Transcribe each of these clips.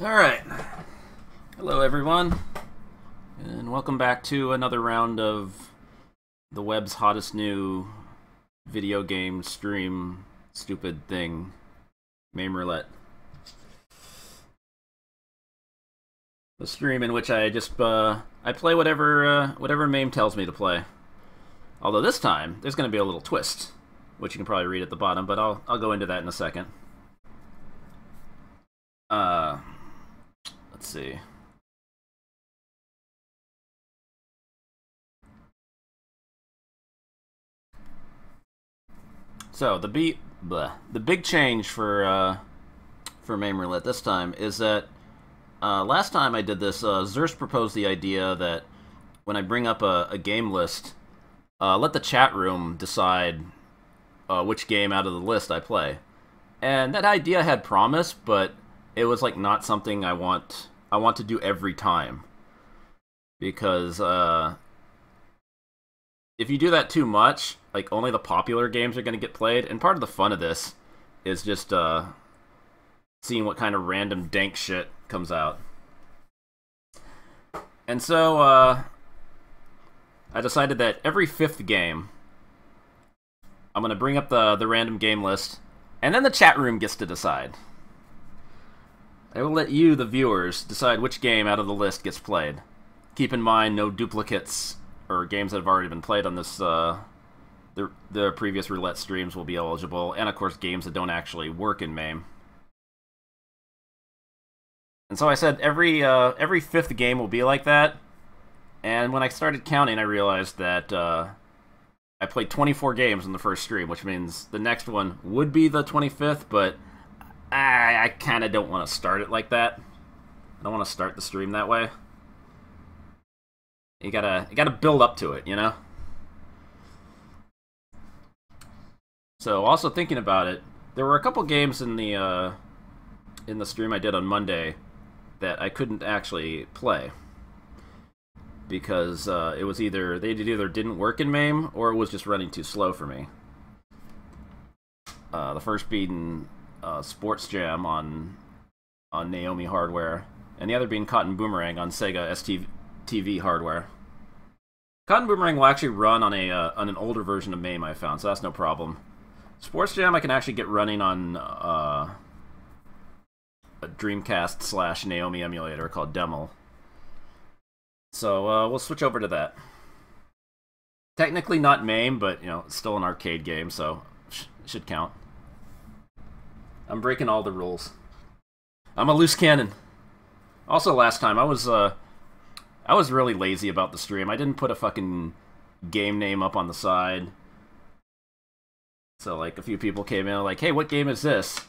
Alright. Hello, everyone. And welcome back to another round of the web's hottest new video game stream stupid thing, MAME Roulette. The stream in which I just, uh, I play whatever, uh, whatever MAME tells me to play. Although this time, there's going to be a little twist, which you can probably read at the bottom, but I'll, I'll go into that in a second. Uh, let's see. So the beat, the big change for uh, for MAME Roulette this time is that uh, last time I did this, uh, Zurst proposed the idea that when I bring up a, a game list, uh, let the chat room decide uh, which game out of the list I play. And that idea had promise, but it was like not something I want I want to do every time. Because uh, if you do that too much, like only the popular games are going to get played, and part of the fun of this is just uh, seeing what kind of random dank shit comes out. And so uh, I decided that every fifth game, I'm going to bring up the, the random game list, and then the chat room gets to decide. I will let you, the viewers, decide which game out of the list gets played. Keep in mind, no duplicates or games that have already been played on this uh, the the previous roulette streams will be eligible, and of course games that don't actually work in MAME. And so I said every uh, every fifth game will be like that. And when I started counting, I realized that uh, I played 24 games in the first stream, which means the next one would be the 25th, but I, I kind of don't want to start it like that. I don't want to start the stream that way. You gotta you gotta build up to it, you know. So also thinking about it, there were a couple games in the uh, in the stream I did on Monday that I couldn't actually play because uh, it was either they either didn't work in MAME or it was just running too slow for me. Uh, the first being uh, Sports Jam on on Naomi hardware, and the other being Cotton Boomerang on Sega STV TV hardware. Cotton Boomerang will actually run on a uh, on an older version of MAME I found, so that's no problem. Sports Jam I can actually get running on uh, a Dreamcast slash Naomi emulator called Demul. So uh, we'll switch over to that. Technically not MAME, but you know, it's still an arcade game, so sh should count. I'm breaking all the rules. I'm a loose cannon. Also, last time I was uh, I was really lazy about the stream. I didn't put a fucking game name up on the side. So like a few people came in like, "Hey, what game is this?"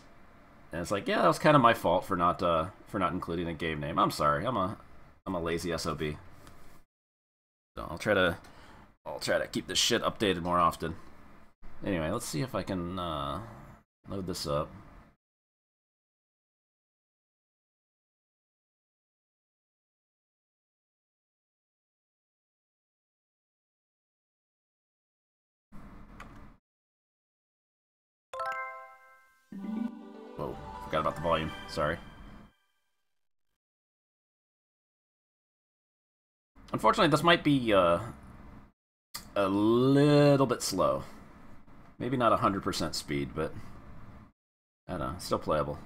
And it's like, "Yeah, that was kind of my fault for not uh for not including a game name. I'm sorry. I'm a I'm a lazy SOB." So I'll try to I'll try to keep this shit updated more often. Anyway, let's see if I can uh load this up. Forgot about the volume. Sorry. Unfortunately, this might be uh, a little bit slow. Maybe not 100% speed, but I don't know, still playable.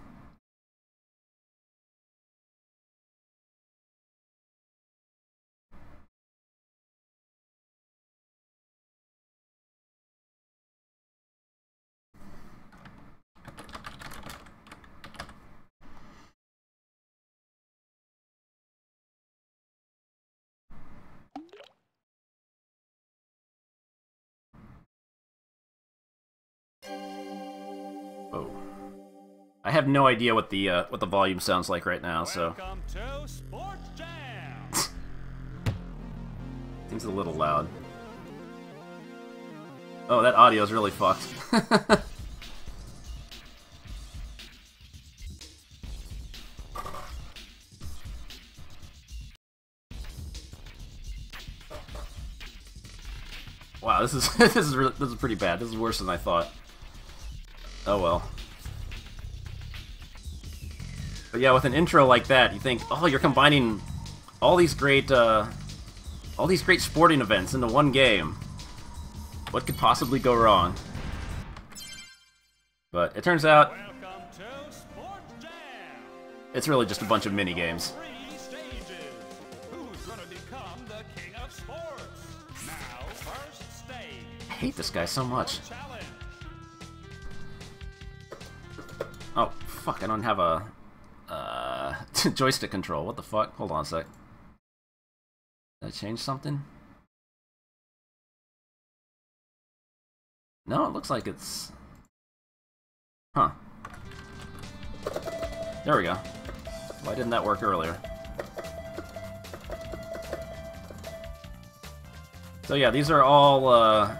Have no idea what the uh, what the volume sounds like right now, so seems a little loud. Oh, that audio is really fucked. Wow, this is this is this is pretty bad. This is worse than I thought. Oh well. But yeah, with an intro like that, you think, oh, you're combining all these great, uh, all these great sporting events into one game. What could possibly go wrong? But it turns out it's really just a bunch of mini games. I hate this guy so much. Oh, fuck, I don't have a uh, joystick control. What the fuck? Hold on a sec. Did I change something? No, it looks like it's... Huh. There we go. Why didn't that work earlier? So yeah, these are all uh,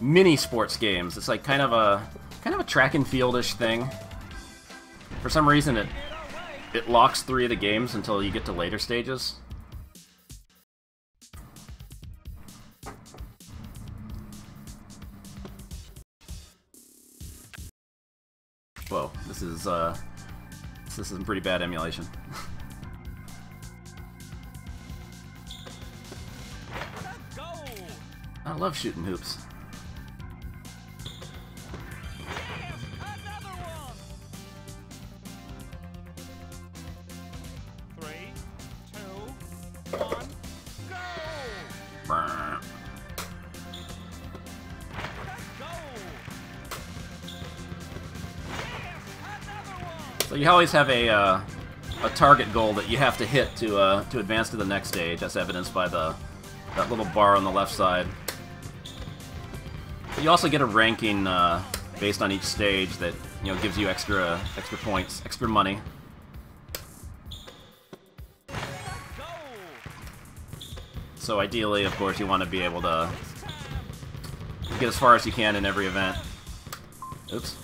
mini sports games. It's like kind of a kind of a track and fieldish thing. For some reason, it it locks three of the games until you get to later stages. Whoa, this is uh, this is some pretty bad emulation. I love shooting hoops. You always have a uh, a target goal that you have to hit to uh, to advance to the next stage, as evidenced by the that little bar on the left side. But you also get a ranking uh, based on each stage that you know gives you extra extra points, extra money. So ideally, of course, you want to be able to get as far as you can in every event. Oops.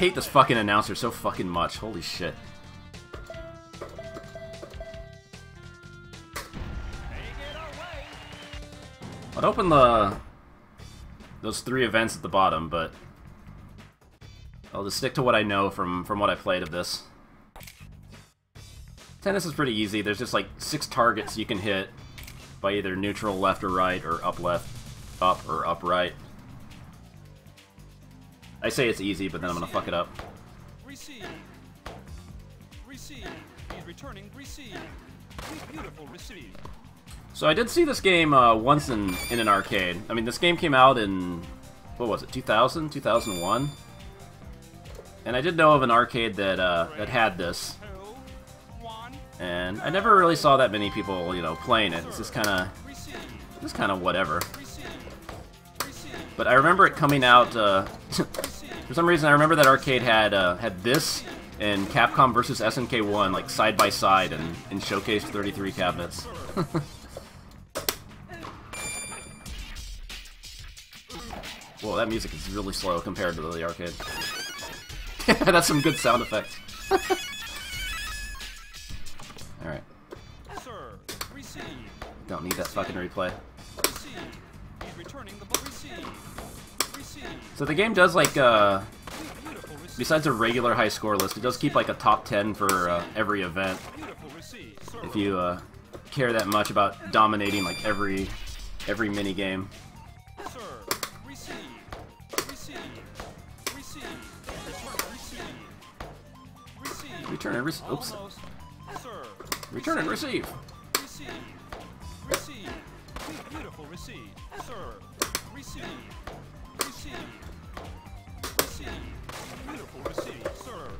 hate this fucking announcer so fucking much. Holy shit. I'd open the those three events at the bottom, but I'll just stick to what I know from from what I played of this. Tennis is pretty easy. There's just like six targets you can hit by either neutral left or right, or up left, up or up right. I say it's easy, but then I'm gonna fuck it up. Receive. Receive. He's returning. Receive. Beautiful. Receive. So I did see this game uh, once in in an arcade. I mean, this game came out in what was it, 2000, 2001, and I did know of an arcade that uh, that had this and I never really saw that many people, you know, playing it. It's just kind of, just kind of whatever. But I remember it coming out. Uh, for some reason, I remember that arcade had uh, had this and Capcom versus SNK One like side by side and in showcased 33 cabinets. Well, that music is really slow compared to the arcade. That's some good sound effects. Alright. Don't need that fucking replay. So the game does like, uh, besides a regular high score list, it does keep like a top 10 for uh, every event. If you uh, care that much about dominating like every every mini game. Return and receive. Oops. Return and receive. Receive. Receive. Beautiful. Receive. Receive. Receive. Receive. Beautiful. Receive. Sir.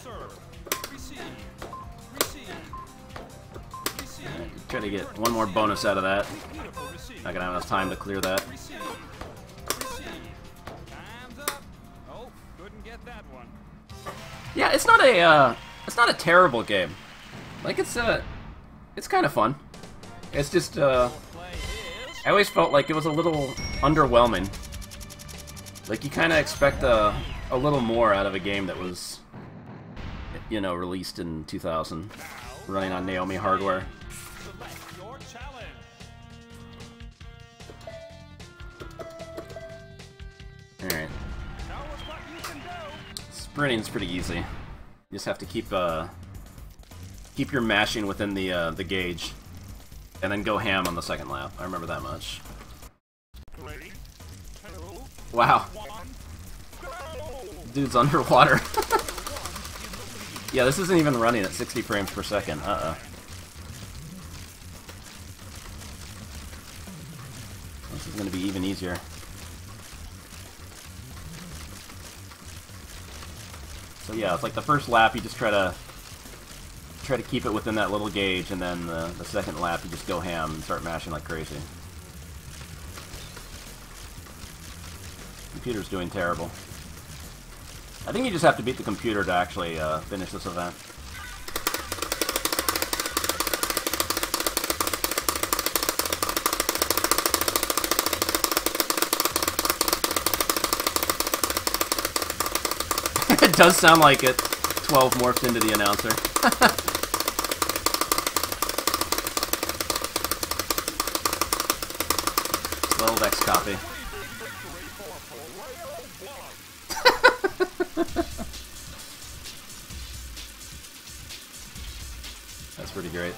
Sir. Receive. Receive. Receive. Try to get one more bonus out of that. Not gonna have enough time to clear that. Yeah, it's not a uh, it's not a terrible game. Like it's uh, it's kind of fun. It's just uh, I always felt like it was a little underwhelming. Like you kind of expect a a little more out of a game that was, you know, released in 2000, running on Naomi hardware. Alright. Sprinting's pretty easy. You just have to keep uh keep your mashing within the uh, the gauge. And then go ham on the second lap. I remember that much. Wow. Dude's underwater. yeah, this isn't even running at 60 frames per second. Uh-uh. This is gonna be even easier. So yeah, it's like the first lap you just try to try to keep it within that little gauge, and then the, the second lap you just go ham and start mashing like crazy. Computer's doing terrible. I think you just have to beat the computer to actually uh, finish this event. it does sound like it. 12 morphed into the announcer. 12x copy. That's pretty great.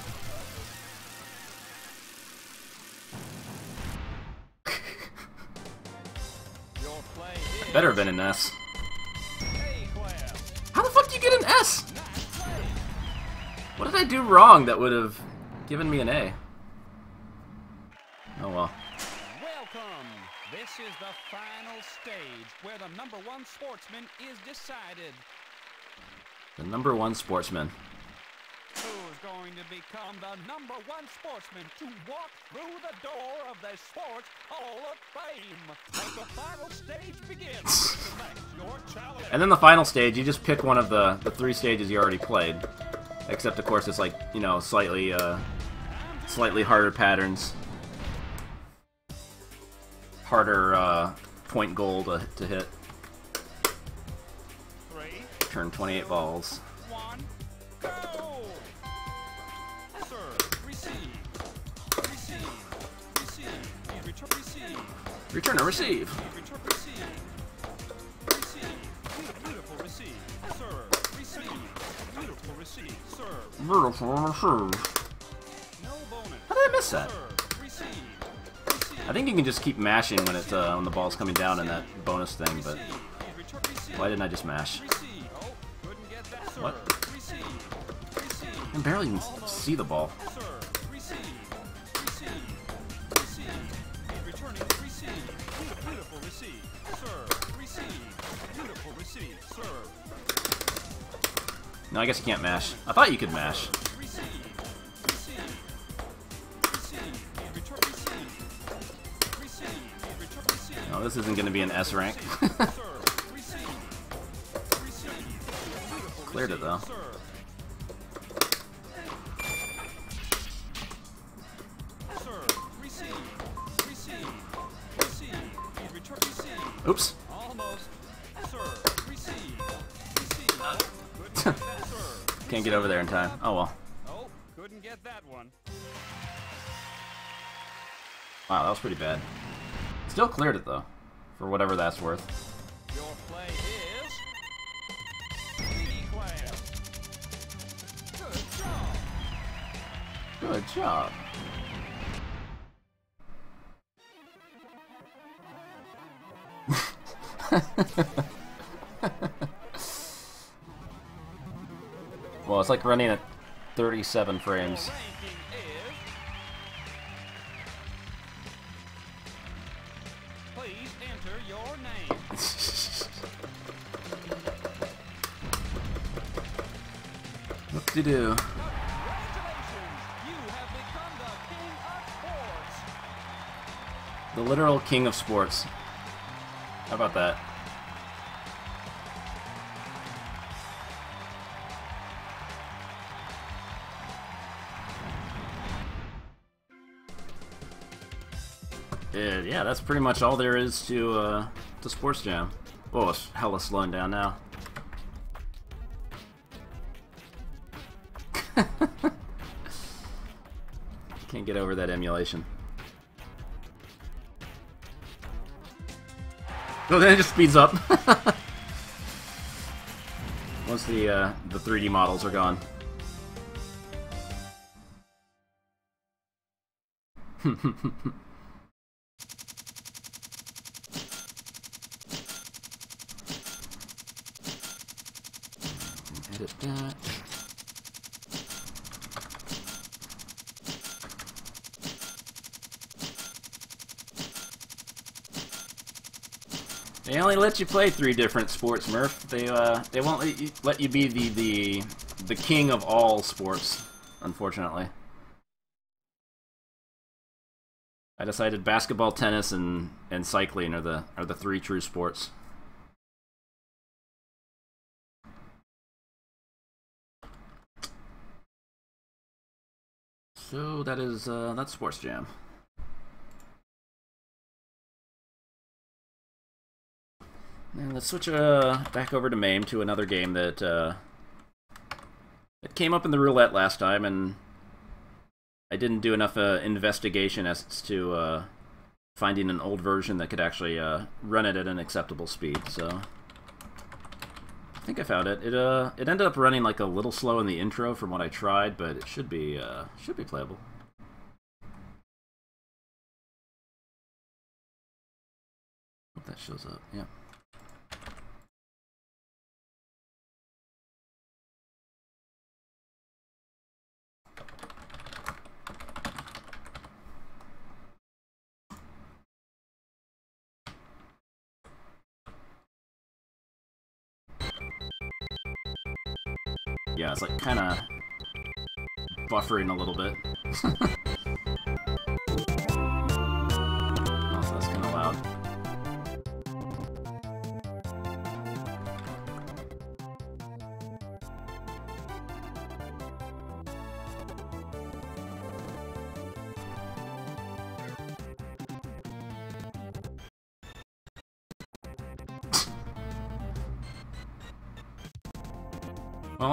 Better have been an S. What did I do wrong that would have given me an A? Oh well. Welcome. This is the final stage where the number one sportsman is decided. The number one sportsman. Who's going to become the number one sportsman to walk through the door of the Sports Hall of Fame? As the final stage begins. And then the final stage, you just pick one of the, the three stages you already played. Except, of course, it's like, you know, slightly, uh, slightly harder patterns. Harder, uh, point goal to, to hit. Turn 28 balls. return, or receive. Receive. Serve. How did I miss that? I think you can just keep mashing when it, uh, when the ball's coming down in that bonus thing, but why didn't I just mash? What? I can barely even see the ball. Receive. Serve. Receive. Beautiful receive. Serve. No, I guess you can't mash. I thought you could mash. No, this isn't going to be an S rank. Cleared it, though. Oops. Can't get over there in time. Oh well. Oh, couldn't get that one. Wow, that was pretty bad. Still cleared it though, for whatever that's worth. Your play is. Good job. Good job. well, it's like running at 37 frames. Ranking is. Please enter your name. What to do? You have become the king of sports. The literal king of sports. How about that? Uh, yeah, that's pretty much all there is to uh, to Sports Jam. Oh, it's hella slowing down now. Can't get over that emulation. Oh, then it just speeds up. Once the uh, the 3D models are gone. Edit that. They only let you play three different sports, Murph. They uh, they won't let you, let you be the, the the king of all sports, unfortunately. I decided basketball, tennis, and and cycling are the are the three true sports. So that is uh, that's Sports Jam. Now let's switch uh, back over to MAME to another game that uh, it came up in the roulette last time, and I didn't do enough uh, investigation as to uh, finding an old version that could actually uh, run it at an acceptable speed. So I think I found it. It uh, it ended up running like a little slow in the intro from what I tried, but it should be uh, should be playable. Hope that shows up. Yeah. Yeah, it's like kind of buffering a little bit.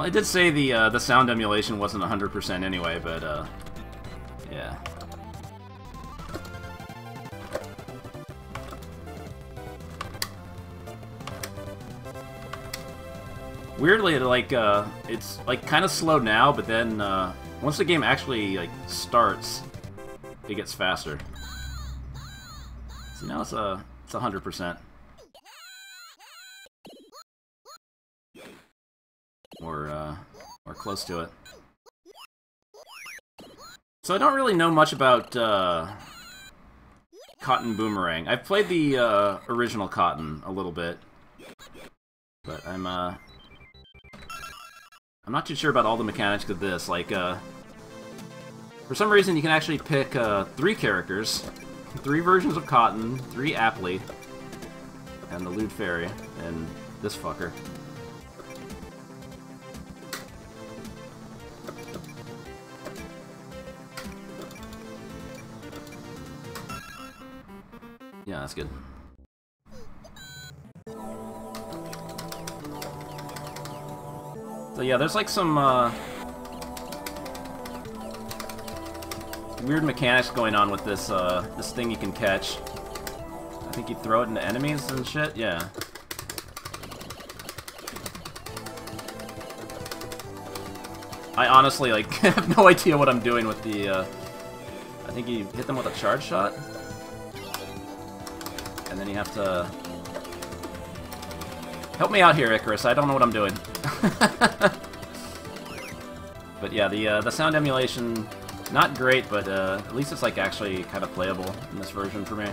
It did say the uh, the sound emulation wasn't 100% anyway, but uh, yeah. Weirdly, like uh, it's like kind of slow now, but then uh, once the game actually like starts, it gets faster. See now it's a it's 100%. or uh, or close to it. So I don't really know much about uh, Cotton Boomerang. I've played the uh, original Cotton a little bit, but I'm uh, I'm not too sure about all the mechanics of this. Like, uh, for some reason, you can actually pick uh, three characters, three versions of Cotton, three Appley, and the Lewd Fairy, and this fucker. Yeah, that's good. So yeah, there's like some uh, weird mechanics going on with this uh, this thing you can catch. I think you throw it into enemies and shit. Yeah. I honestly like have no idea what I'm doing with the. Uh, I think you hit them with a charge shot you have to... Help me out here, Icarus. I don't know what I'm doing. but yeah, the uh, the sound emulation, not great, but uh, at least it's like actually kind of playable in this version for me.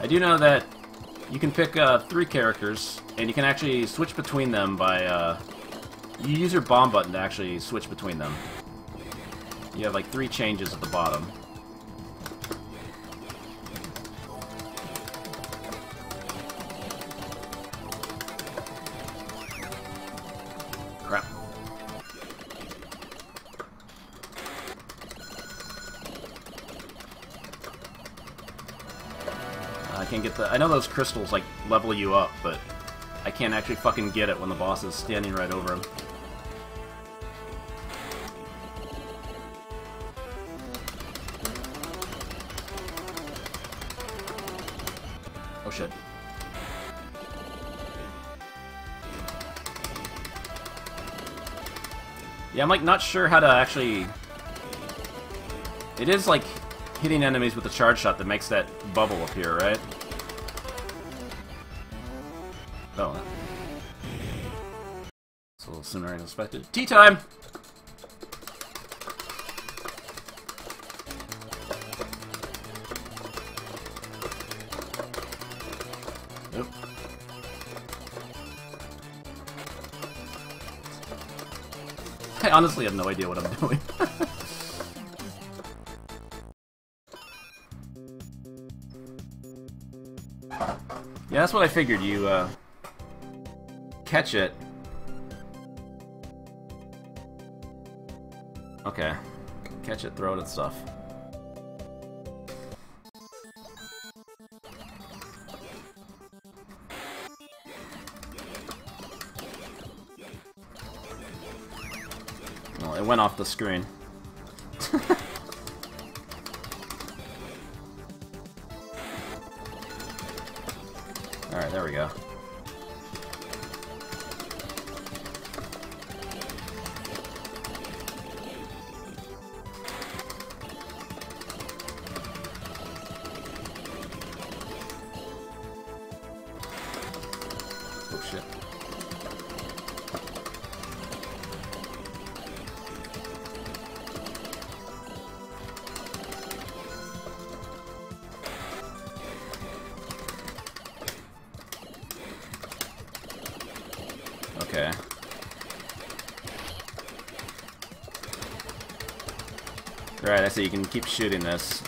I do know that you can pick uh, three characters, and you can actually switch between them by... Uh, you use your bomb button to actually switch between them. You have like three changes at the bottom. I know those crystals like level you up, but I can't actually fucking get it when the boss is standing right over him. Oh shit. Yeah, I'm like not sure how to actually. It is like hitting enemies with a charge shot that makes that bubble appear, right? Expected. Tea time! Nope. I honestly have no idea what I'm doing. yeah, that's what I figured. You, uh, catch it. Catch it, throw it and stuff. Well, it went off the screen. See you can keep shooting this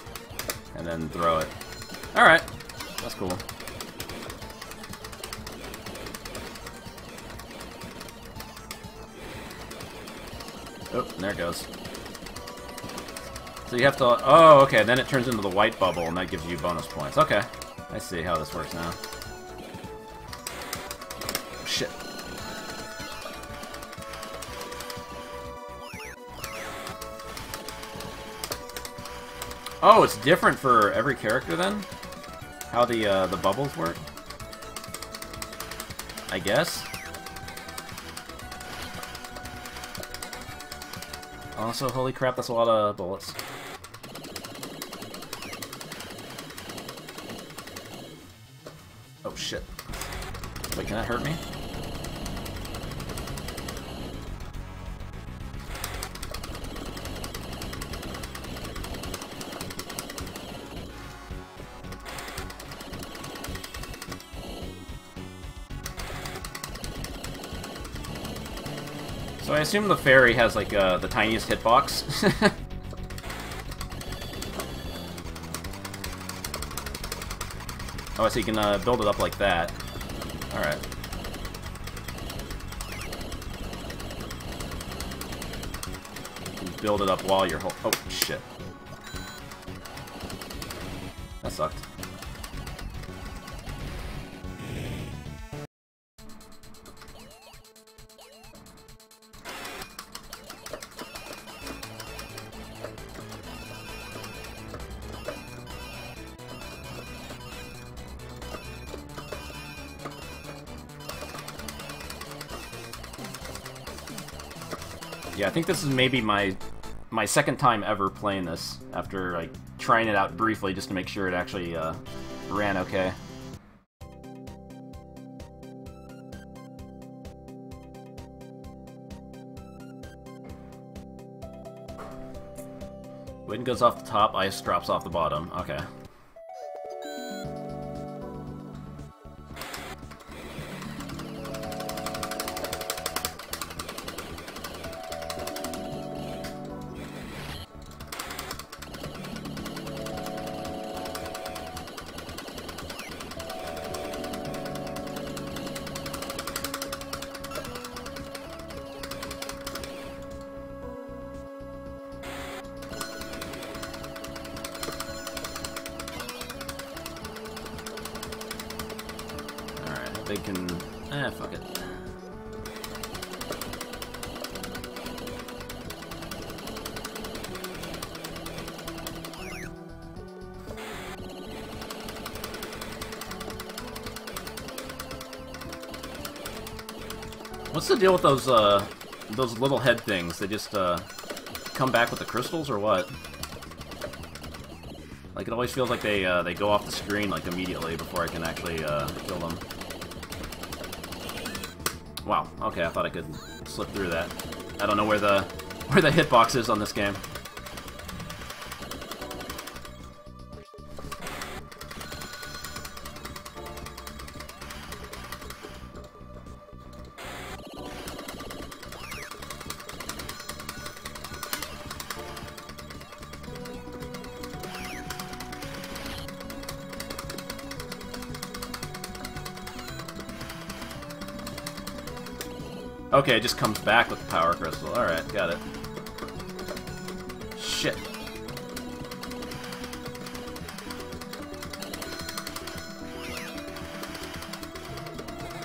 and then throw it. Alright. That's cool. Oh, there it goes. So you have to... Oh, okay, then it turns into the white bubble, and that gives you bonus points. Okay. I see how this works now. Oh, it's different for every character then? How the uh, the bubbles work? I guess. Also, holy crap, that's a lot of bullets. Assume the fairy has like uh, the tiniest hitbox. oh, so you can uh, build it up like that. Alright. Build it up while you're Oh, shit. I think this is maybe my my second time ever playing this after like trying it out briefly just to make sure it actually uh, ran okay. Wind goes off the top, ice drops off the bottom. Okay. Deal with those, uh, those little head things? They just, uh, come back with the crystals, or what? Like, it always feels like they, uh, they go off the screen, like, immediately before I can actually, uh, kill them. Wow, okay, I thought I could slip through that. I don't know where the, where the hitbox is on this game. Okay, it just comes back with the power crystal. Alright, got it. Shit.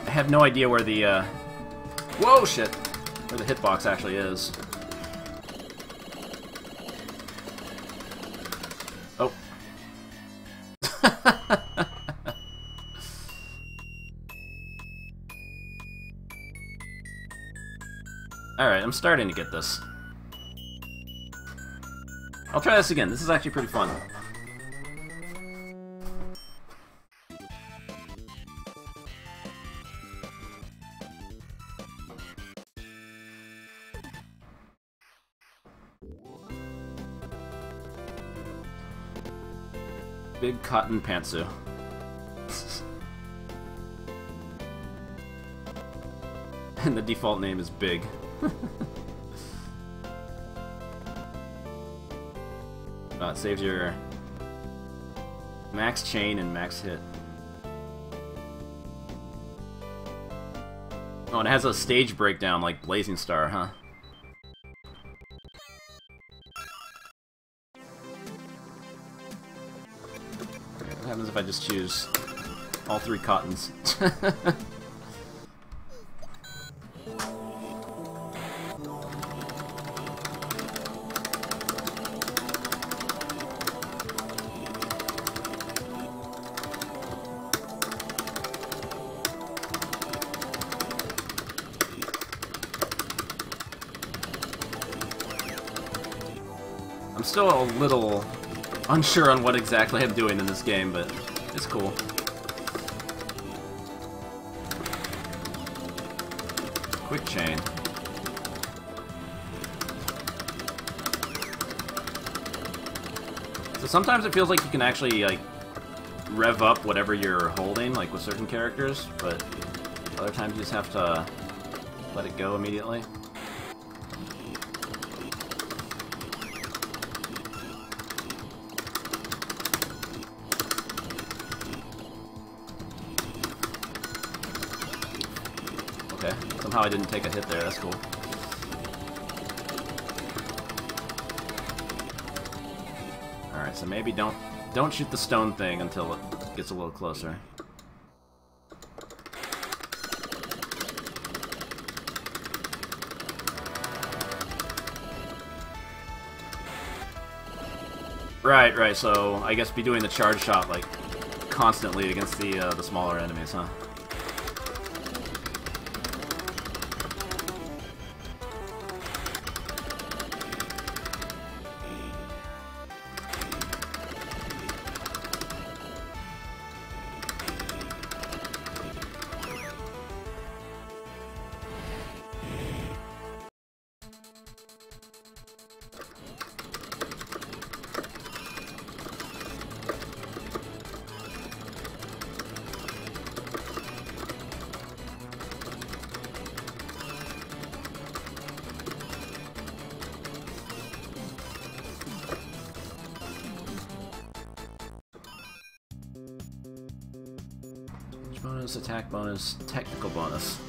I have no idea where the, uh... Whoa, shit! Where the hitbox actually is. Starting to get this. I'll try this again. This is actually pretty fun. Big cotton pantsu. and the default name is Big. uh, it saves your max chain and max hit. Oh, and it has a stage breakdown like Blazing Star, huh? What happens if I just choose all three cottons? I'm still a little unsure on what exactly I'm doing in this game, but it's cool. Quick chain. So sometimes it feels like you can actually, like, rev up whatever you're holding, like with certain characters, but other times you just have to let it go immediately. Somehow I didn't take a hit there, that's cool. Alright, so maybe don't don't shoot the stone thing until it gets a little closer. Right, right, so I guess be doing the charge shot, like, constantly against the, uh, the smaller enemies, huh? Bonus, technical bonus.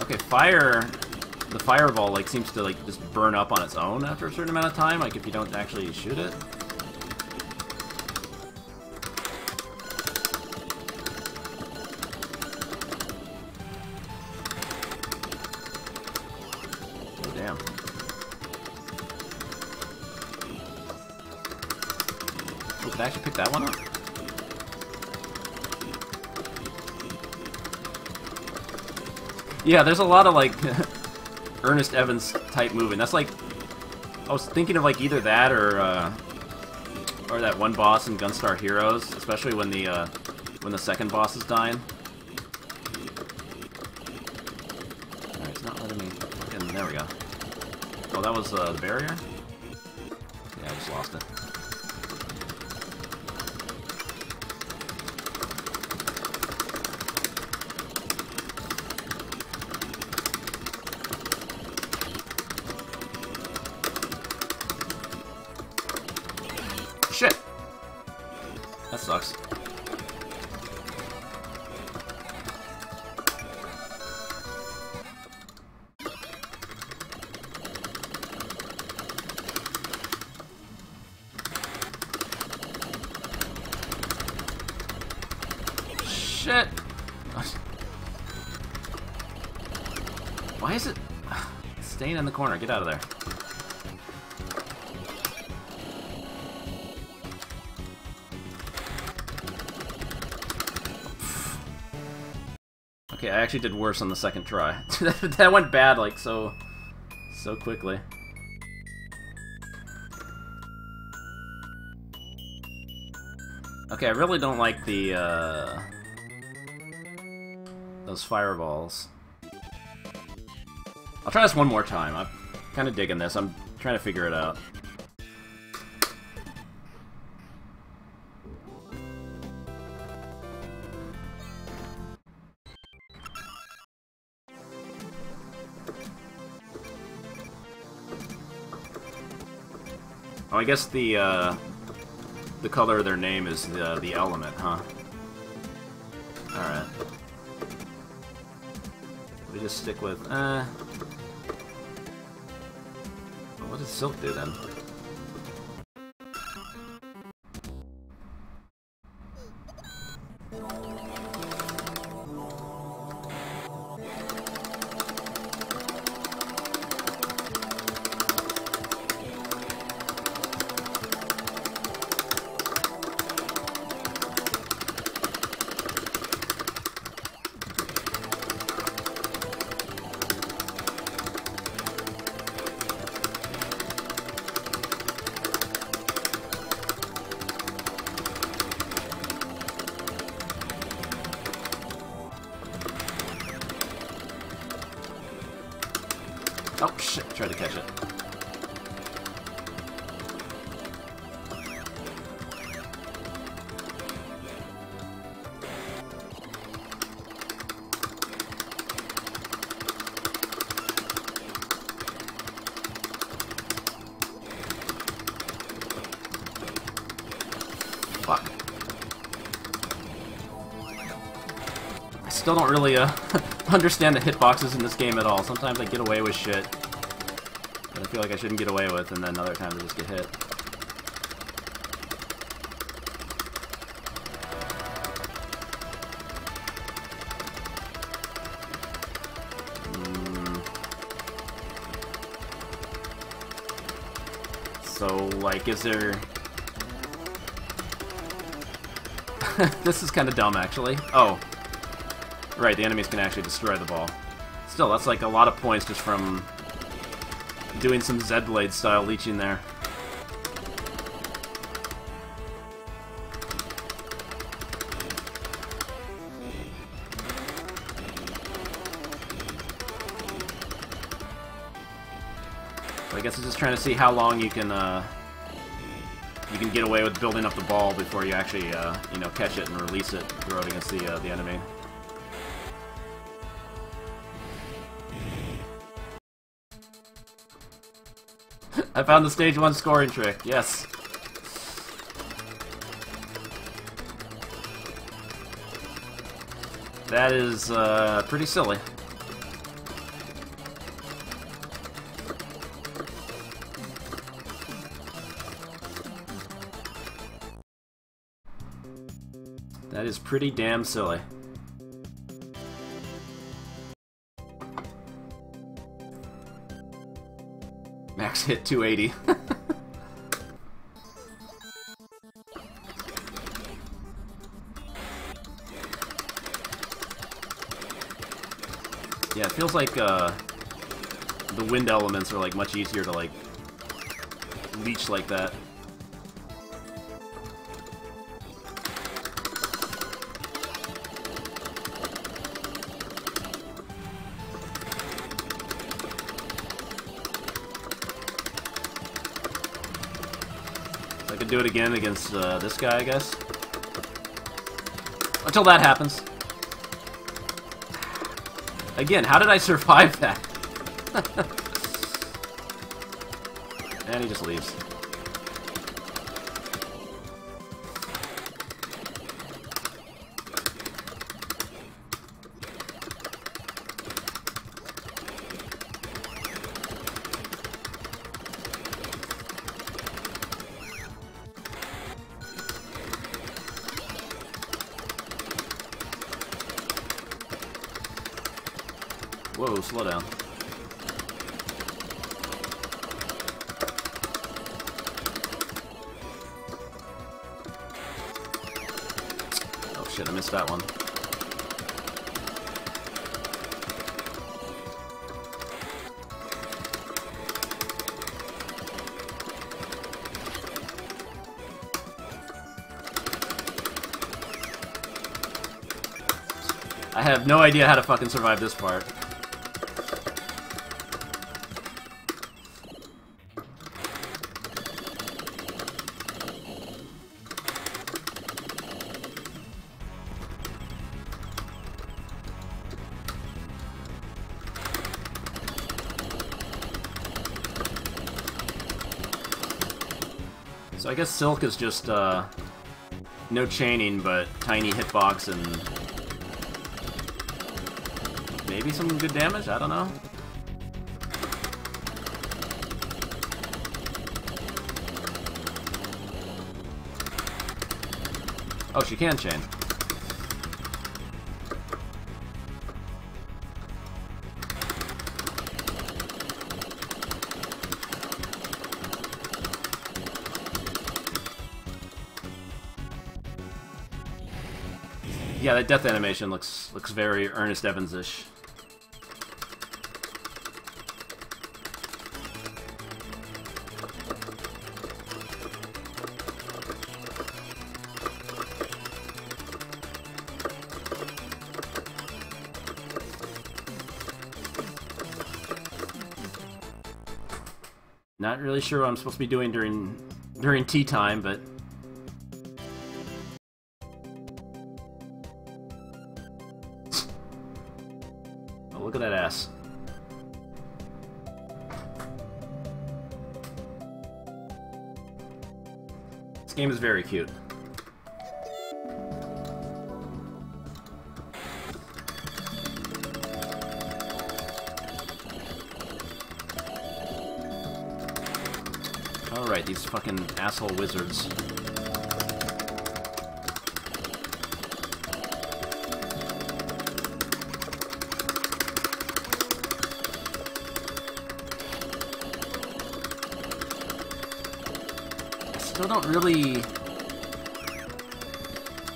Okay, fire, the fireball like seems to like just burn up on its own after a certain amount of time. Like if you don't actually shoot it. Yeah, there's a lot of like Ernest Evans type moving. That's like I was thinking of like either that or uh, or that one boss in Gunstar Heroes, especially when the uh, when the second boss is dying. Alright, it's not letting me. There we go. Oh, that was uh, the barrier. Corner? Get out of there. Okay, I actually did worse on the second try. that went bad, like, so... so quickly. Okay, I really don't like the, uh... those fireballs. I'll try this one more time. I'm kind of digging this. I'm trying to figure it out. Oh, I guess the, uh, the color of their name is the, the element, huh? Alright. We just stick with, uh... do, then? Don't really, uh, understand the hitboxes in this game at all. Sometimes I get away with shit that I feel like I shouldn't get away with, and then other times I just get hit. Mm. So, like, is there... this is kind of dumb, actually. Oh. Right, the enemies can actually destroy the ball. Still, that's like a lot of points just from doing some Z-Blade style leeching there. I guess it's just trying to see how long you can, uh, you can get away with building up the ball before you actually, uh, you know, catch it and release it, throw it against the, uh, the enemy. I found the stage one scoring trick, yes. That is uh, pretty silly. That is pretty damn silly. Hit 280. yeah, it feels like uh, the wind elements are like much easier to like leech like that. Do it again against uh, this guy, I guess. Until that happens. Again, how did I survive that? and he just leaves. Slow down. Oh shit, I missed that one. I have no idea how to fucking survive this part. I guess Silk is just, uh, no chaining, but tiny hitbox and maybe some good damage? I don't know. Oh, she can chain. Death animation looks looks very Ernest Evans-ish. Not really sure what I'm supposed to be doing during during tea time, but asshole wizards. I still don't really...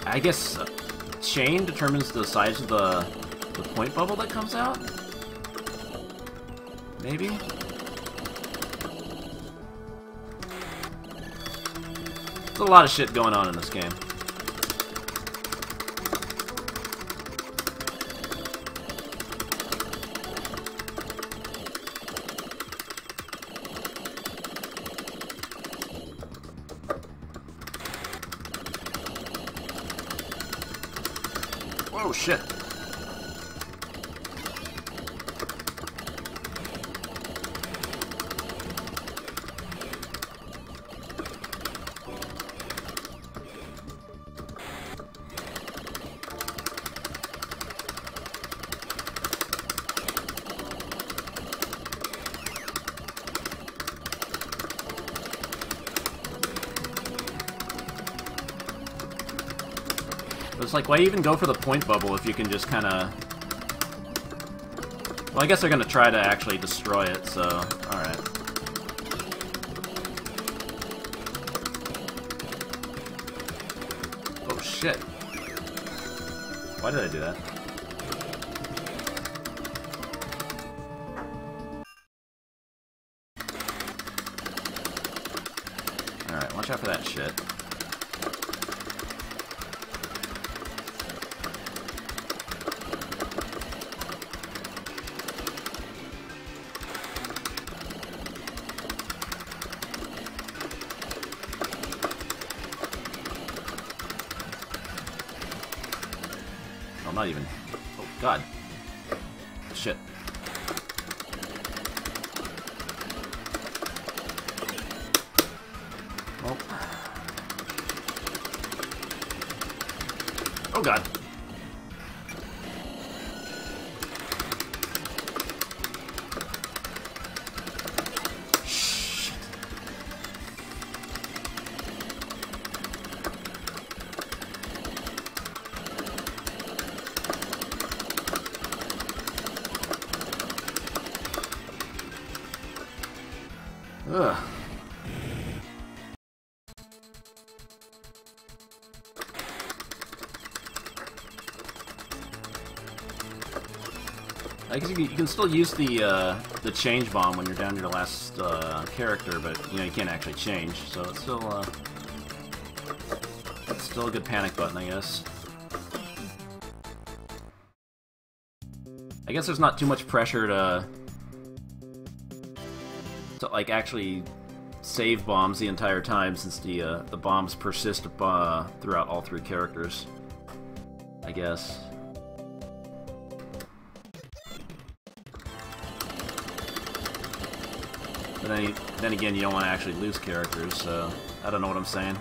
I guess uh, chain determines the size of the, the point bubble that comes out? Maybe? There's a lot of shit going on in this game. Why even go for the point bubble if you can just kind of... Well, I guess they're going to try to actually destroy it, so... Alright. Oh, shit. Why did I do that? Alright, watch out for that shit. You can, you can still use the uh, the change bomb when you're down to your last uh, character, but you know you can't actually change, so it's still uh, it's still a good panic button, I guess. I guess there's not too much pressure to to like actually save bombs the entire time since the uh, the bombs persist uh, throughout all three characters. I guess. But then, then again, you don't want to actually lose characters, so I don't know what I'm saying.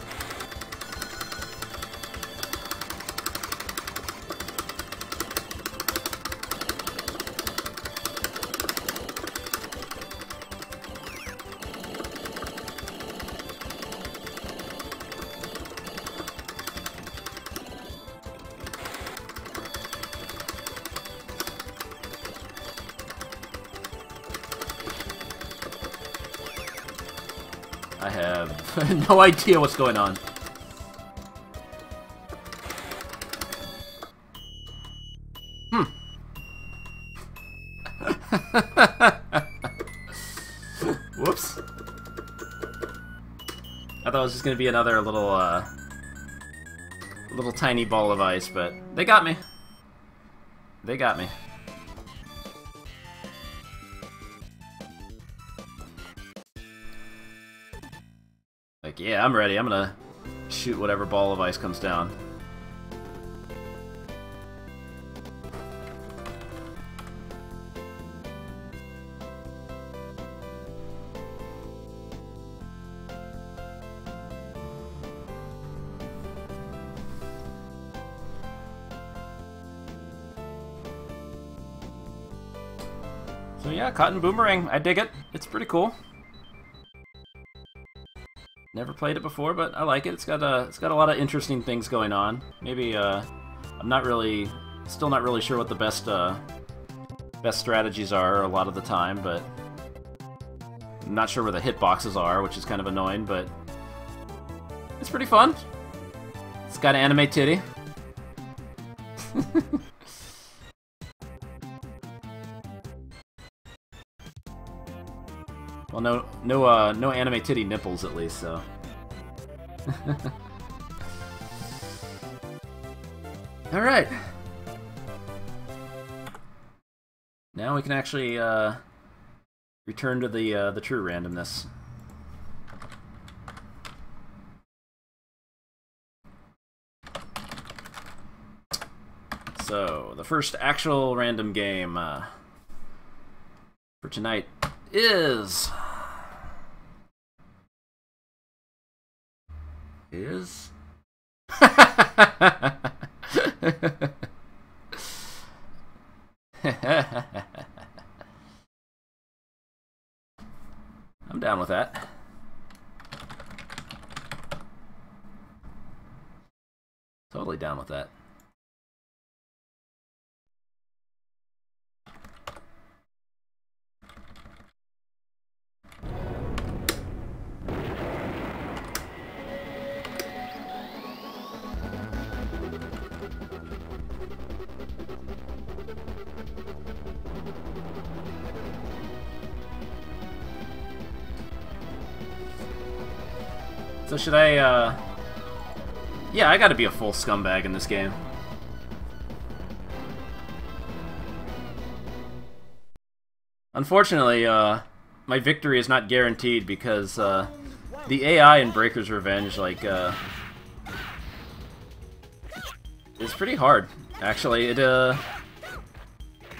No idea what's going on. Hmm. Whoops. I thought it was just gonna be another little, uh, little tiny ball of ice, but they got me. They got me. Yeah, I'm ready. I'm gonna shoot whatever ball of ice comes down. So yeah, Cotton Boomerang. I dig it. It's pretty cool. Never played it before, but I like it. It's got a it's got a lot of interesting things going on. Maybe uh, I'm not really, still not really sure what the best uh, best strategies are a lot of the time, but I'm not sure where the hitboxes are, which is kind of annoying. But it's pretty fun. It's got an anime titty. No, uh, no anime titty nipples at least, so. All right. Now we can actually uh, return to the uh, the true randomness. So the first actual random game uh, for tonight is should I, uh... Yeah, I gotta be a full scumbag in this game. Unfortunately, uh, my victory is not guaranteed because, uh, the AI in Breakers Revenge, like, uh... is pretty hard, actually. It, uh...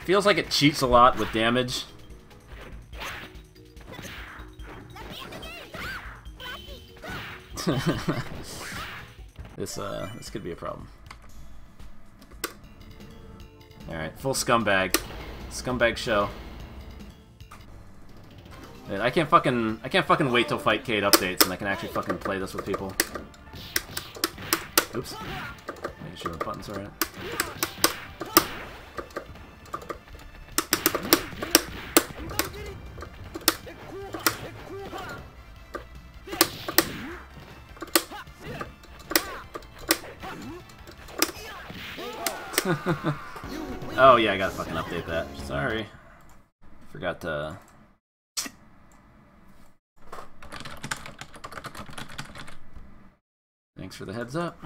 Feels like it cheats a lot with damage. this uh this could be a problem. Alright, full scumbag. Scumbag show. I can't fucking I can't fucking wait till Fight Fightcade updates and I can actually fucking play this with people. Oops. Making sure the buttons are right. oh yeah, I gotta fucking update that. Sorry. Forgot to... Thanks for the heads up.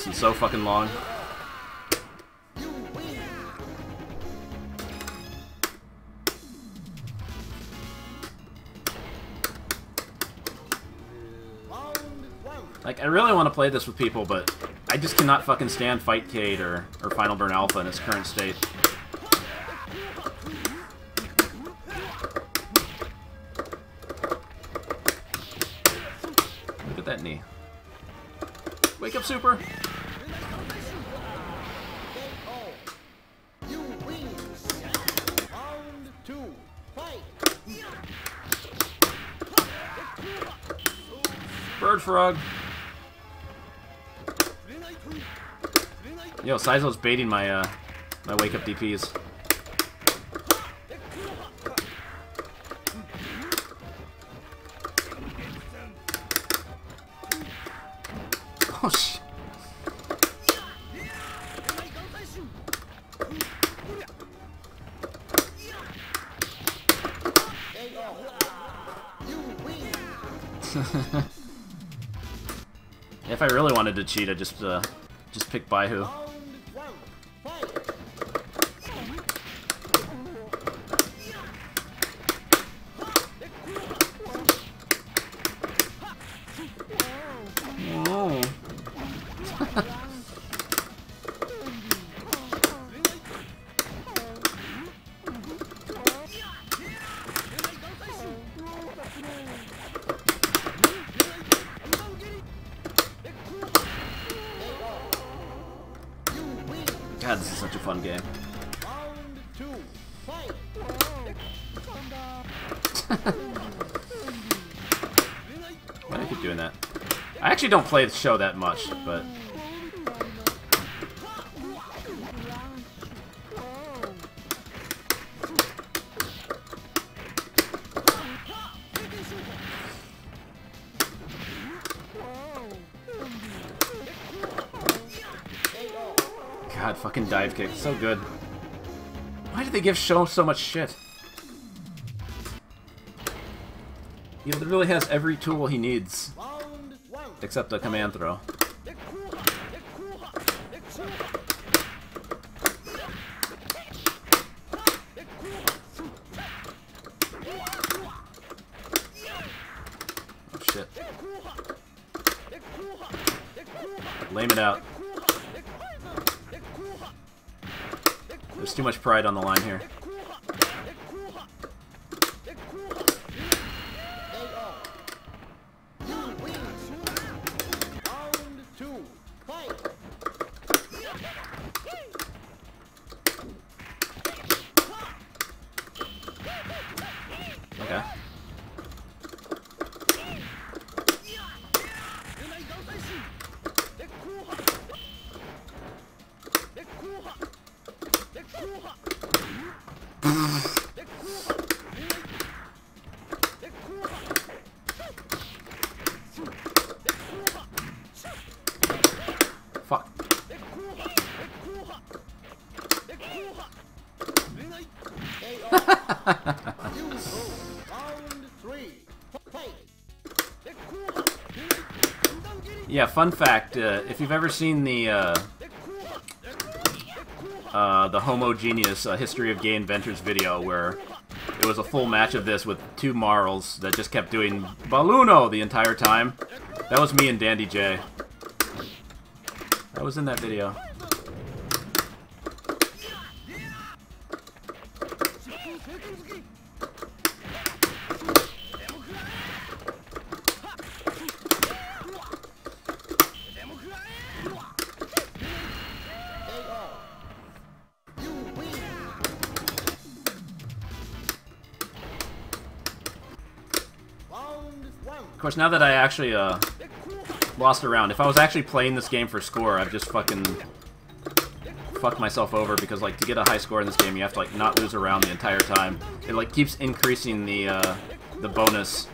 This in so fucking long. Like, I really want to play this with people, but I just cannot fucking stand Fightcade or, or Final Burn Alpha in its current state. Look at that knee. Wake up, Super! Saizo's baiting my, uh, my wake up DPs. Oh, if I really wanted to cheat, I'd just, uh, just pick Baihu. Don't play the Sho that much, but... God, fucking dive kick. So good. Why do they give Sho so much shit? He literally has every tool he needs. Except the command throw. Oh shit. Lame it out. There's too much pride on the line here. Fun fact, uh, if you've ever seen the, uh, uh, the Homogeneous uh, History of Gay Inventors video where it was a full match of this with two Marls that just kept doing Baluno the entire time. That was me and Dandy J. That was in that video. Course, now that I actually uh, lost a round, if I was actually playing this game for score, I'd just fucking fuck myself over because like to get a high score in this game, you have to like not lose a round the entire time. It like keeps increasing the uh, the bonus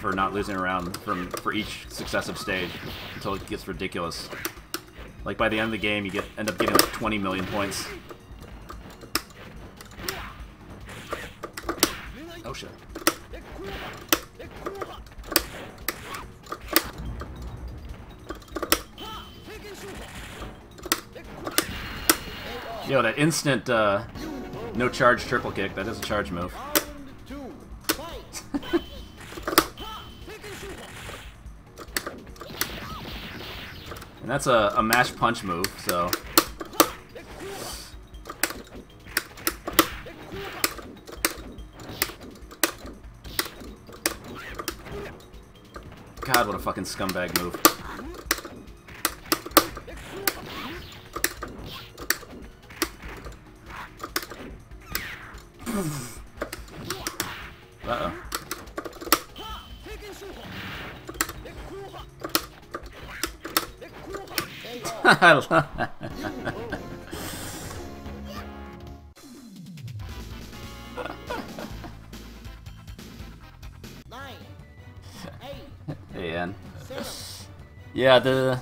for not losing a round from for each successive stage until it gets ridiculous. Like by the end of the game, you get end up getting like 20 million points. Yo, that instant uh, no charge triple kick, that is a charge move. and that's a, a mash punch move, so... God, what a fucking scumbag move. I love. Hey, Ann. Yeah, the...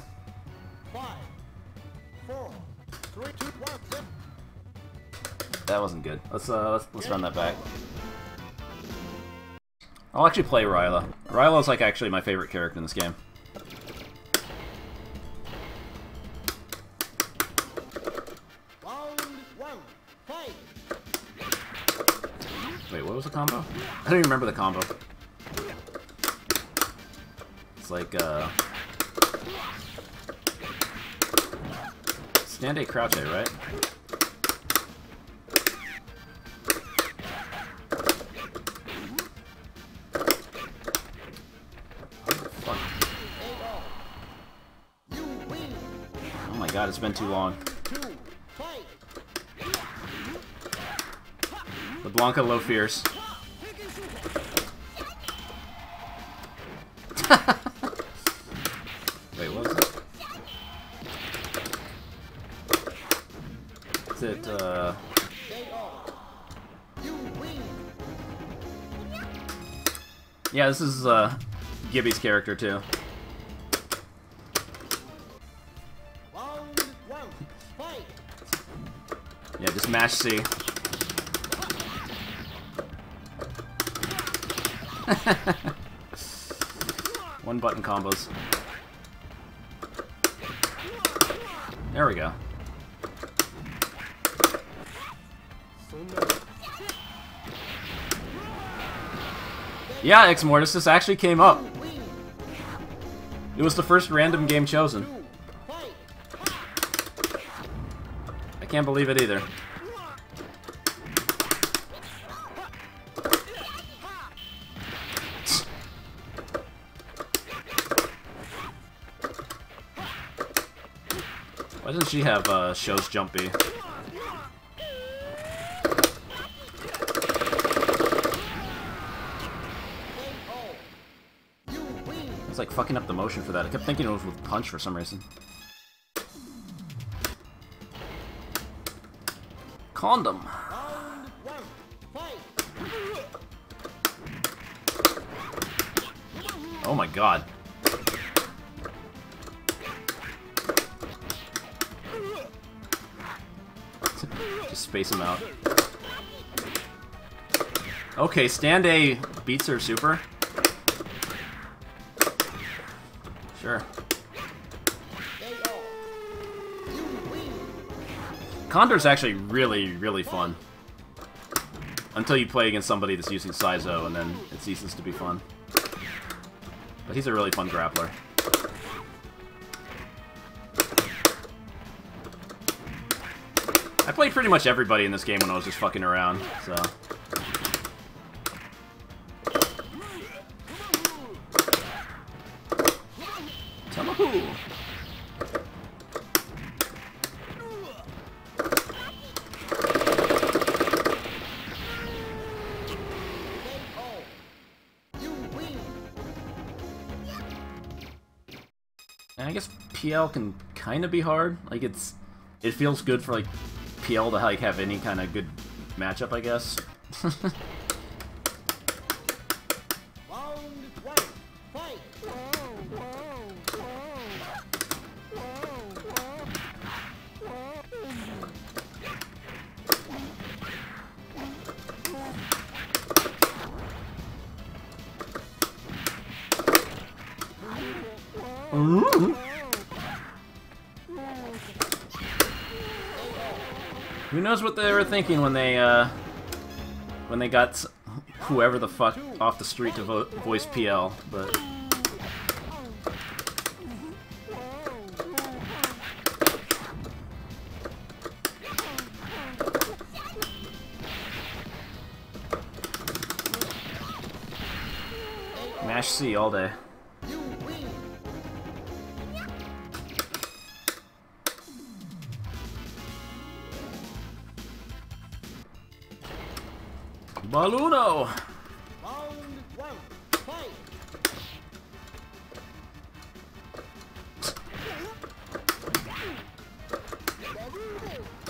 That wasn't good. Let's uh, let's let's run that back. I'll actually play Rila. Rila's like actually my favorite character in this game. I don't even remember the combo. It's like uh Stand A crouch A, right? Oh my god, it's been too long. The Blanca low fierce. Wait, what was it? Is it, uh... Yeah, this is, uh, Gibby's character, too. Yeah, just mash C. One button combos. There we go. Yeah, Ex Mortis, this actually came up. It was the first random game chosen. I can't believe it either. She have uh, shows jumpy? It's like fucking up the motion for that. I kept thinking it was with punch for some reason. Condom. Oh my god. Space him out. Okay, stand A beats her super. Sure. Condor's actually really, really fun. Until you play against somebody that's using Saizo, and then it ceases to be fun. But he's a really fun grappler. Pretty much everybody in this game when I was just fucking around, so... And I guess PL can kind of be hard. Like it's, it feels good for like PL to like have any kind of good matchup, I guess. knows what they were thinking when they, uh, when they got whoever the fuck off the street to vo voice PL, but... Mash C all day. Baluno!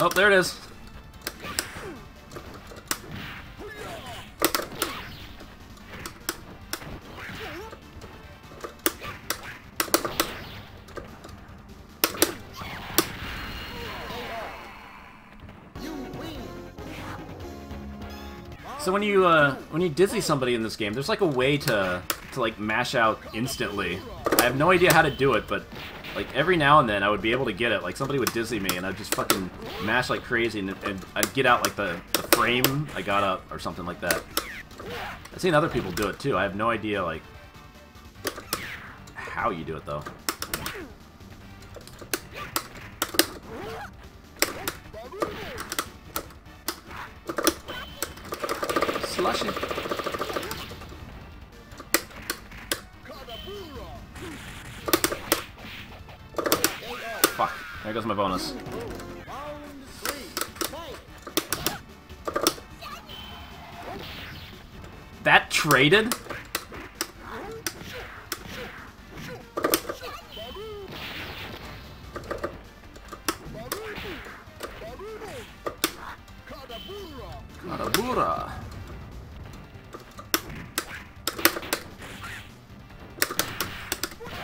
Oh, there it is. Uh, when you dizzy somebody in this game, there's like a way to to like mash out instantly. I have no idea how to do it, but like every now and then I would be able to get it. Like somebody would dizzy me, and I'd just fucking mash like crazy, and, and I'd get out like the the frame I got up or something like that. I've seen other people do it too. I have no idea like how you do it though. Traded? Karabura.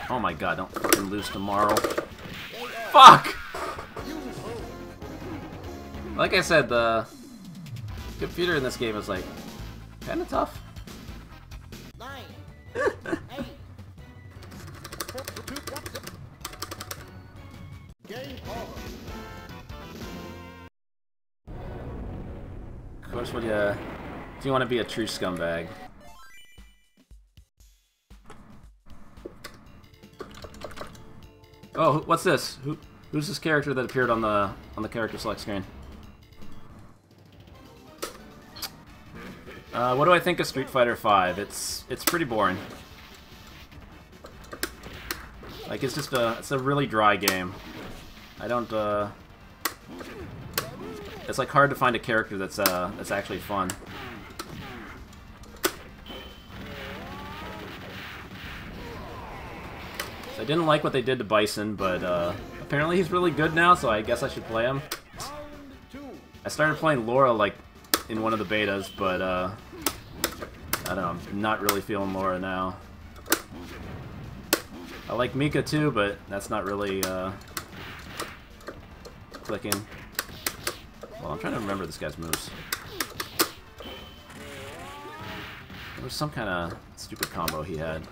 Oh my god, don't fucking lose tomorrow. Fuck! Like I said, the computer in this game is like kinda tough. Want to be a true scumbag. Oh, what's this? Who, who's this character that appeared on the on the character select screen? Uh, what do I think of Street Fighter V? It's it's pretty boring. Like it's just a it's a really dry game. I don't uh. It's like hard to find a character that's uh that's actually fun. So I didn't like what they did to Bison, but uh, apparently he's really good now, so I guess I should play him. I started playing Laura like in one of the betas, but uh, I don't know, I'm not really feeling Laura now. I like Mika too, but that's not really uh, clicking. Well, I'm trying to remember this guy's moves. There was some kind of stupid combo he had.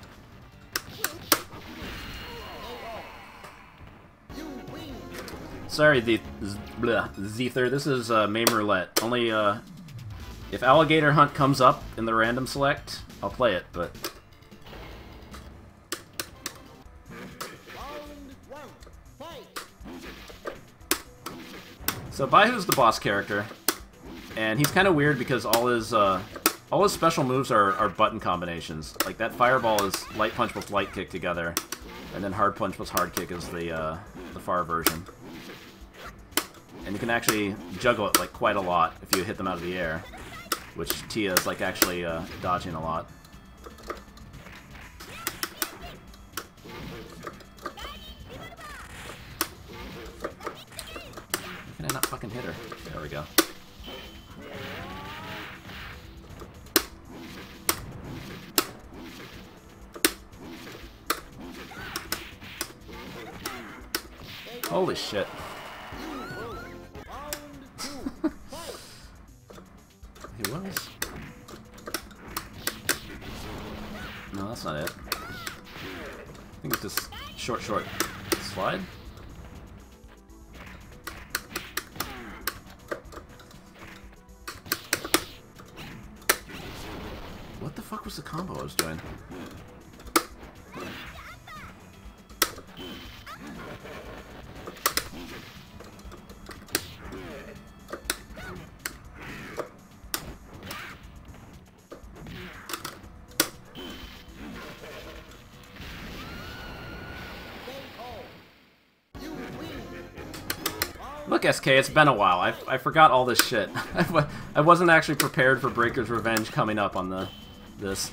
Sorry, the Zether. This is uh, MAME Roulette. Only uh, if Alligator Hunt comes up in the random select, I'll play it. But so Baihu's the boss character, and he's kind of weird because all his uh, all his special moves are, are button combinations. Like that Fireball is Light Punch with Light Kick together, and then Hard Punch plus Hard Kick is the uh, the far version. And you can actually juggle it like quite a lot if you hit them out of the air, which Tia is like actually uh, dodging a lot. Can I not fucking hit her? There we go. Holy shit. SK, it's been a while. I, I forgot all this shit. I I wasn't actually prepared for Breakers Revenge coming up on the this.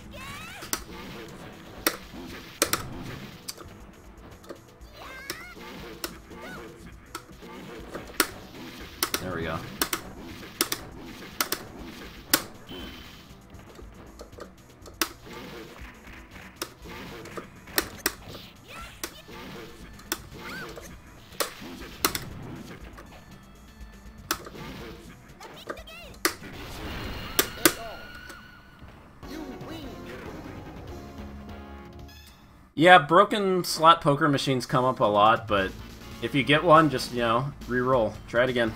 Yeah, broken slot poker machines come up a lot, but if you get one, just, you know, re-roll. Try it again.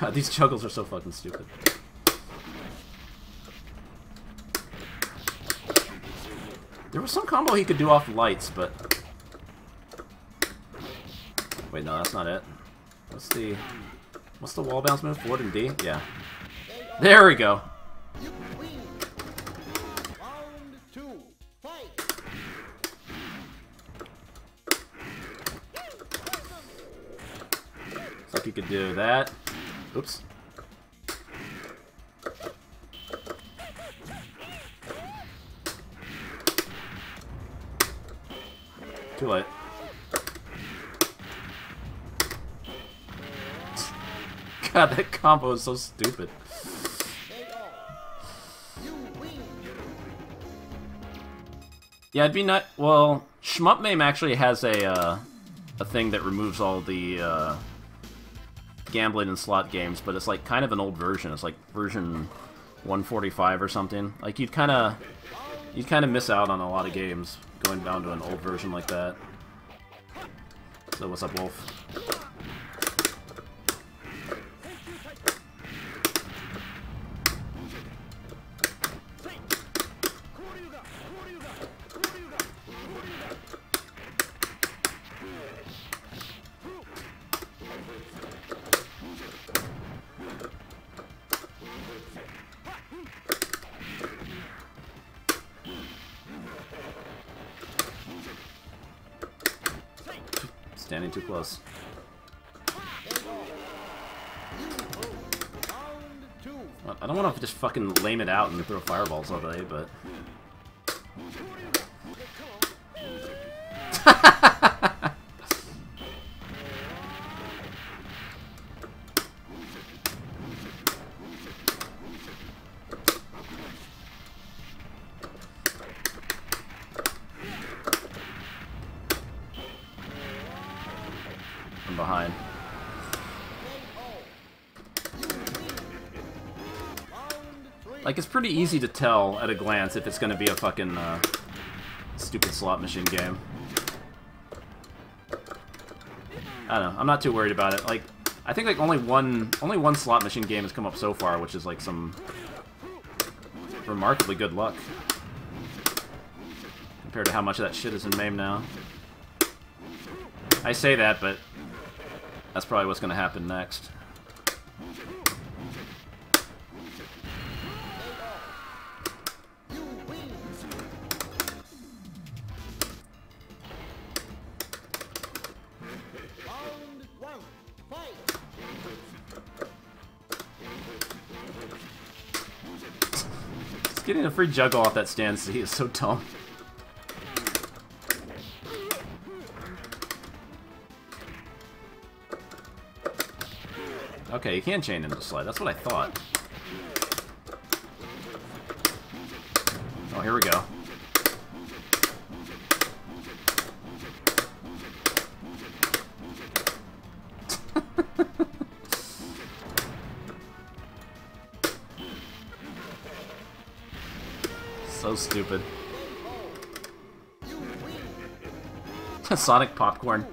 God, these juggles are so fucking stupid. There was some combo he could do off lights, but... Wait, no, that's not it. What's the... What's the wall bounce move? Forward and D? Yeah. There we go. Combo is so stupid. Yeah, it'd be not. Well, Shmup MAME actually has a uh, a thing that removes all the uh, gambling and slot games, but it's like kind of an old version. It's like version 145 or something. Like you'd kind of you'd kind of miss out on a lot of games going down to an old version like that. So what's up, Wolf? Too close. I don't want to just fucking lame it out and throw fireballs all day, but pretty easy to tell at a glance if it's gonna be a fucking, uh, stupid slot machine game. I don't know. I'm not too worried about it. Like, I think like only one only one slot machine game has come up so far, which is like some remarkably good luck compared to how much of that shit is in MAME now. I say that, but that's probably what's going to happen next. Free juggle off that stand C is so dumb. Okay, you can chain into slide. That's what I thought. Oh, here we go. Stupid. Sonic popcorn.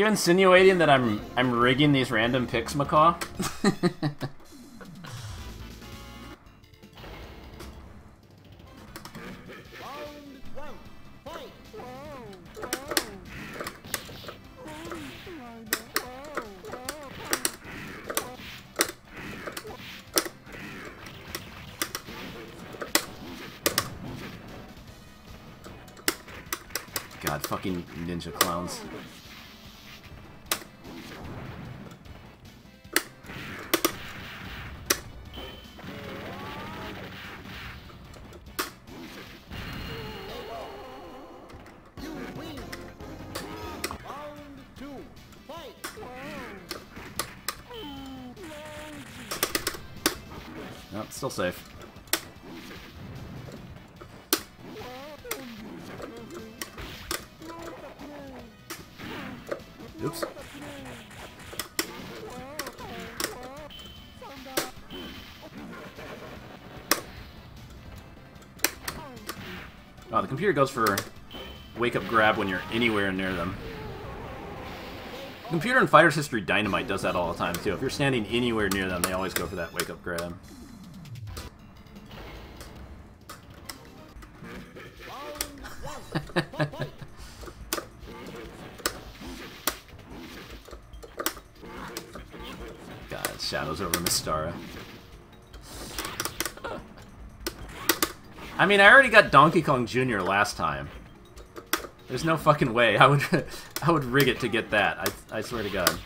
You insinuating that I'm I'm rigging these random picks, Macaw? God, fucking ninja clowns. Safe. Oops. Oh, the computer goes for wake up grab when you're anywhere near them. Computer and Fighters History Dynamite does that all the time too. If you're standing anywhere near them, they always go for that wake up grab. Mistara. I mean, I already got Donkey Kong Jr. last time. There's no fucking way I would I would rig it to get that. I I swear to God.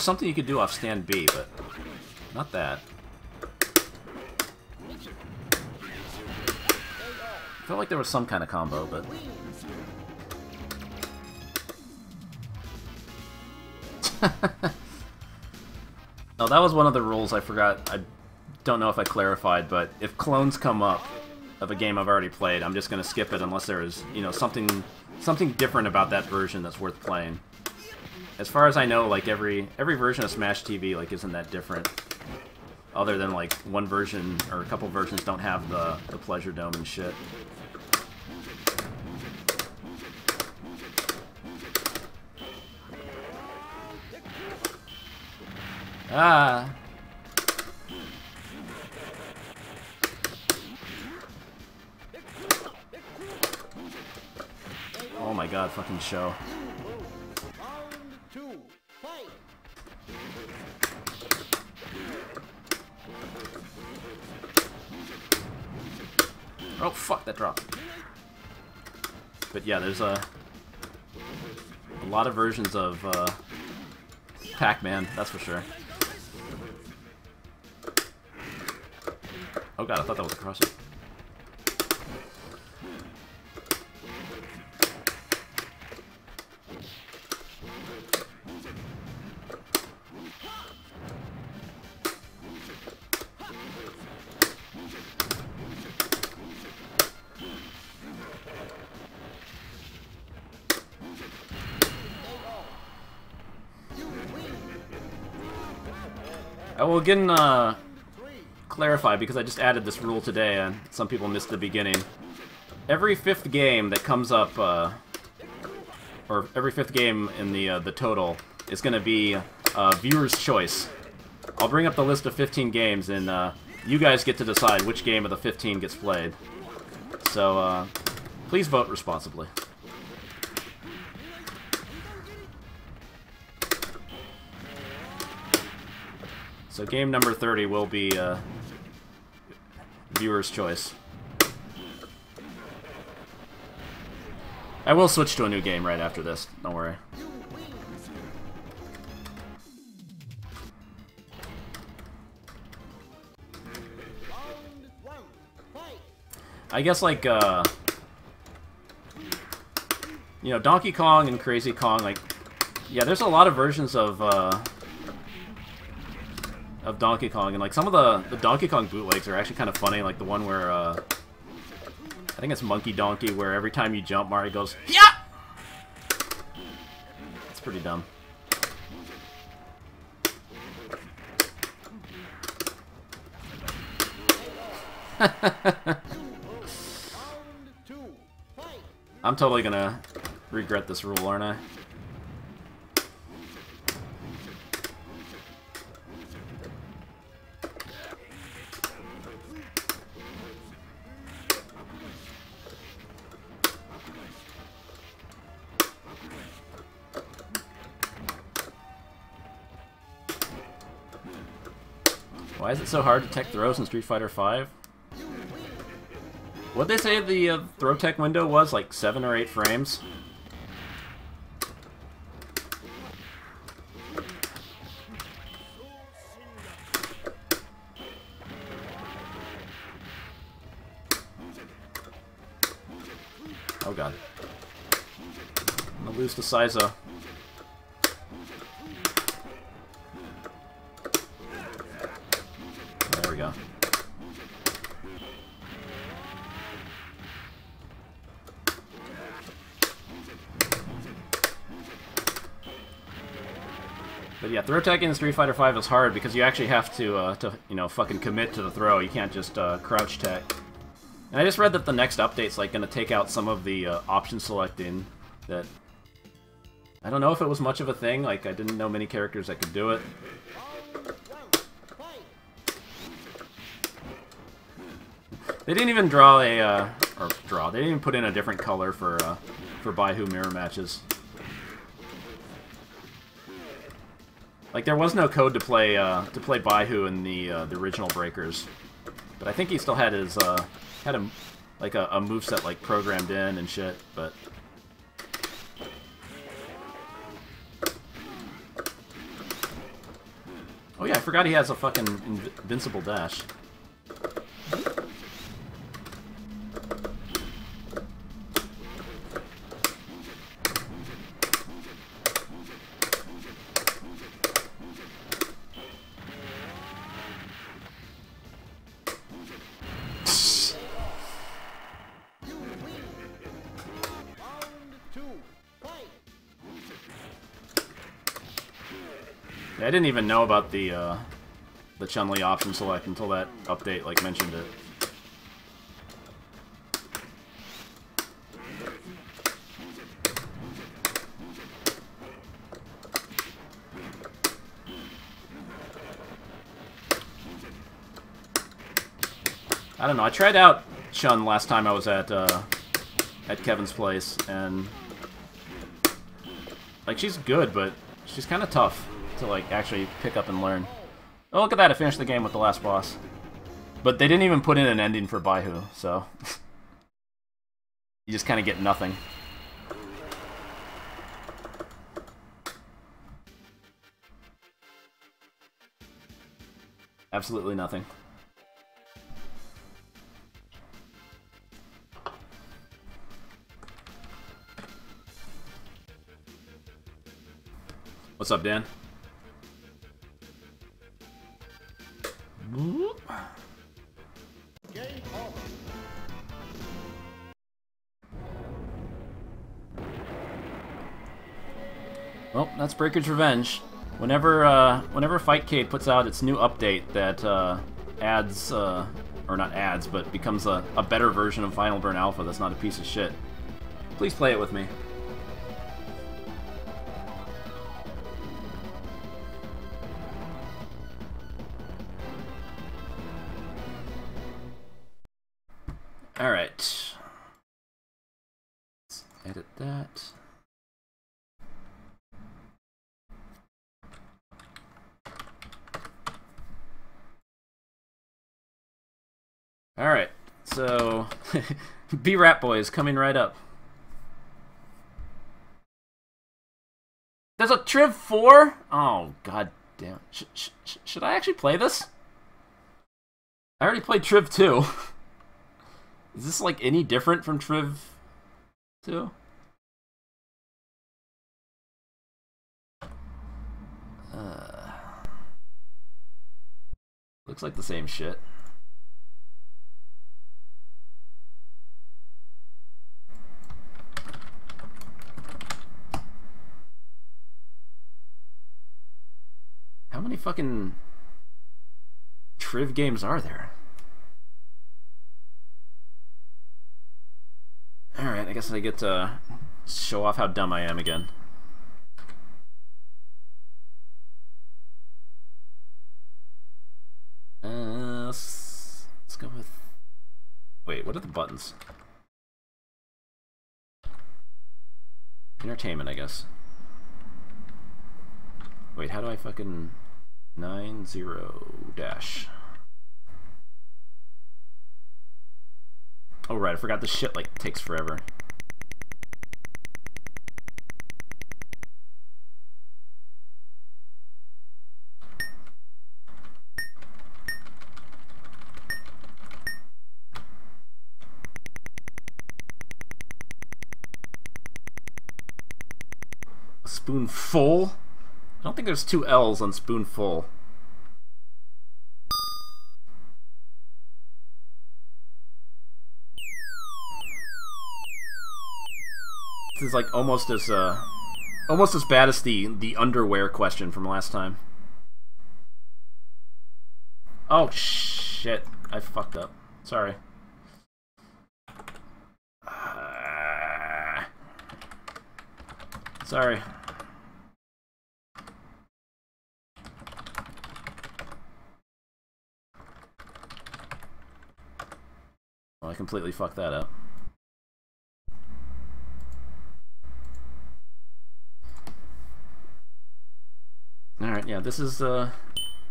There's something you could do off stand B, but not that. felt like there was some kind of combo, but oh, that was one of the rules I forgot. I don't know if I clarified, but if clones come up of a game I've already played, I'm just gonna skip it unless there is, you know, something something different about that version that's worth playing. As far as I know, like every every version of Smash TV like isn't that different. Other than like one version or a couple versions don't have the the pleasure dome and shit. Ah. Oh my god, fucking Sho. But yeah, there's a a lot of versions of uh, Pac-Man, that's for sure. Oh god, I thought that was a crosser. Again uh, clarify because I just added this rule today and some people missed the beginning. Every fifth game that comes up, uh, or every fifth game in the uh, the total is going to be uh, viewer's choice. I'll bring up the list of 15 games and uh, you guys get to decide which game of the 15 gets played. So uh, please vote responsibly. So game number 30 will be uh, viewer's choice. I will switch to a new game right after this, don't worry. I guess like uh you know, Donkey Kong and Crazy Kong, like yeah, there's a lot of versions of uh Donkey Kong and like some of the, the Donkey Kong bootlegs are actually kind of funny, like the one where uh I think it's Monkey Donkey where every time you jump Mario goes, Yeah It's pretty dumb. I'm totally gonna regret this rule, aren't I? So hard to tech throws in Street Fighter V? What'd they say the uh, throw tech window was? Like seven or eight frames? Oh god. I'm gonna lose to Saizo. But yeah, throw tech in Street Fighter V is hard because you actually have to, uh, to you know, fucking commit to the throw. You can't just uh, crouch tech. And I just read that the next update's like to take out some of the uh, option selecting that... I don't know if it was much of a thing, like I didn't know many characters that could do it. They didn't even draw a, uh, or draw, they didn't even put in a different color for, uh, for Baihu mirror matches. Like there was no code to play, uh, to play Baihu in the, uh, the original Breakers. But I think he still had his, uh, had a, like a, a moveset like programmed in and shit, but... Oh yeah, I forgot he has a fucking inv- invincible dash. I didn't even know about the uh, the Chun-Li option select until that update like mentioned it. I don't know. I tried out Chun last time I was at uh, at Kevin's place, and like she's good, but she's kind of tough to like actually pick up and learn. Oh, look at that! I finished the game with the last boss, but they didn't even put in an ending for Baihu, so you just kind of get nothing. Absolutely nothing. What's up, Dan? Breakers Revenge. Whenever uh, whenever Fightcade puts out its new update that uh, adds, uh, or not adds, but becomes a, a better version of Final Burn Alpha that's not a piece of shit, please play it with me. B Rat Boys coming right up. There's a Triv 4? Oh, god damn. Sh sh sh should I actually play this? I already played Triv 2. Is this like any different from Triv 2? Uh, looks like the same shit. Many fucking Triv games are there? Alright, I guess I get to show off how dumb I am again. Uh, let's, let's go with... Wait, what are the buttons? Entertainment, I guess. Wait, how do I fucking... 90 dash. Oh right, I forgot the shit like takes forever. Spoonful? I don't think there's two L's on spoonful. This is like almost as uh almost as bad as the the underwear question from last time. Oh shit. I fucked up. Sorry. Ah. sorry. I completely fucked that up. Alright, yeah, this is uh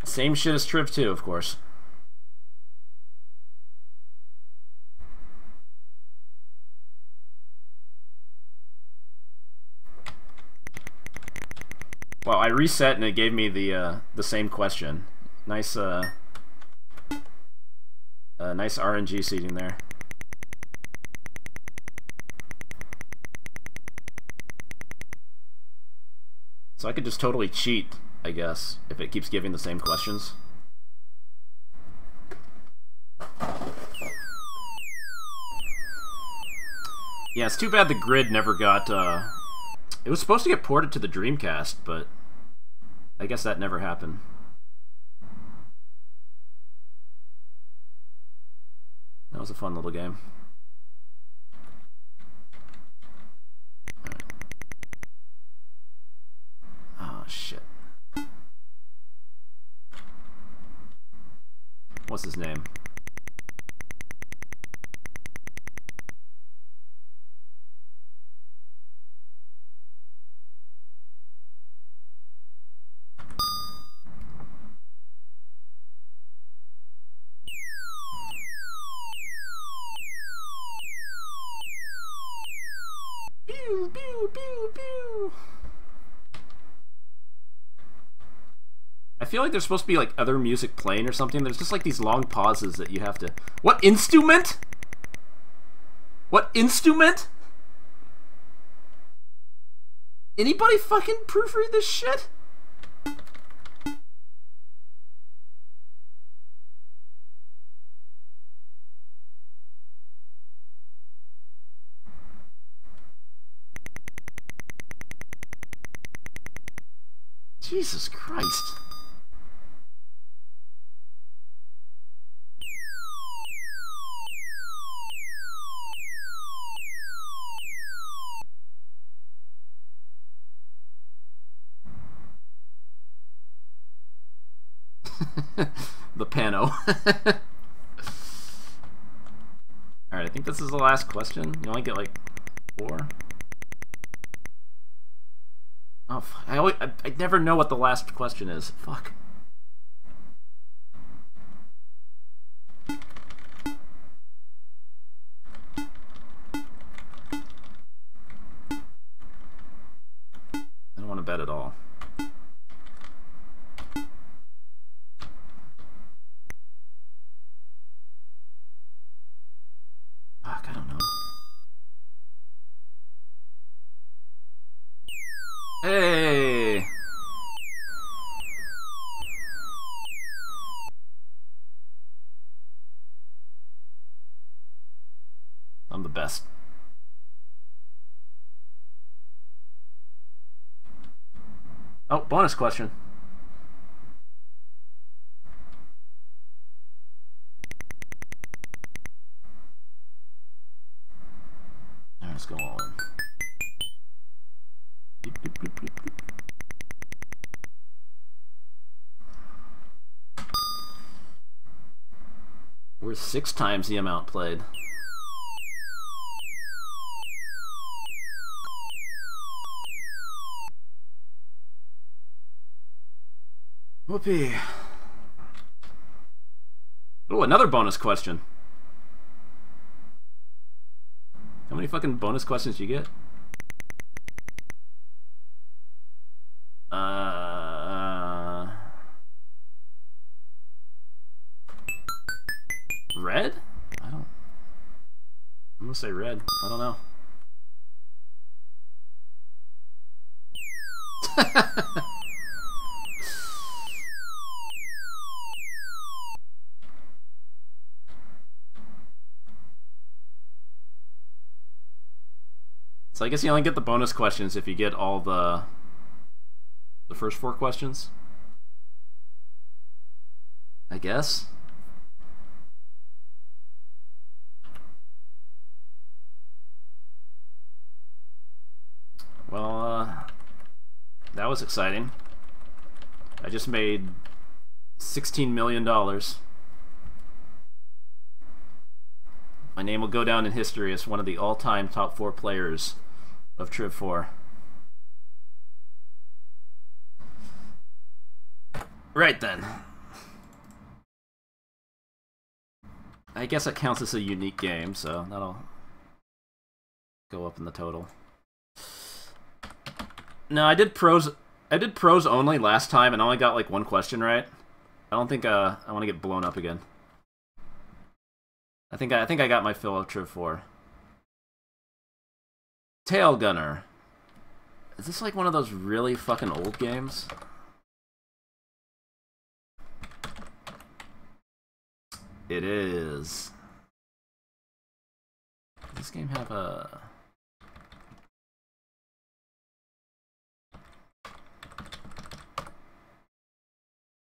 same shit as Triv 2, of course. Well, I reset and it gave me the uh, the same question. Nice uh, uh nice RNG seeding there. So I could just totally cheat, I guess, if it keeps giving the same questions. Yeah, it's too bad the grid never got, uh... It was supposed to get ported to the Dreamcast, but... I guess that never happened. That was a fun little game. Shit. What's his name? Feel like there's supposed to be like other music playing or something. There's just like these long pauses that you have to. What instrument? What instrument? Anybody fucking proofread this shit? Jesus Christ. the pano. Alright, I think this is the last question. You only get like four. Oh. I, always, I, I never know what the last question is. Fuck. Bonus question. Let's go all in. We're six times the amount played. Whoopee. Oh, another bonus question. How many fucking bonus questions do you get? Uh, red? I don't. I'm gonna say red. I don't know. so I guess you only get the bonus questions if you get all the the first four questions. I guess. Well, uh, that was exciting. I just made $16 million. My name will go down in history as one of the all-time top four players of Triv 4. Right then. I guess it counts as a unique game, so that'll go up in the total. No, I did pros. I did pros only last time, and only got like one question right. I don't think uh, I want to get blown up again. I think I, I think I got my fill of Triv four. Tailgunner. Is this like one of those really fucking old games? It is. Does this game have a...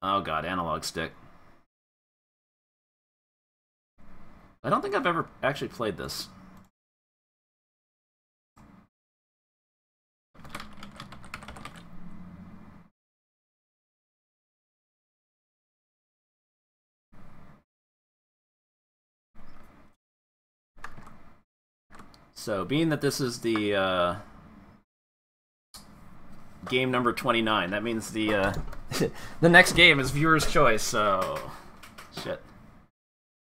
Oh god, analog stick. I don't think I've ever actually played this. So, being that this is the uh, game number 29, that means the uh, the next game is viewer's choice. So, shit.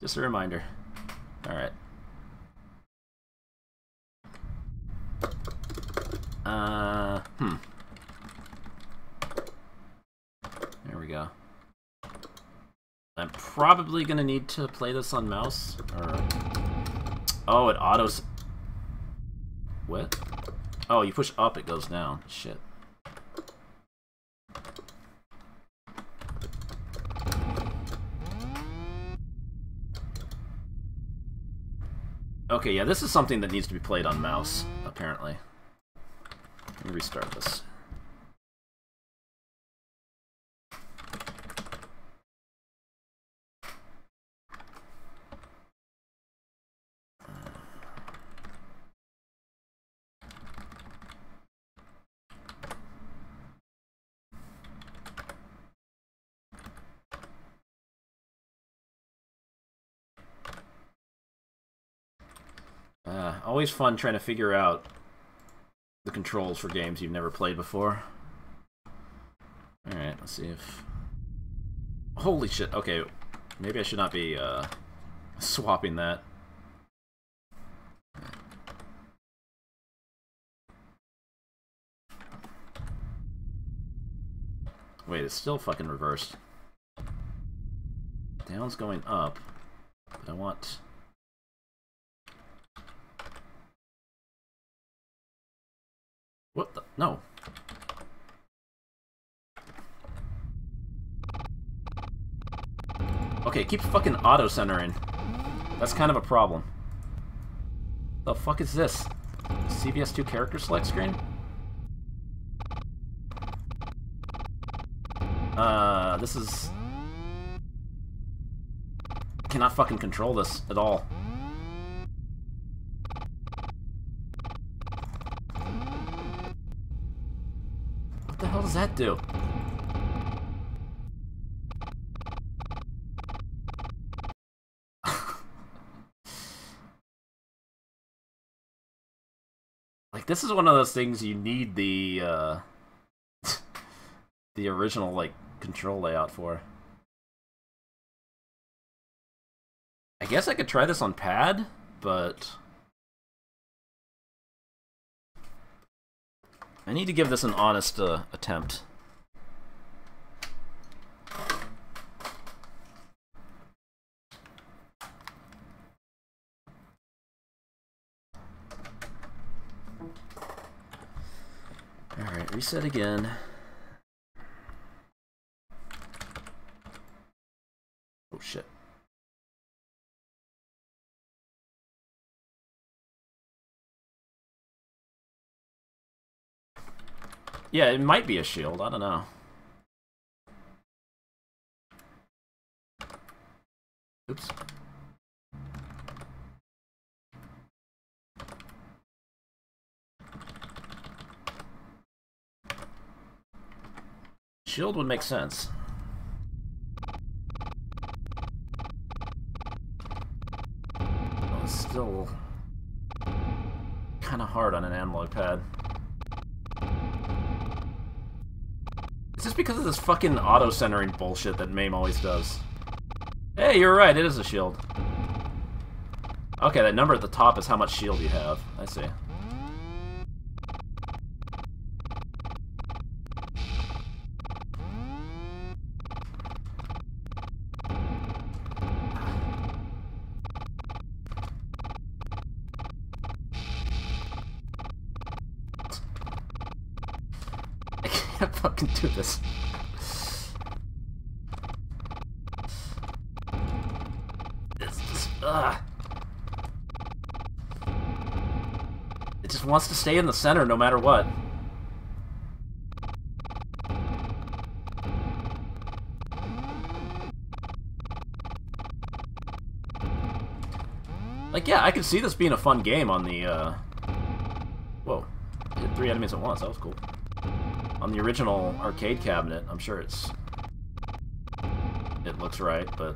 Just a reminder. All right. Uh, hmm. There we go. I'm probably gonna need to play this on mouse, or... Oh, it autos... What? Oh, you push up, it goes down. Shit. Okay, yeah, this is something that needs to be played on mouse, apparently. Let me restart this. Uh, always fun trying to figure out the controls for games you've never played before. Alright, let's see if... Holy shit, okay. Maybe I should not be uh, swapping that. Wait, it's still fucking reversed. Down's going up, but I want... What the? No. Okay, keep fucking auto-centering. That's kind of a problem. The fuck is this? CVS2 character select screen? Uh, this is... Cannot fucking control this at all. What the hell does that do? like this is one of those things you need the uh the original like control layout for. I guess I could try this on pad, but I need to give this an honest uh, attempt. Alright, reset again. Oh shit. Yeah, it might be a shield. I don't know. Oops. Shield would make sense. It's still kind of hard on an analog pad. This because of this fucking auto-centering bullshit that MAME always does? Hey, you're right, it is a shield. Okay, that number at the top is how much shield you have. I see. I can't fucking do this. It's just, ugh. It just wants to stay in the center no matter what. Like, yeah, I could see this being a fun game on the, uh... Whoa. Three enemies at once, that was cool on the original arcade cabinet, I'm sure it's it looks right, but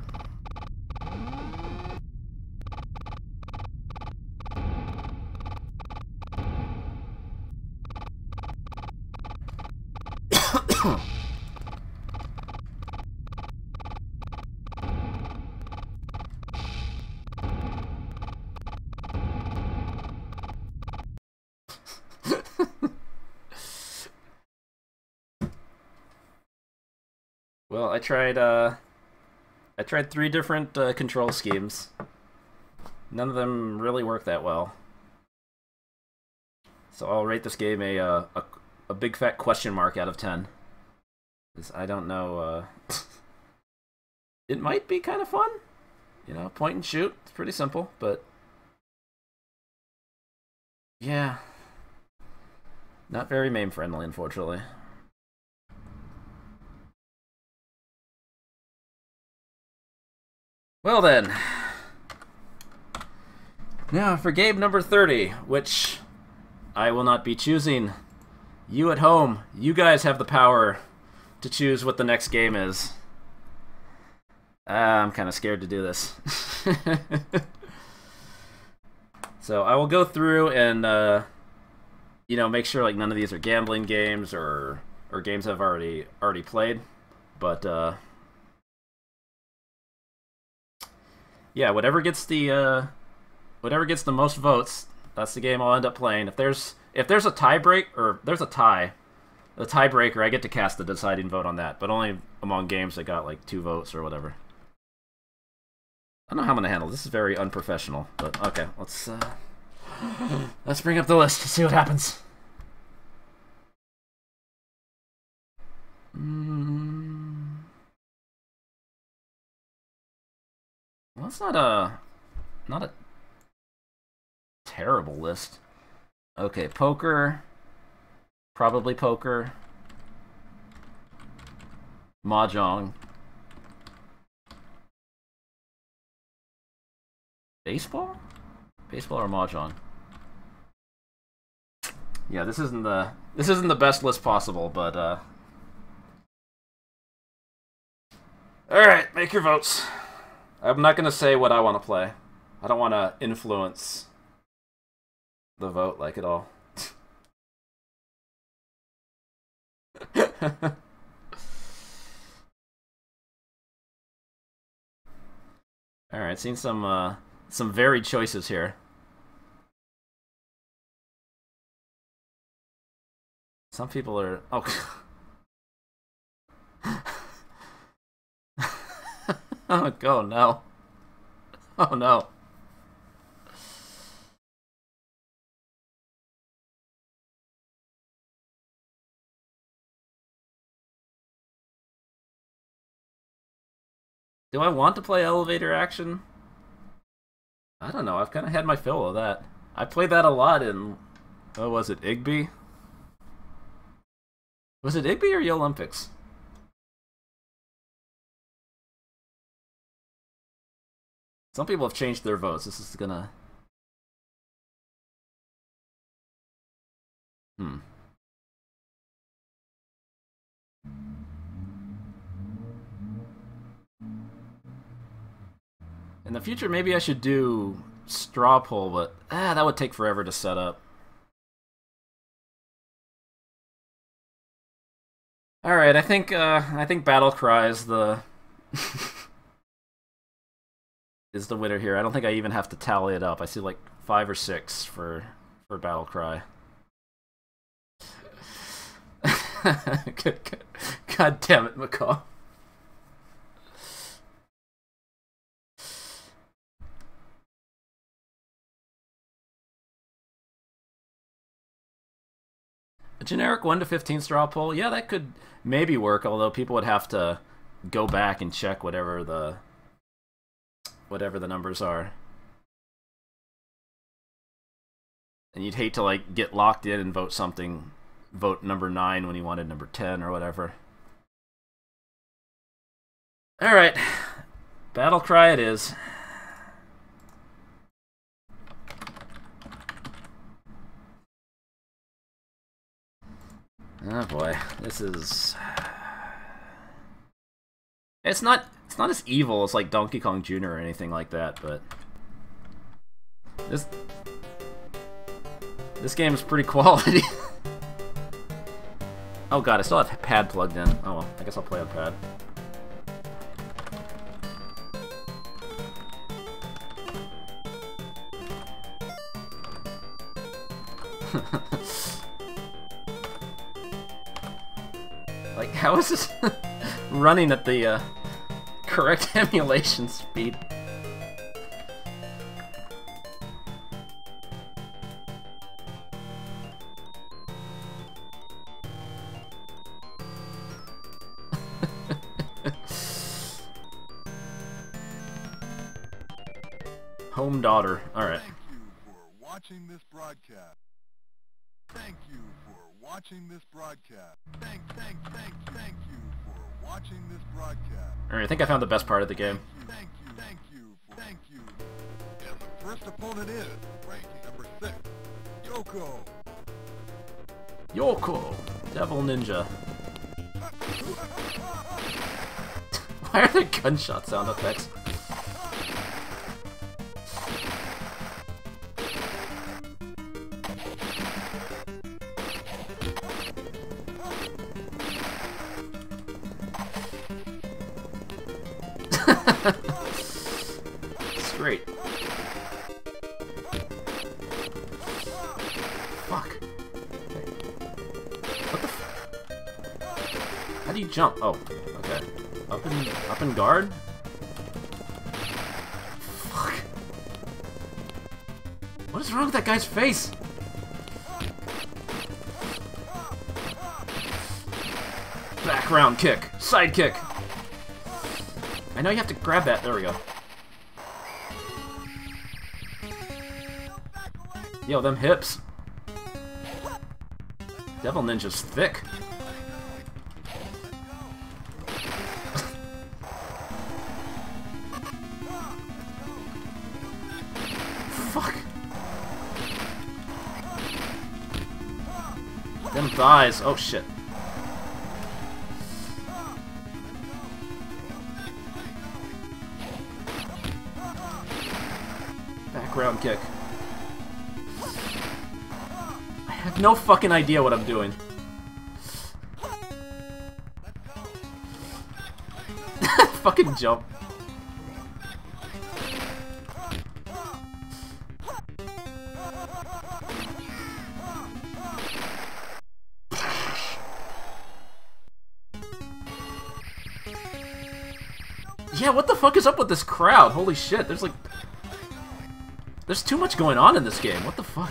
tried. Uh, I tried three different uh, control schemes. None of them really work that well. So I'll rate this game a uh, a, a big fat question mark out of ten. 'Cause I don't know. Uh, it might be kind of fun. You know, point and shoot. It's pretty simple, but yeah, not very MAME friendly, unfortunately. Well then. Now for game number 30, which I will not be choosing. You at home, you guys have the power to choose what the next game is. Ah, I'm kind of scared to do this. so I will go through and, uh, you know, make sure like none of these are gambling games or or games I've already already played. But uh, yeah, whatever gets the uh, whatever gets the most votes, that's the game I'll end up playing. If there's if there's a tie break or there's a tie, a tiebreaker, I get to cast the deciding vote on that, but only among games that got like two votes or whatever. I don't know how I'm gonna handle this. This is very unprofessional, but okay. Let's uh, let's bring up the list to see what happens. Mm. Well, it's not a not a terrible list. Okay, poker. Probably poker. Mahjong. Baseball? Baseball or Mahjong? Yeah, this isn't the this isn't the best list possible, but uh Alright, make your votes. I'm not gonna say what I wanna play. I don't wanna influence the vote like at all. Alright, seen some uh some varied choices here. Some people are oh Oh go no. Oh no. Do I want to play elevator action? I don't know. I've kind of had my fill of that. I played that a lot in. What was it? Igby? Was it Igby or Yo Olympics? Some people have changed their votes. This is gonna. Hmm. In the future, maybe I should do straw poll, but ah, that would take forever to set up. All right, I think uh, I think Battle Cry is the is the winner here. I don't think I even have to tally it up. I see like five or six for for Battle Cry. God, God, God damn it, Macaw. A generic 1 to 15 straw poll, yeah, that could maybe work, although people would have to go back and check whatever the whatever the numbers are. And you'd hate to like get locked in and vote something vote number 9 when you wanted number 10 or whatever. All right. Battle cry it is. Oh boy, this is. It's not. It's not as evil as like Donkey Kong Jr. or anything like that, but this this game is pretty quality. oh god, I still have pad plugged in. Oh well, I guess I'll play on pad. Like, how is this? running at the uh, correct emulation speed. Home Data. Alright. Thank you for watching this broadcast. Thank you for watching this broadcast. Thank, thank, thank, thank you Alright, I think I found the best part of the game. Thank you, thank you, thank you. And the first opponent is ranking number six, Yoko. Yoko! Devil Ninja. Why are there gunshot sound effects? Jump? Oh, okay. Up and up and guard? Fuck. What is wrong with that guy's face? Background kick. Side kick. I know you have to grab that. There we go. Yo, them hips. Devil Ninja's thick. Thighs. Oh shit. Background kick. I have no fucking idea what I'm doing. fucking jump. Fuck is up with this crowd? Holy shit, there's like... There's too much going on in this game. What the fuck?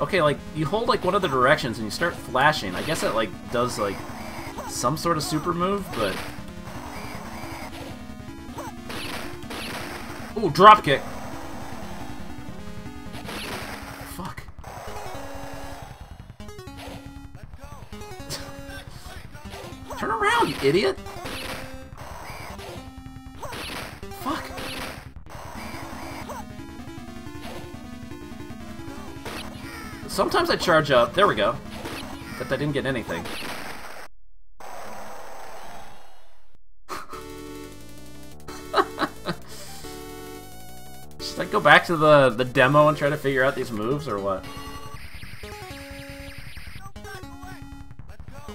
Okay, like, you hold, like, one of the directions and you start flashing. I guess it, like, does, like, some sort of super move, but... Ooh, drop kick! Fuck. Turn around, you idiot! Fuck. Sometimes I charge up. There we go. Except I didn't get anything. Go back to the, the demo and try to figure out these moves, or what?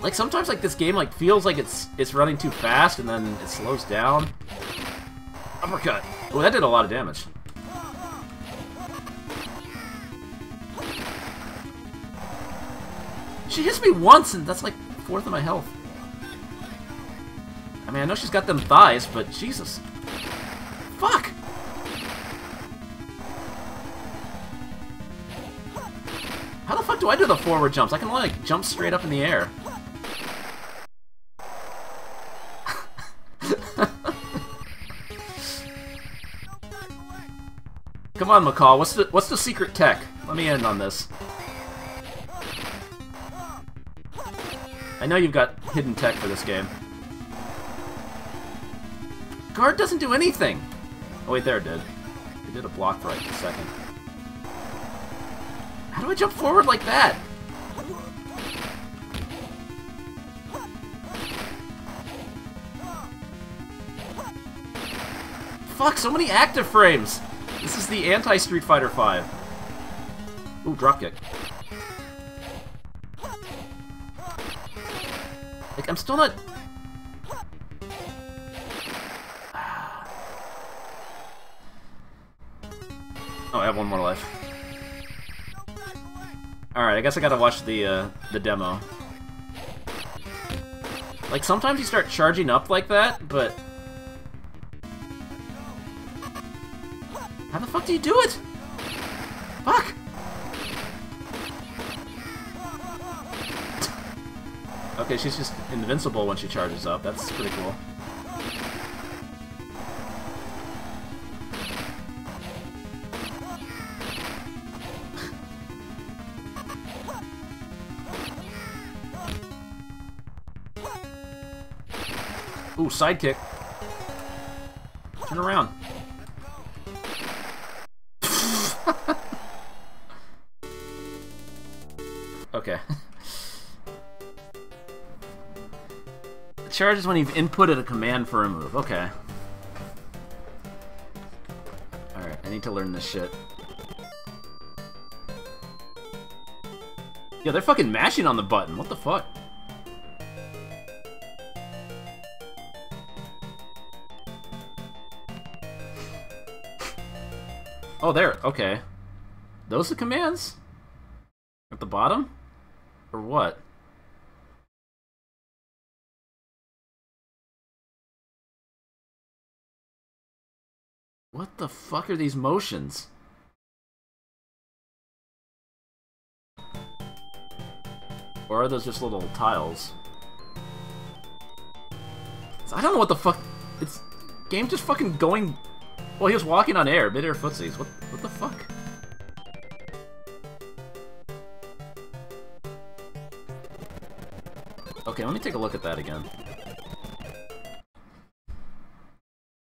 Like, sometimes, like, this game, like, feels like it's it's running too fast, and then it slows down. Uppercut. Oh, that did a lot of damage. She hits me once, and that's like fourth of my health. I mean, I know she's got them thighs, but Jesus. Do I do the forward jumps? I can only like jump straight up in the air. Come on, Macaw. What's the what's the secret tech? Let me end on this. I know you've got hidden tech for this game. Guard doesn't do anything! Oh wait, there it did. It did a block right a second. How do I jump forward like that? Fuck, so many active frames! This is the anti-Street Fighter 5. Ooh, dropkick. Like, I'm still not... I guess I gotta watch the, uh, the demo. Like, sometimes you start charging up like that, but... How the fuck do you do it? Fuck! Okay, she's just invincible when she charges up. That's pretty cool. Sidekick. Turn around. okay. Charges when you've inputted a command for a move. Okay. Alright, I need to learn this shit. Yeah, they're fucking mashing on the button. What the fuck? Oh, there. Okay. Those the commands? At the bottom? Or what? What the fuck are these motions? Or are those just little tiles? I don't know what the fuck. It's game just fucking going. Well, he was walking on air, mid-air footsies. What? What the fuck? Okay, let me take a look at that again.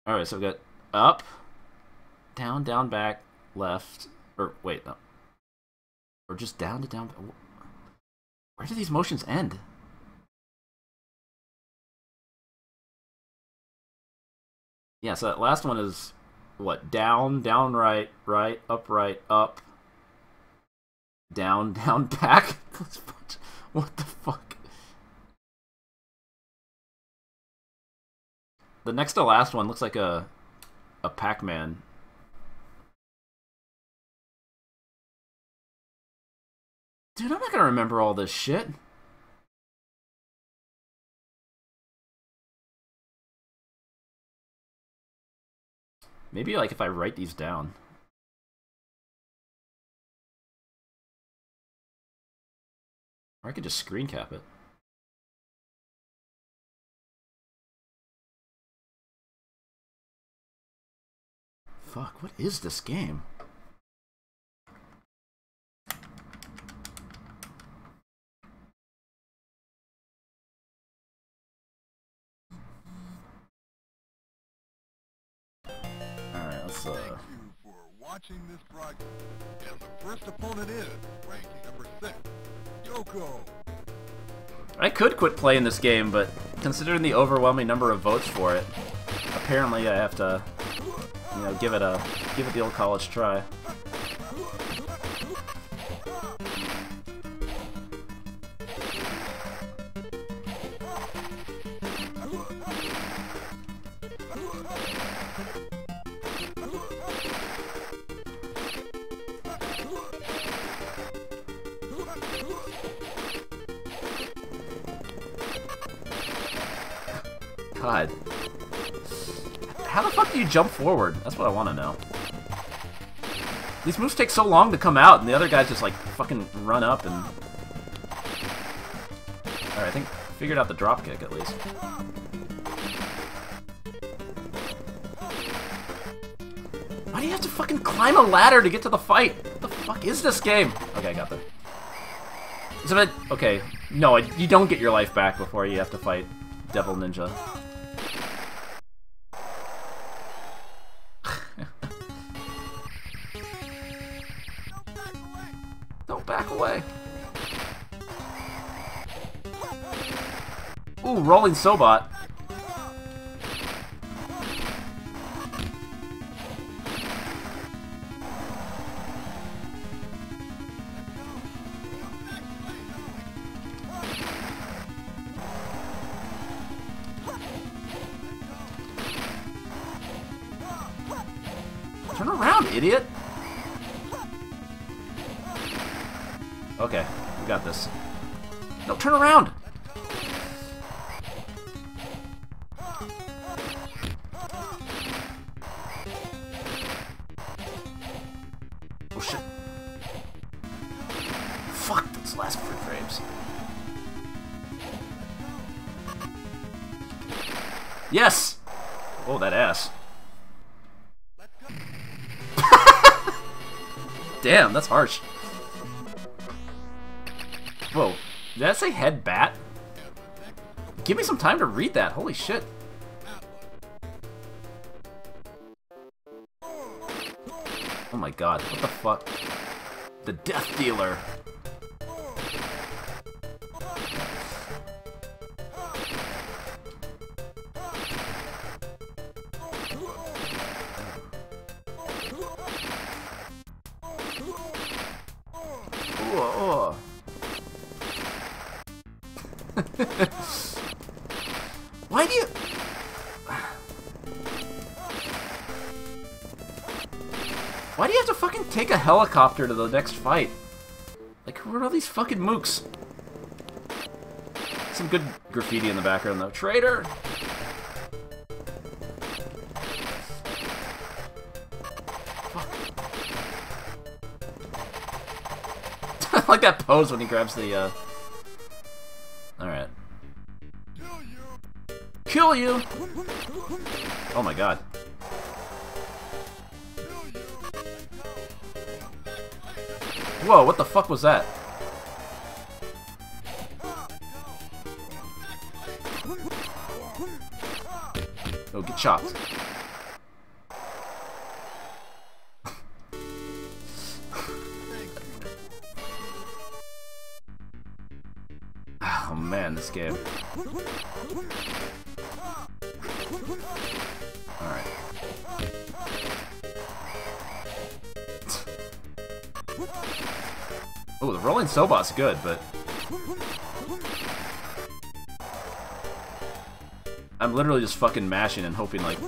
Alright, so we got up, down, down, back, left, or wait, no. Or just down to down. Where do these motions end? Yeah, so that last one is what? Down, down, right, right, up, right, up, down, down, back. what the fuck? The next to last one looks like a a Pac-Man. Dude, I'm not gonna remember all this shit. Maybe like if I write these down. Or I could just screen cap it. Fuck, what is this game? Watching this broadcast. And the first opponent is ranking number six, Yoko. I could quit playing this game, but considering the overwhelming number of votes for it, apparently I have to, you know, give it a give it the old college try. God. How the fuck do you jump forward? That's what I want to know. These moves take so long to come out, and the other guys just like fucking run up and. Alright, I think figured out the drop kick at least. Why do you have to fucking climb a ladder to get to the fight? What the fuck is this game? Okay, I got there. Is it okay? No, you don't get your life back before you have to fight Devil Ninja. Rolling Sobat. Harsh. Whoa, did that say head bat? Give me some time to read that, holy shit. Helicopter to the next fight? Like, who are all these fucking mooks? Some good graffiti in the background, though. Traitor! I like that pose when he grabs the, uh... Alright. Kill you! Oh my god. Whoa, what the fuck was that? Oh, get chopped. Oh man, this game. Rolling good, but... I'm literally just fucking mashing and hoping, like,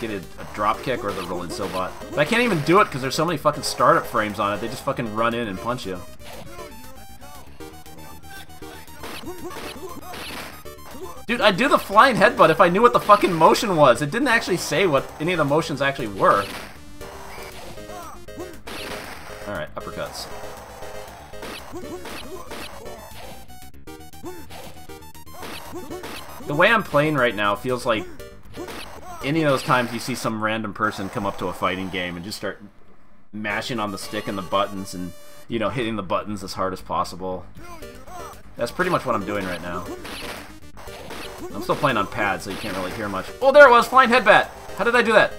get a, a drop kick or the rolling Sobat. But I can't even do it because there's so many fucking startup frames on it. They just fucking run in and punch you. Dude, I'd do the flying headbutt if I knew what the fucking motion was. It didn't actually say what any of the motions actually were. Way I'm playing right now feels like any of those times you see some random person come up to a fighting game and just start mashing on the stick and the buttons and, you know, hitting the buttons as hard as possible. That's pretty much what I'm doing right now. I'm still playing on pad, so you can't really hear much. Oh, there it was! Flying headbat! How did I do that?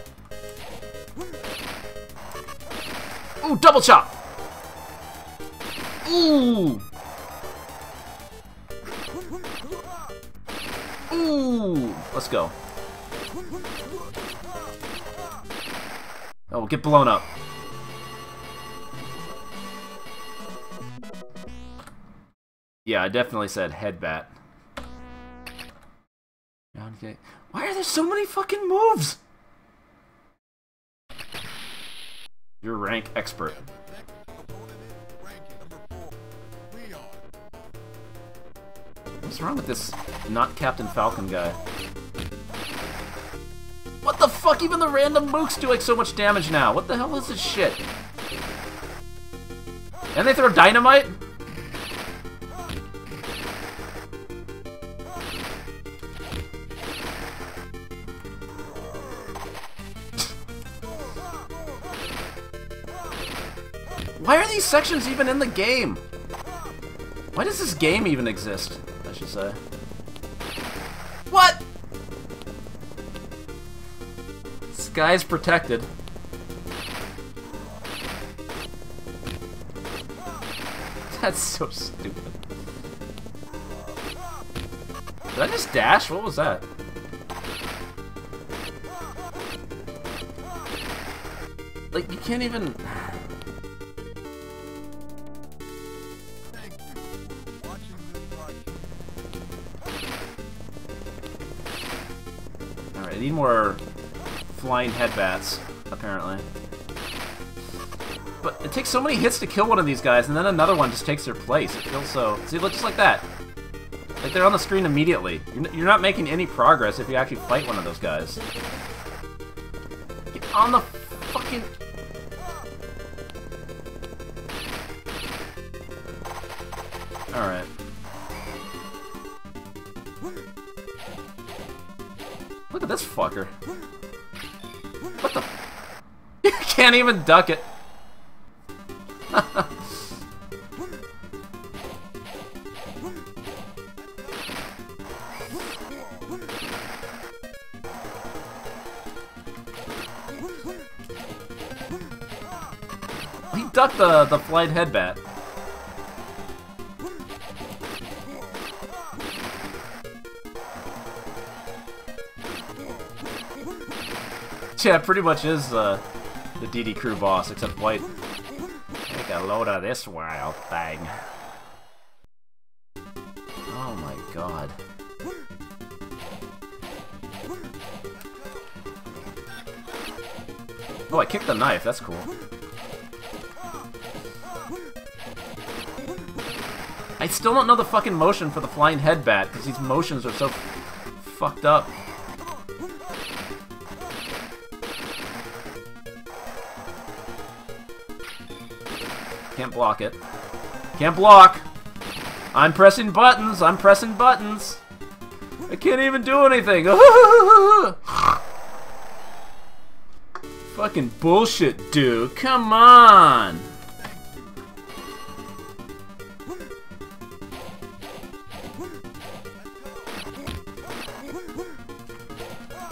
Ooh, double chop! Ooh! Ooh! Let's go. Oh, get blown up. Yeah, I definitely said headbat. Okay. Why are there so many fucking moves? You're rank expert. What's wrong with this not Captain Falcon guy? What the fuck? Even the random mooks do like so much damage now. What the hell is this shit? And they throw dynamite? Why are these sections even in the game? Why does this game even exist, should say? What? Guy's protected. That's so stupid. Did I just dash? What was that? Like, you can't even... I need more flying headbats, apparently. But it takes so many hits to kill one of these guys, and then another one just takes their place. It feels so... See, look just like that. Like, they're on the screen immediately. You're, you're not making any progress if you actually fight one of those guys. Get on the fucking... Alright. Look at this fucker. What the... You can't even duck it. He ducked the, the flight headbat. Yeah, pretty much is uh, the DD crew boss, except white. Take a load of this wild thing. Oh my god. Oh, I kicked the knife. That's cool. I still don't know the fucking motion for the flying head bat, because these motions are so fucked up. Block it. Can't block! I'm pressing buttons! I'm pressing buttons! I can't even do anything! Fucking bullshit, dude. Come on!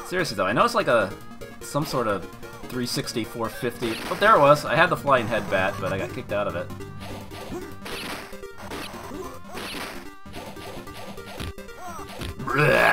Seriously though, I know it's like a some sort of 360, 450. But there it was. I had the flying head bat, but I got kicked out of it. Blech.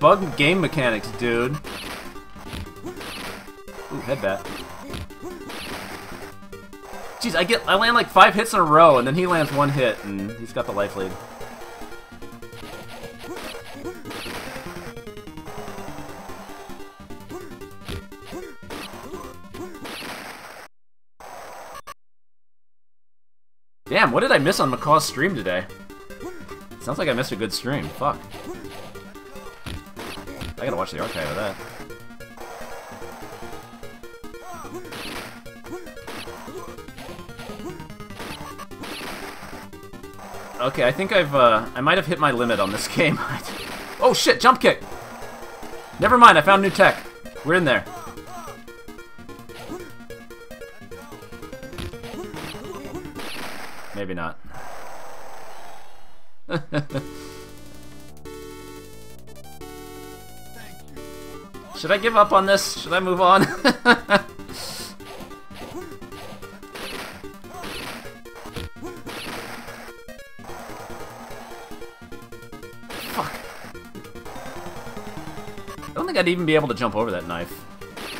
Bug game mechanics, dude. Ooh, headbat. Jeez, I get I land like five hits in a row, and then he lands one hit, and he's got the life lead. Damn, what did I miss on Macaw's stream today? Sounds like I missed a good stream. Fuck. Gotta watch the archive of that. Okay, I think I've, uh, I might have hit my limit on this game. oh shit, jump kick! Never mind, I found new tech. We're in there. Should I give up on this? Should I move on? Fuck. I don't think I'd even be able to jump over that knife.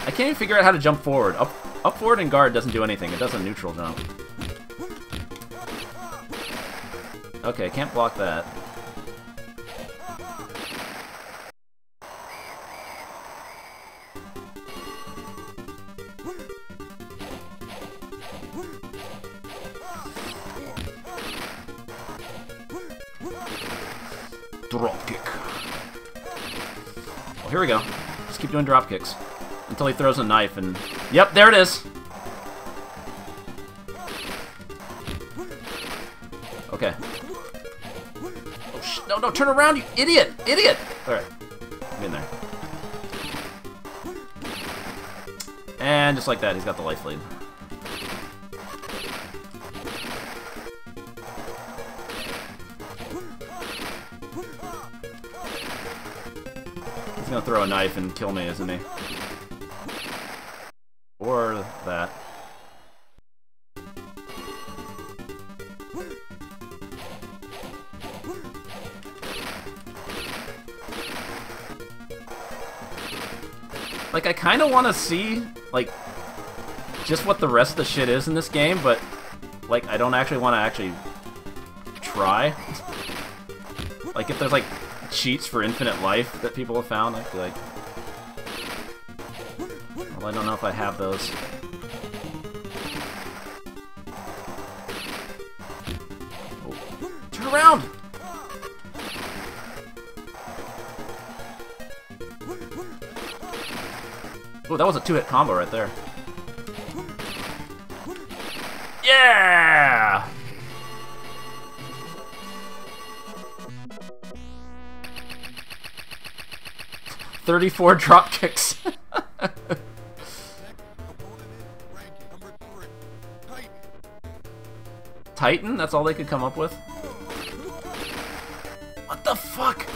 I can't even figure out how to jump forward. Up, up forward and guard doesn't do anything. It does a neutral jump. Okay, can't block that. Doing drop kicks. Until he throws a knife and... Yep, there it is! Okay. Oh, no, no, turn around, you idiot! Idiot! Alright. In there. And just like that, he's got the life lead. Knife and kill me, isn't he? Or that. like I kind of want to see like just what the rest of the shit is in this game, but like I don't actually want to actually try. Like if there's like cheats for infinite life that people have found, I feel like. Well, I don't know if I have those. Oh. Turn around! Oh, that was a two-hit combo right there. Yeah! Thirty-four drop kicks. Titan? That's all they could come up with? What the fuck?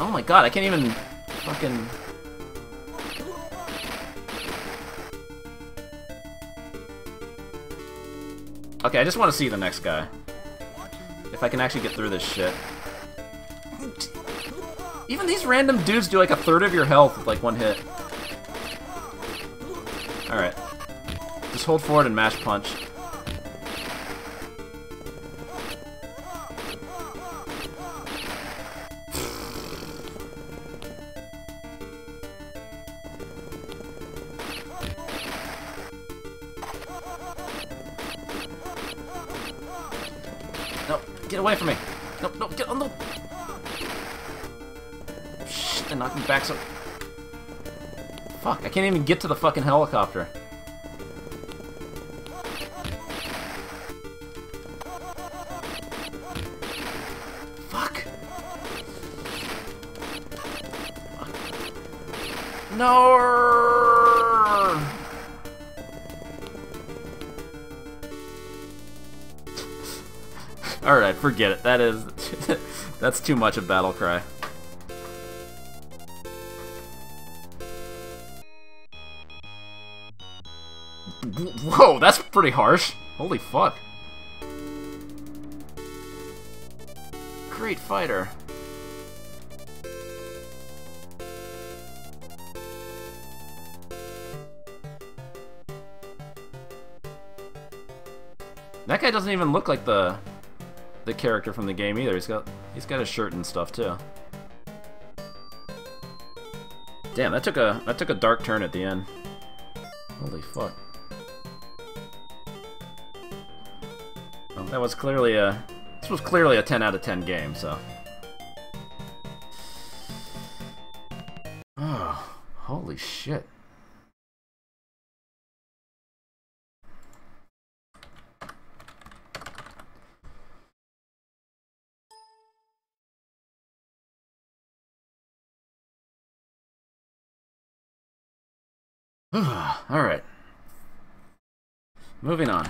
Oh my god, I can't even fucking... Okay, I just want to see the next guy. If I can actually get through this shit. Even these random dudes do like a third of your health with like one hit. Alright. Just hold forward and mash punch. Can't even get to the fucking helicopter. Fuck. Fuck. No. Alright, forget it. That is... that's too much of battle cry. Pretty harsh. Holy fuck. Great fighter. That guy doesn't even look like the the character from the game either. He's got he's got a shirt and stuff too. Damn, that took a that took a dark turn at the end. Holy fuck. That was clearly a this was clearly a 10 out of 10 game, so. Oh, holy shit. Alright. Moving on.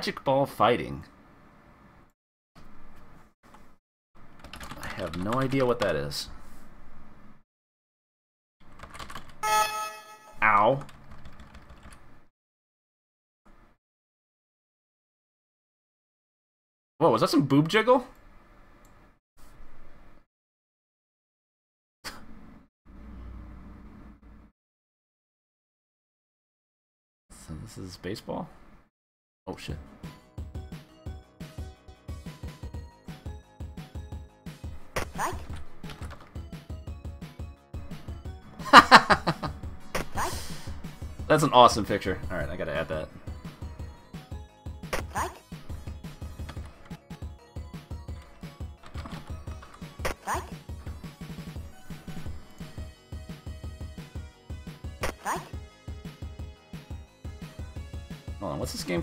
Magic Ball Fighting. I have no idea what that is. Ow. Whoa, was that some boob jiggle? So this is baseball? Oh shit. Strike. That's an awesome picture. Alright, I gotta add that.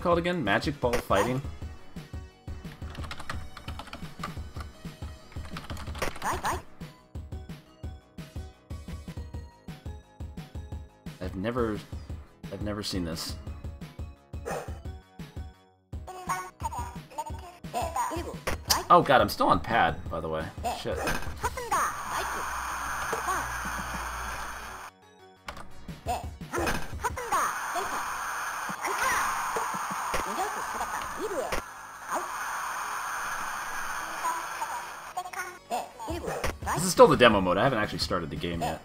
called again? Magic Ball Fighting? I've never... I've never seen this. Oh god, I'm still on pad, by the way. Shit. still the demo mode. I haven't actually started the game yet.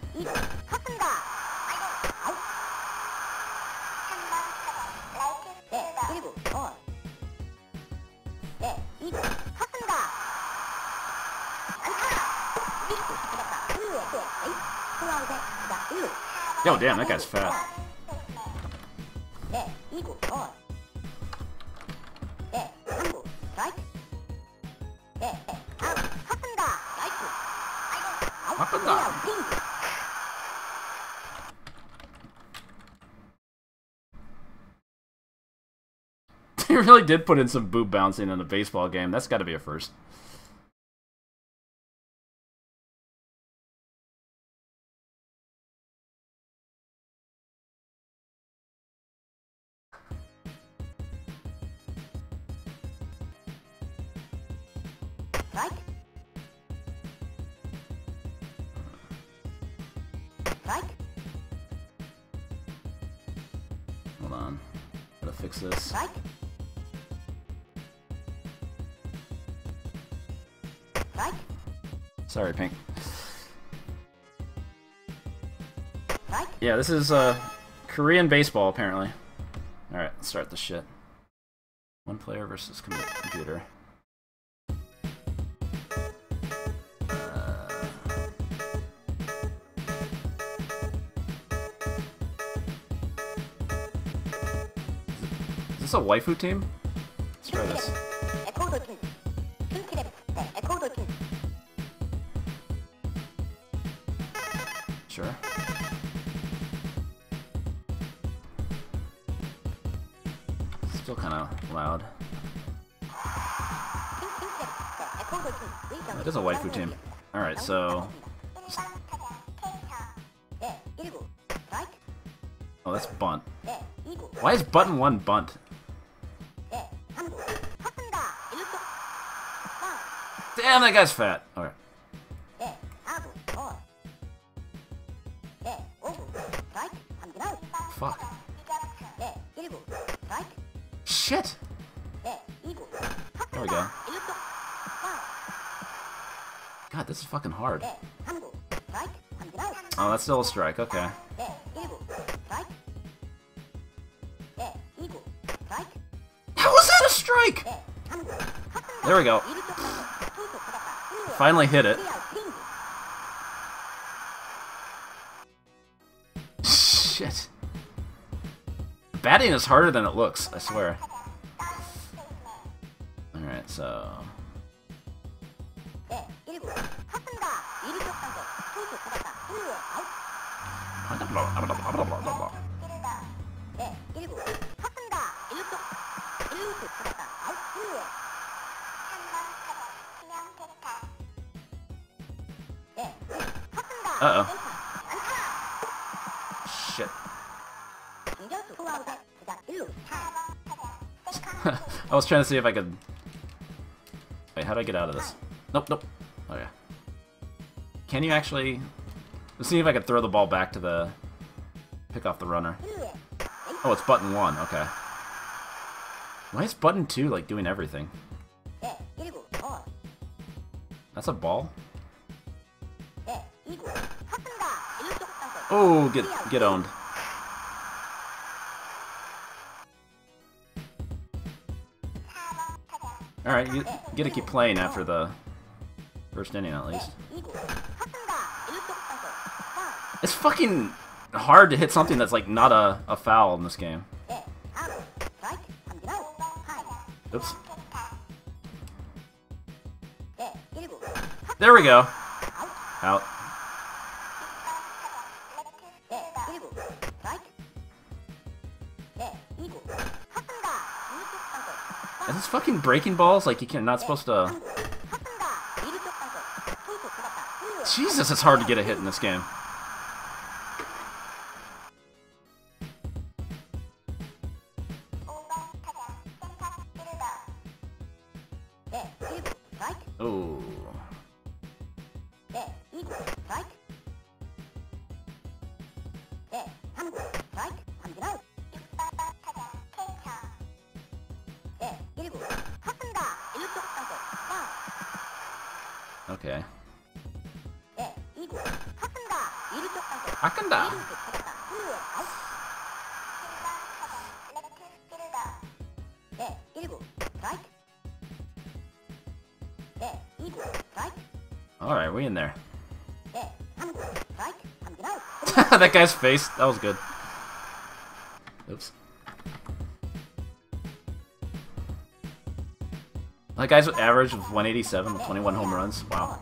Yo, damn, that guy's fat. really did put in some boob bouncing in a baseball game. That's got to be a first. Sorry, Pink. Yeah, this is uh, Korean baseball, apparently. Alright, let's start the shit. One player versus com computer. Uh. Is this a waifu team? Why is button one bunt? Damn, that guy's fat. Alright. Fuck. Shit! There we go. God, this is fucking hard. Oh, that's still a strike, okay. There we go. Finally hit it. Shit. Batting is harder than it looks, I swear. was trying to see if I could... Wait, how do I get out of this? Nope, nope. Okay. Can you actually... Let's see if I could throw the ball back to the... Pick off the runner. Oh, it's button one. Okay. Why is button two, like, doing everything? That's a ball? Oh, get, get owned. Alright, you get to keep playing after the first inning at least. It's fucking hard to hit something that's like not a, a foul in this game. Oops. There we go. Out. fucking breaking balls like you can not supposed to Jesus, it's hard to get a hit in this game. That guy's face, that was good. Oops. That guy's average of 187 with 21 home runs. Wow.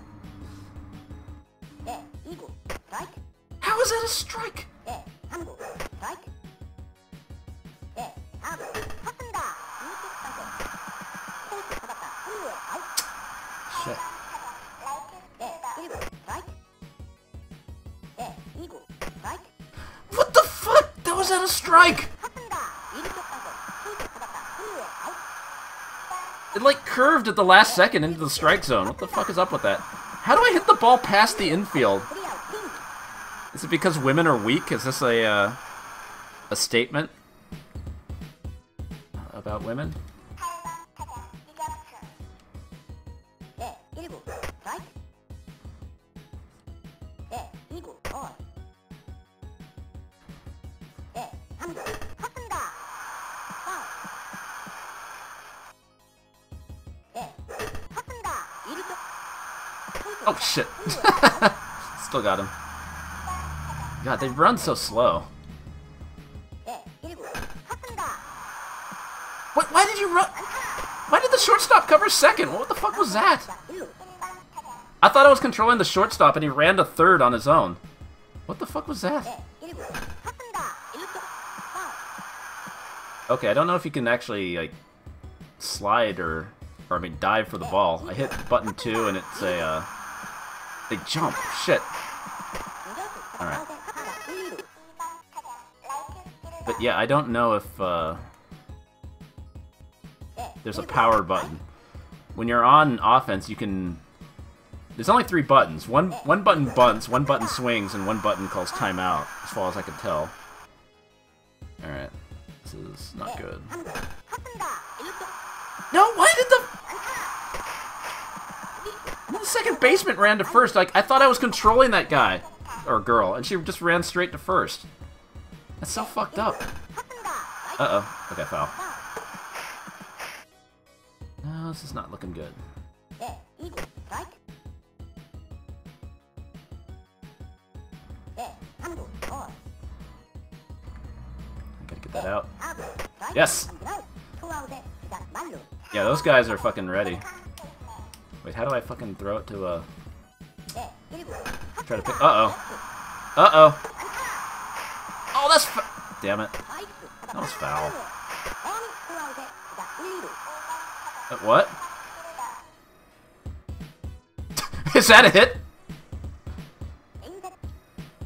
at the last second into the strike zone. What the fuck is up with that? How do I hit the ball past the infield? Is it because women are weak? Is this a uh, a statement? still got him. God, they run so slow. What? Why did you run? Why did the shortstop cover second? What the fuck was that? I thought I was controlling the shortstop and he ran to third on his own. What the fuck was that? Okay, I don't know if you can actually, like, slide or, or I mean, dive for the ball. I hit button two and it's a, uh, they jump. Shit. Yeah, I don't know if uh, there's a power button. When you're on offense, you can... There's only three buttons. One one button bunts, one button swings, and one button calls timeout, as far as I can tell. Alright. This is not good. No, why did the... The second baseman ran to first. Like, I thought I was controlling that guy. Or girl. And she just ran straight to first. That's so fucked up. Uh-oh. Okay, foul. No, this is not looking good. I gotta get that out. Yes! Yeah, those guys are fucking ready. Wait, how do I fucking throw it to a... Try to pick... Uh-oh. Uh-oh! damn it. That was foul. Uh, what? Is that a hit?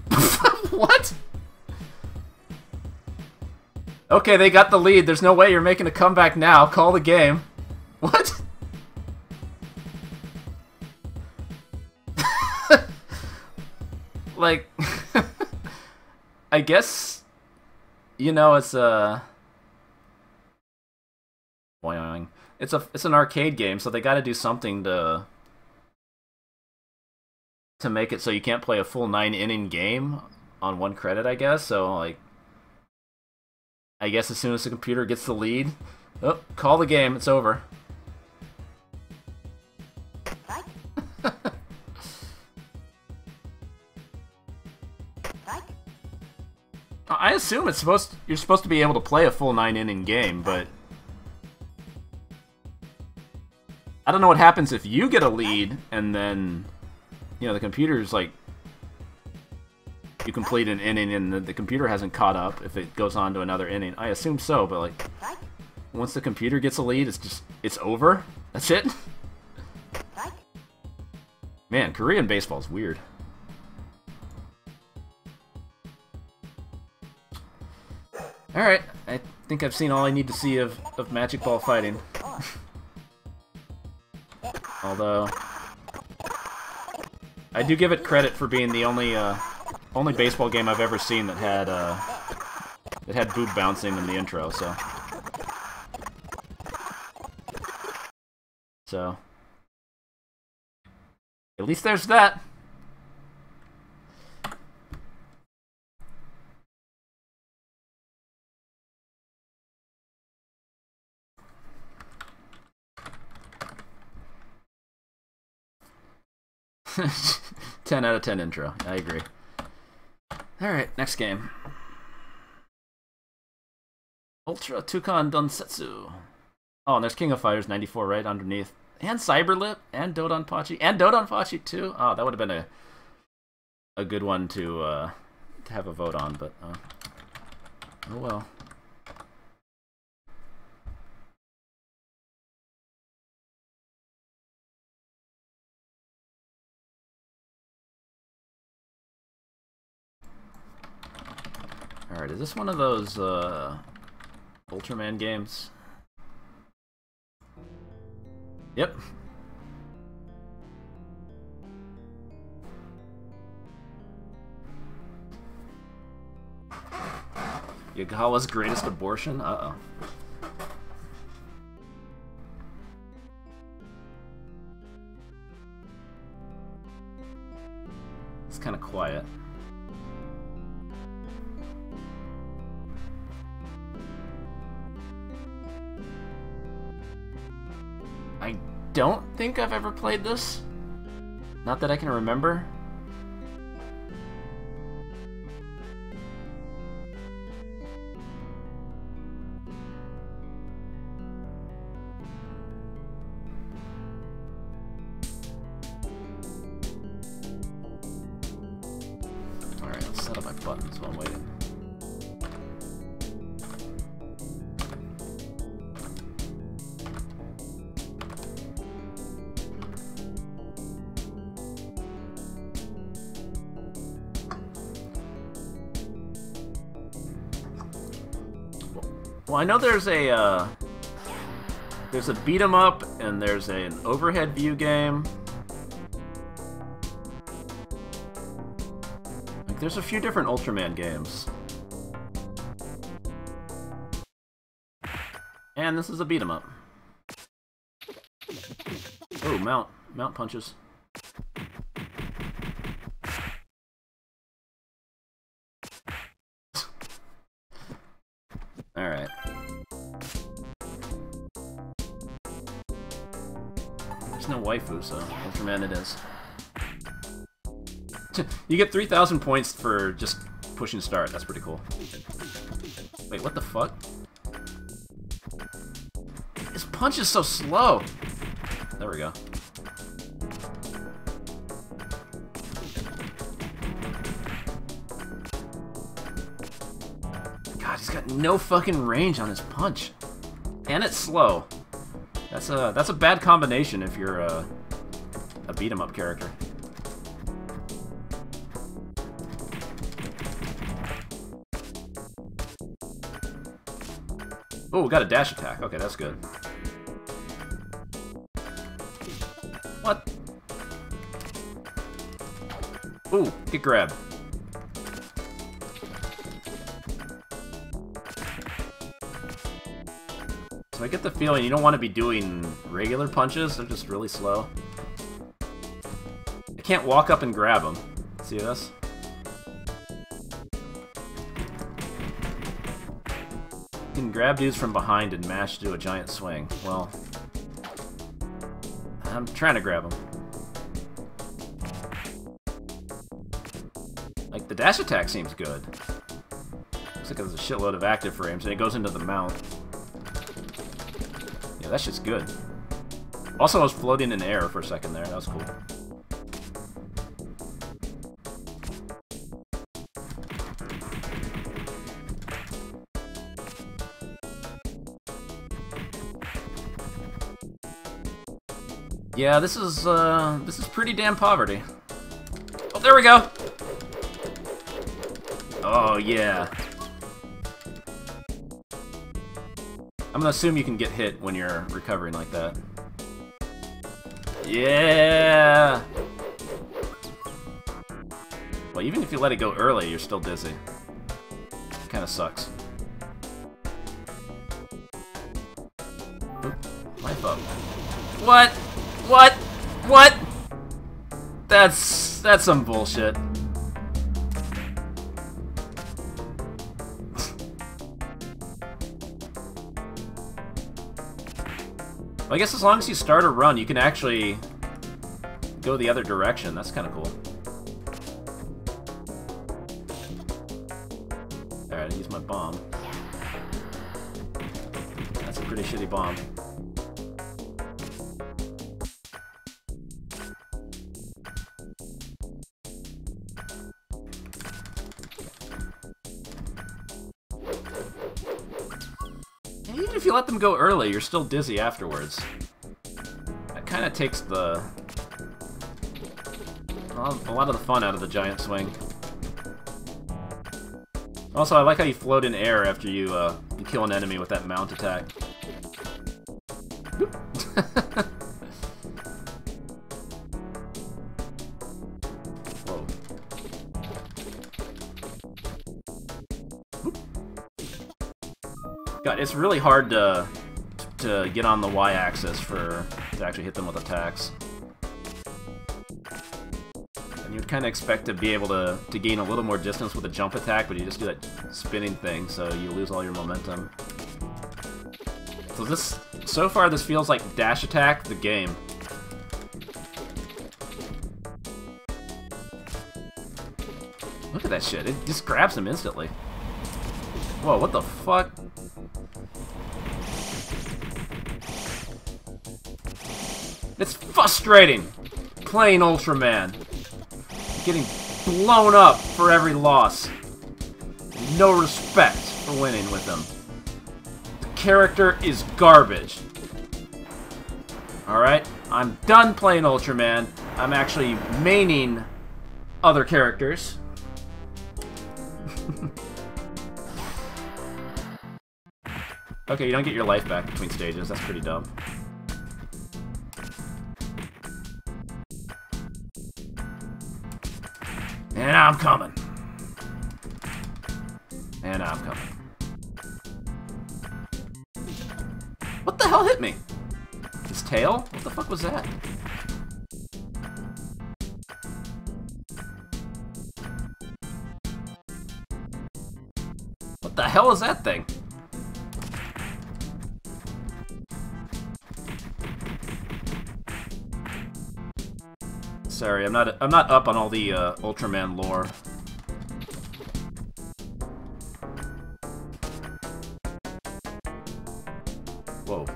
what? Okay, they got the lead. There's no way you're making a comeback now. Call the game. What? like, I guess you know, it's a. Boing. It's a it's an arcade game, so they got to do something to to make it so you can't play a full nine inning game on one credit, I guess. So like, I guess as soon as the computer gets the lead, oh, call the game. It's over. I assume it's supposed to, you're supposed to be able to play a full nine inning game, but I don't know what happens if you get a lead and then you know the computer's like you complete an inning and the, the computer hasn't caught up if it goes on to another inning. I assume so, but like once the computer gets a lead, it's just it's over. That's it. Man, Korean baseball's weird. Alright, I think I've seen all I need to see of, of Magic Ball fighting. Although, I do give it credit for being the only uh, only baseball game I've ever seen that had uh, that had boob bouncing in the intro. So, so at least there's that. 10 out of 10 intro. I agree. Alright, next game. Ultra Toukon Densetsu. Oh, and there's King of Fighters 94 right underneath. And Cyberlip and Dodonpachi. And Dodonpachi too. Oh, that would have been a a good one to uh, to have a vote on, but uh, oh well. Alright, is this one of those uh, Ultraman games? Yep. Yagawa's greatest abortion? Uh-oh. It's kind of quiet. Don't think I've ever played this. Not that I can remember. Know there's a uh, there's a beat 'em up and there's an overhead view game. Like, there's a few different Ultraman games. And this is a beat 'em up. Oh, mount mount punches. Waifu, so Ultraman it is. you get 3,000 points for just pushing start. That's pretty cool. Wait, what the fuck? His punch is so slow! There we go. God, he's got no fucking range on his punch. And it's slow. That's a that's a bad combination if you're a, a beat 'em up character. Oh, we got a dash attack. Okay, that's good. What? Ooh, get grab. I get the feeling you don't want to be doing regular punches, they're just really slow. I can't walk up and grab them. See this? You can grab dudes from behind and mash to do a giant swing. Well, I'm trying to grab them. Like, the dash attack seems good. Looks like there's a shitload of active frames, and it goes into the mount. That's just good. Also, I was floating in air for a second there. That was cool. Yeah, this is, uh, this is pretty damn poverty. Oh, there we go! Oh, yeah. Gonna assume you can get hit when you're recovering like that. Yeah! Well, even if you let it go early, you're still dizzy. Kinda sucks. Oop, life up. What? What? What? That's... that's some bullshit. I guess as long as you start a run, you can actually go the other direction. That's kind of cool. Alright, I use my bomb. That's a pretty shitty bomb. Go early, you're still dizzy afterwards. That kind of takes the... a lot of the fun out of the giant swing. Also, I like how you float in air after you, uh, you kill an enemy with that mount attack. It's really hard to to get on the y-axis for to actually hit them with attacks. And you'd kind of expect to be able to, to gain a little more distance with a jump attack, but you just do that spinning thing, so you lose all your momentum. So this, so far this feels like dash attack, the game. Look at that shit, it just grabs him instantly. Whoa, what the fuck? Frustrating playing Ultraman. Getting blown up for every loss. No respect for winning with them. The character is garbage. Alright, I'm done playing Ultraman. I'm actually maining other characters. okay, you don't get your life back between stages. That's pretty dumb. And I'm coming. And I'm coming. What the hell hit me? His tail? What the fuck was that? What the hell is that thing? Sorry, I'm not I'm not up on all the uh, Ultraman lore. Whoa.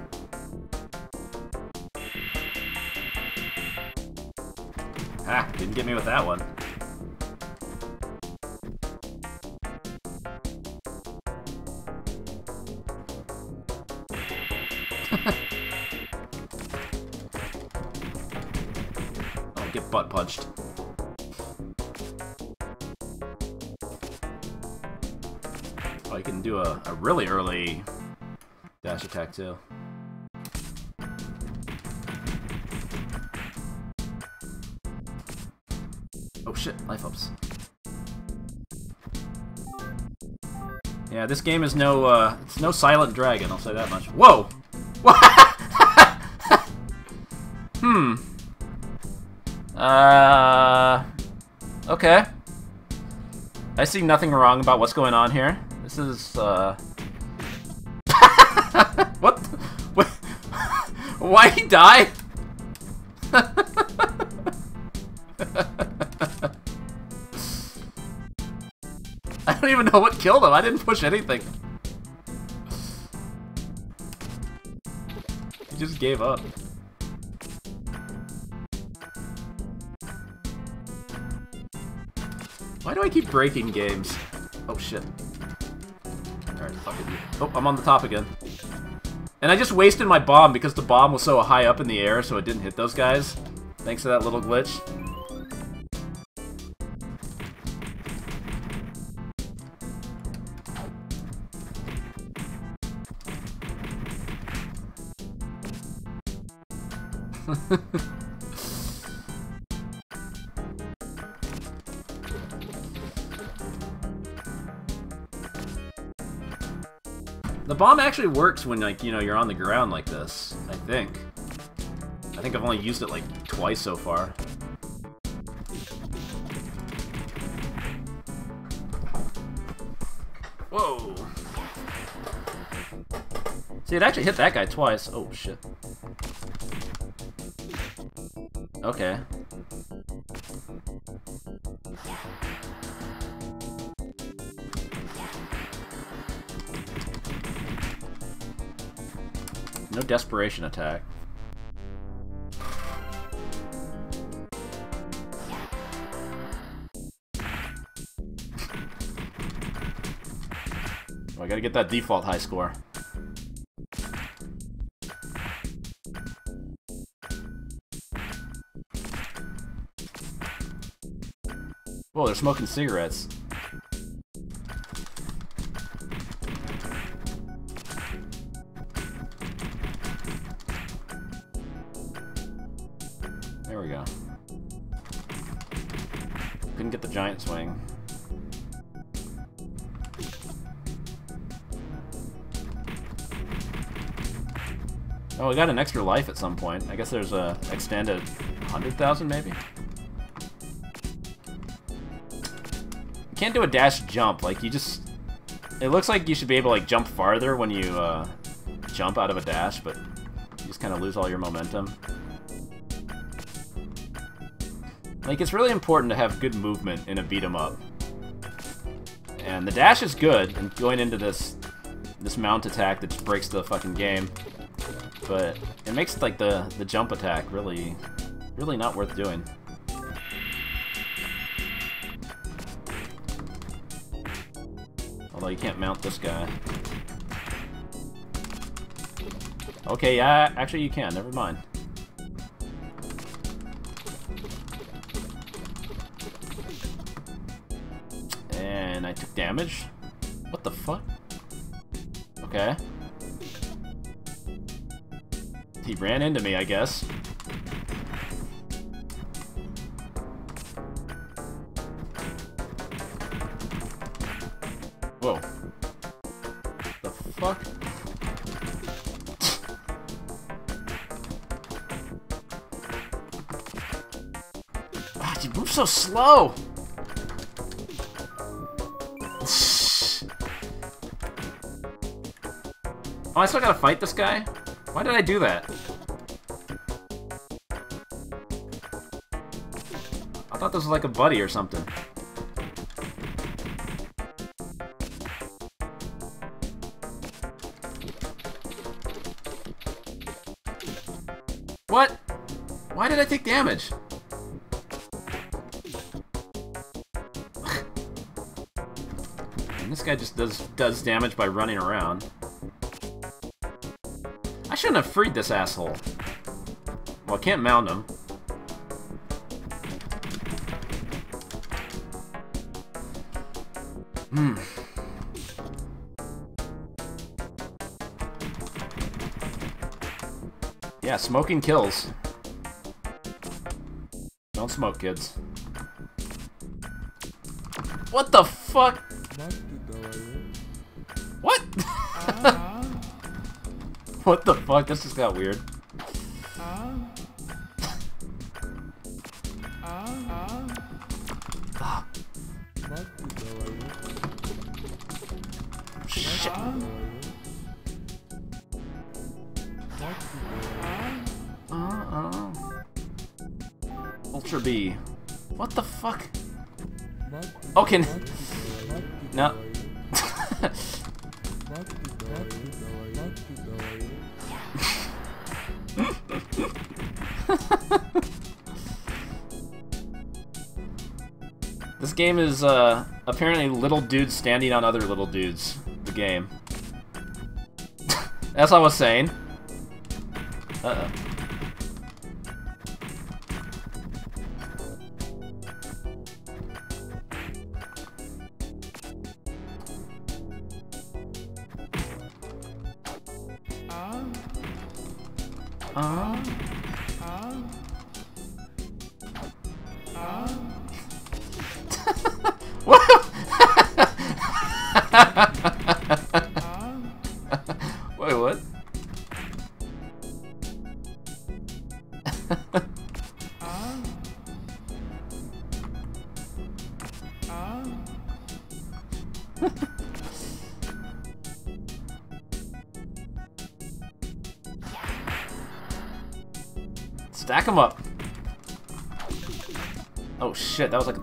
Ah, didn't get me with that one. get butt punched. Oh, you can do a, a really early dash attack too. Oh shit, life ups. Yeah, this game is no, uh, it's no Silent Dragon, I'll say that much. Whoa! Uh, okay. I see nothing wrong about what's going on here. This is, uh... what? Why he die? I don't even know what killed him. I didn't push anything. He just gave up. I keep breaking games? Oh shit. Alright, fuck it. Oh, I'm on the top again. And I just wasted my bomb because the bomb was so high up in the air so it didn't hit those guys. Thanks to that little glitch. Bomb actually works when, like, you know, you're on the ground like this, I think. I think I've only used it, like, twice so far. Whoa! See, it actually hit that guy twice. Oh, shit. Okay. Desperation attack. Oh, I gotta get that default high score. Whoa, they're smoking cigarettes. Got an extra life at some point. I guess there's a extended 100,000 maybe? You can't do a dash jump, like you just... It looks like you should be able to like jump farther when you uh, jump out of a dash, but you just kind of lose all your momentum. Like, it's really important to have good movement in a beat 'em up. And the dash is good, and going into this this mount attack that just breaks the fucking game. But it makes like the the jump attack really really not worth doing. Although you can't mount this guy. Okay, yeah, actually you can, never mind. Into me, I guess. Whoa. The fuck? Ah, you move so slow! Oh, I still gotta fight this guy? Why did I do that? Thought this was like a buddy or something. What? Why did I take damage? this guy just does does damage by running around. I shouldn't have freed this asshole. Well, I can't mount him. Yeah, smoking kills. Don't smoke, kids. What the fuck? What? what the fuck? This just got weird. Okay. No. this game is uh, apparently little dudes standing on other little dudes. The game. As I was saying.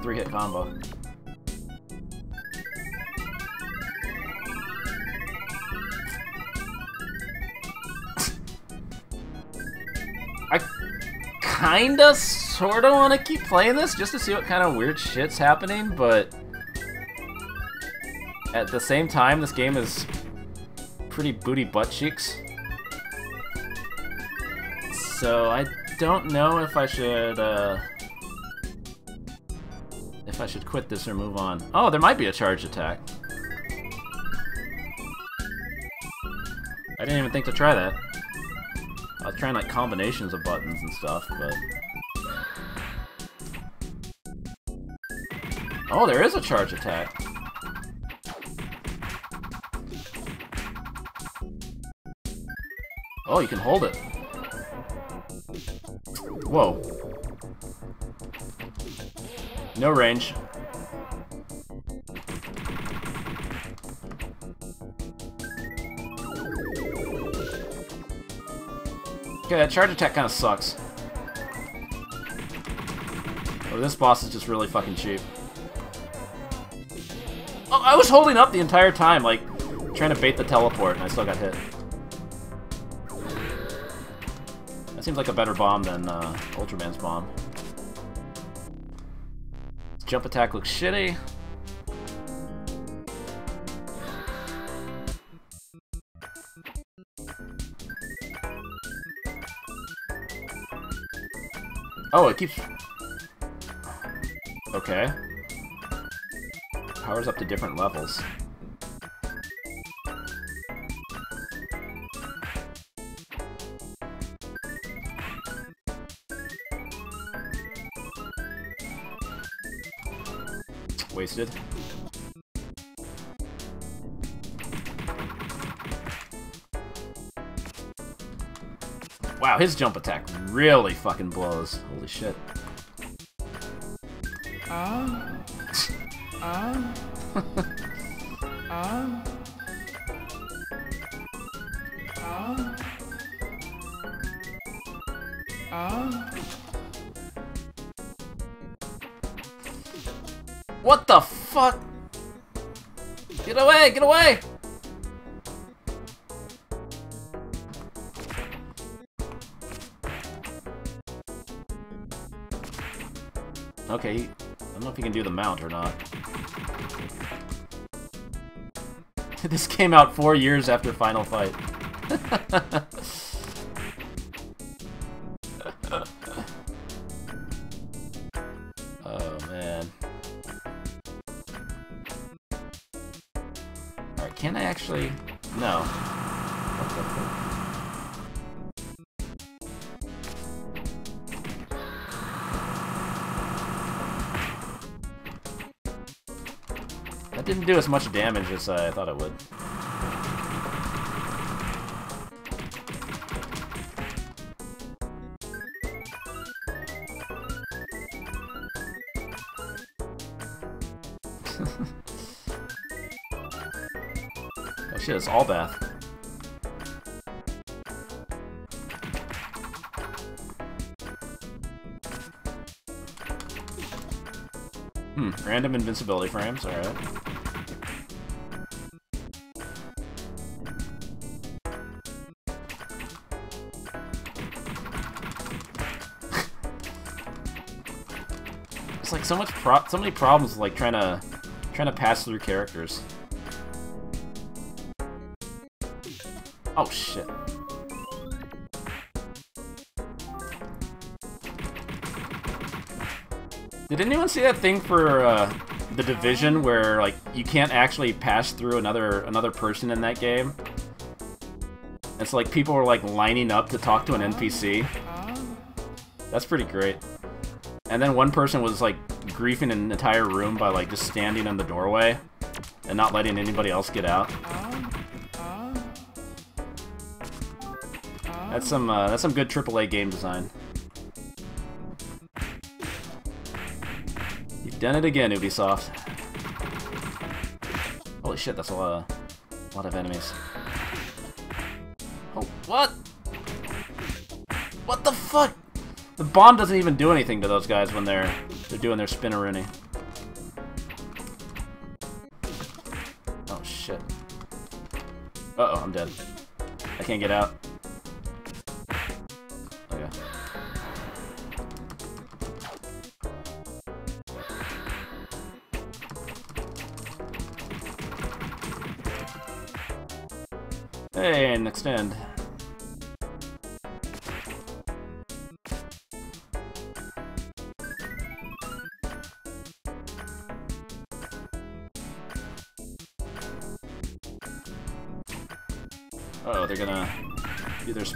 three hit combo. I kinda sorta wanna keep playing this just to see what kind of weird shit's happening, but at the same time, this game is pretty booty butt cheeks. So I don't know if I should, uh... I should quit this or move on. Oh, there might be a charge attack. I didn't even think to try that. I was trying like combinations of buttons and stuff, but... Oh, there is a charge attack. Oh, you can hold it. Whoa. No range. Okay, that charge attack kind of sucks. Oh, this boss is just really fucking cheap. Oh, I was holding up the entire time, like, trying to bait the teleport, and I still got hit. That seems like a better bomb than uh, Ultraman's bomb. Jump attack looks shitty. Oh, it keeps... Okay. Powers up to different levels. Wow, his jump attack really fucking blows. Holy shit. Ah. What the fuck? Get away, get away! Okay, I don't know if you can do the mount or not. this came out four years after Final Fight. as much damage as I thought it would. oh shit, it's all bath. Hmm, random invincibility frames, alright. So much pro so many problems like trying to trying to pass through characters. Oh shit. Did anyone see that thing for uh, the Division where like you can't actually pass through another another person in that game? It's like people are like lining up to talk to an NPC. That's pretty great. And then one person was like griefing an entire room by like just standing in the doorway and not letting anybody else get out. That's some uh, that's some good AAA game design. You've done it again, Ubisoft. Holy shit, that's a lot of, a lot of enemies. Oh, what? What the fuck? The bomb doesn't even do anything to those guys when they're they're doing their spinnerini. Oh, shit. Uh-oh, I'm dead. I can't get out. Okay. Hey, and extend.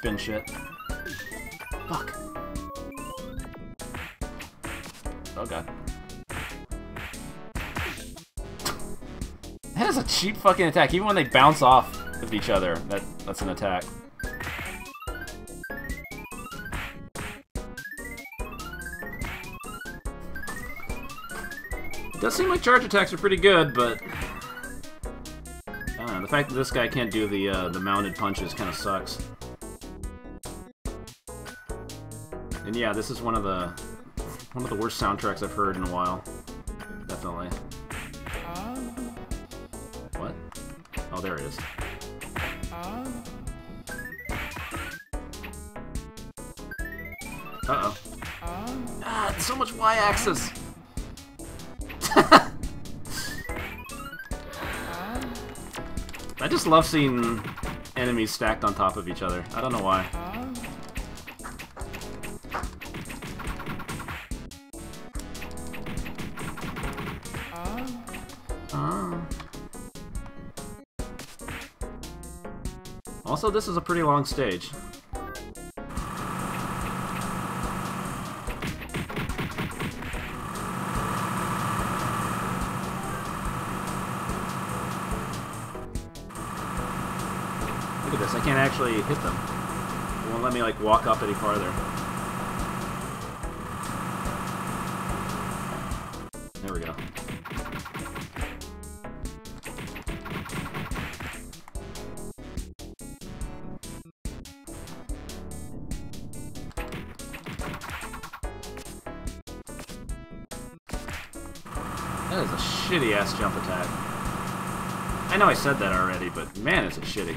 Spin shit. Fuck. Oh god. That is a cheap fucking attack. Even when they bounce off of each other, that that's an attack. It does seem like charge attacks are pretty good, but uh, the fact that this guy can't do the uh, the mounted punches kind of sucks. And yeah, this is one of the one of the worst soundtracks I've heard in a while. Definitely. What? Oh, there it is. Uh-oh. Ah, so much y-axis! I just love seeing enemies stacked on top of each other. I don't know why. Also, this is a pretty long stage. Look at this, I can't actually hit them. It won't let me, like, walk up any farther. Ass jump attack. I know I said that already, but man, is it shitty.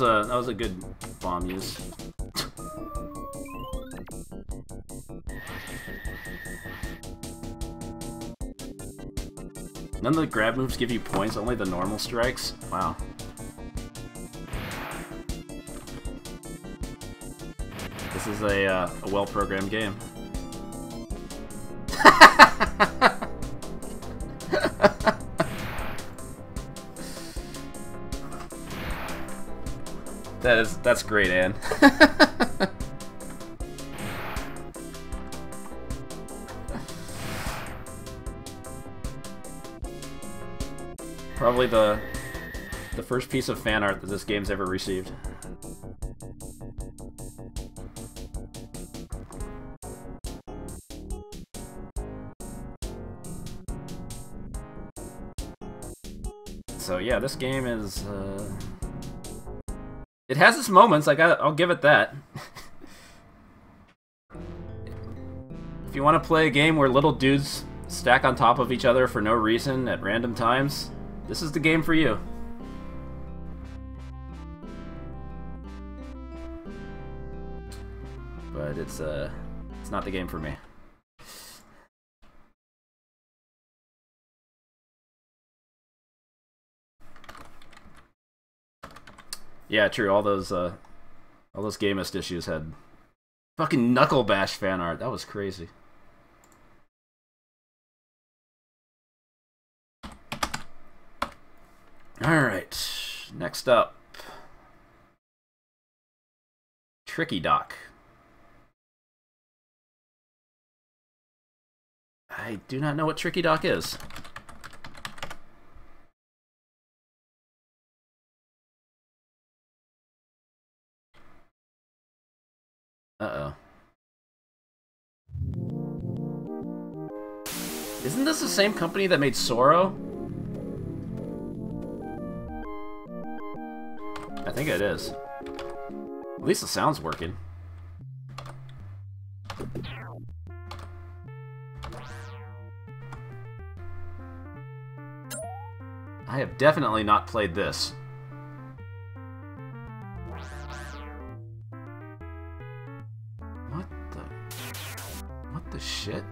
Was a that was a good bomb use. None of the grab moves give you points, only the normal strikes? Wow. This is a, uh, a well-programmed game. That is that's great, Anne. Probably the the first piece of fan art that this game's ever received. So yeah, this game is uh, it has its moments. I, I'll give it that. if you want to play a game where little dudes stack on top of each other for no reason at random times, this is the game for you. But it's uh it's not the game for me. Yeah, true. All those uh all those Gamest issues had fucking knuckle bash fan art. That was crazy. All right. Next up. Tricky Doc. I do not know what Tricky Doc is. Uh-oh. Isn't this the same company that made Sauro? I think it is. At least the sound's working. I have definitely not played this. Shit?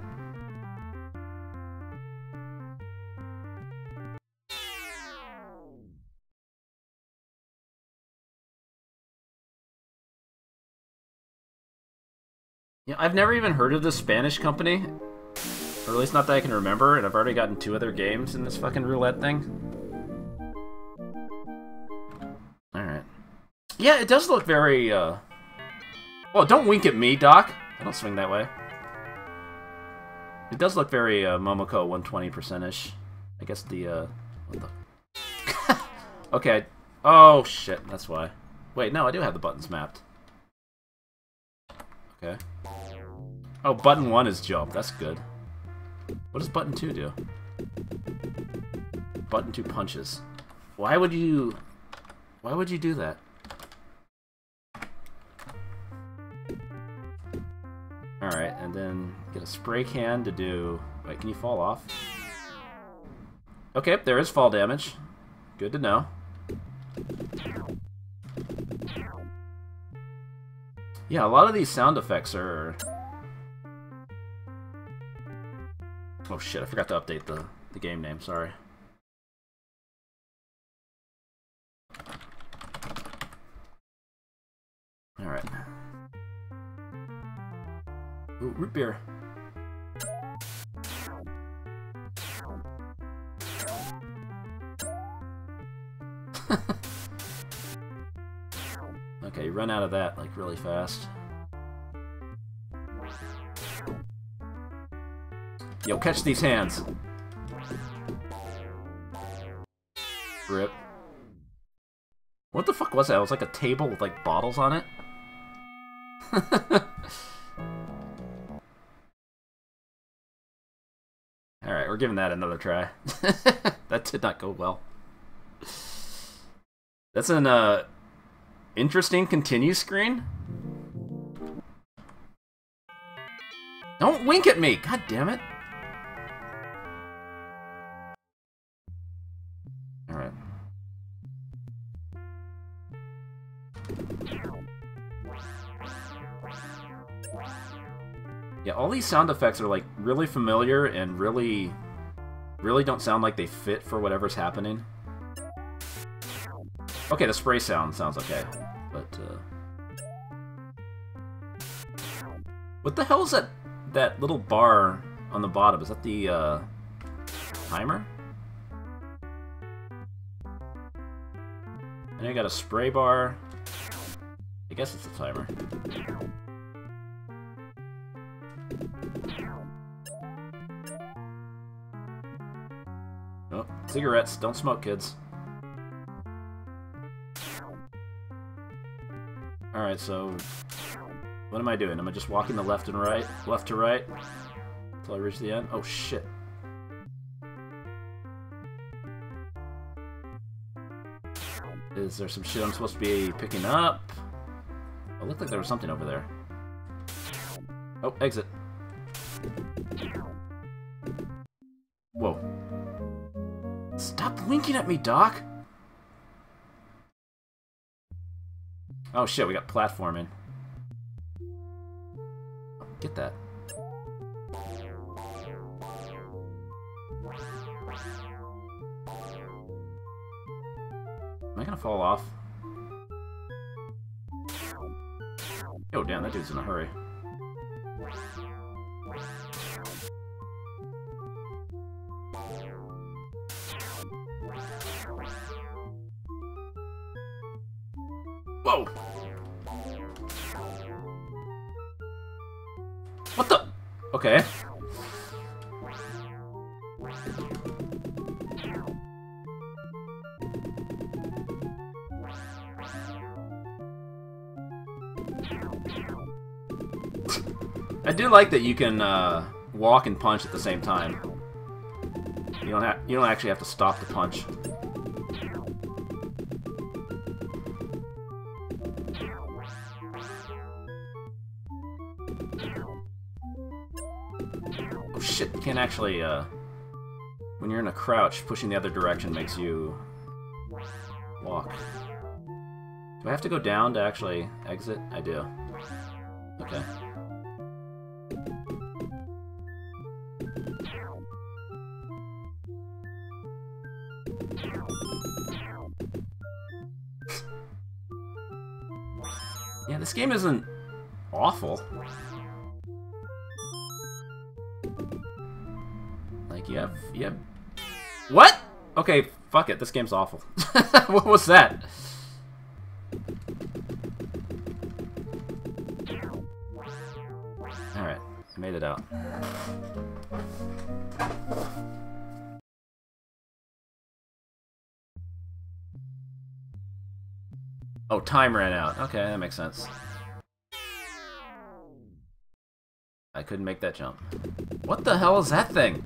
Yeah, I've never even heard of this Spanish company. Or at least not that I can remember, and I've already gotten two other games in this fucking roulette thing. Alright. Yeah, it does look very, uh... Well, don't wink at me, Doc. I don't swing that way. It does look very, uh, Momoko 120%-ish. I guess the, uh... The... okay. Oh, shit. That's why. Wait, no, I do have the buttons mapped. Okay. Oh, button 1 is jump. That's good. What does button 2 do? Button 2 punches. Why would you... Why would you do that? Spray can to do... Wait, can you fall off? Okay, there is fall damage. Good to know. Yeah, a lot of these sound effects are... Oh shit, I forgot to update the, the game name, sorry. Alright. Ooh, root beer. Run out of that, like, really fast. Yo, catch these hands. Rip. What the fuck was that? It was like a table with like bottles on it? Alright, we're giving that another try. that did not go well. That's an uh interesting continue screen. Don't wink at me! God damn it. Alright. Yeah, all these sound effects are like really familiar and really really don't sound like they fit for whatever's happening. Okay, the spray sound sounds okay, but uh What the hell is that that little bar on the bottom? Is that the uh timer? And I got a spray bar. I guess it's a timer. Oh, cigarettes. Don't smoke, kids. Alright, so... What am I doing? Am I just walking the left and right? Left to right? Until I reach the end? Oh, shit. Is there some shit I'm supposed to be picking up? It looked like there was something over there. Oh, exit. Whoa. Stop winking at me, Doc! Oh shit, we got platforming. Get that. Am I gonna fall off? Oh damn, that dude's in a hurry. Like that you can uh, walk and punch at the same time. You don't have you don't actually have to stop the punch. Oh shit, you can't actually uh when you're in a crouch, pushing the other direction makes you walk. Do I have to go down to actually exit? I do. Game isn't awful. Like, you have, you have... What? Okay, fuck it, this game's awful. what was that? Alright, I made it out. Oh, time ran out. Okay, that makes sense. Couldn't make that jump. What the hell is that thing?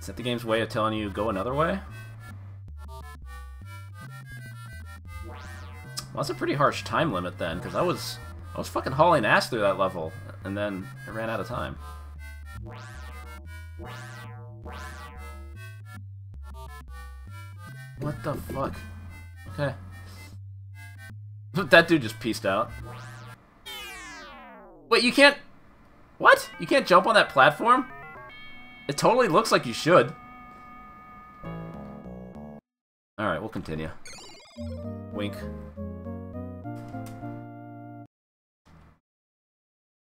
Is that the game's way of telling you go another way? Well, that's a pretty harsh time limit then, because I was I was fucking hauling ass through that level, and then I ran out of time. What the fuck? Okay. that dude just pieced out. Wait, you can't... What? You can't jump on that platform? It totally looks like you should. Alright, we'll continue. Wink.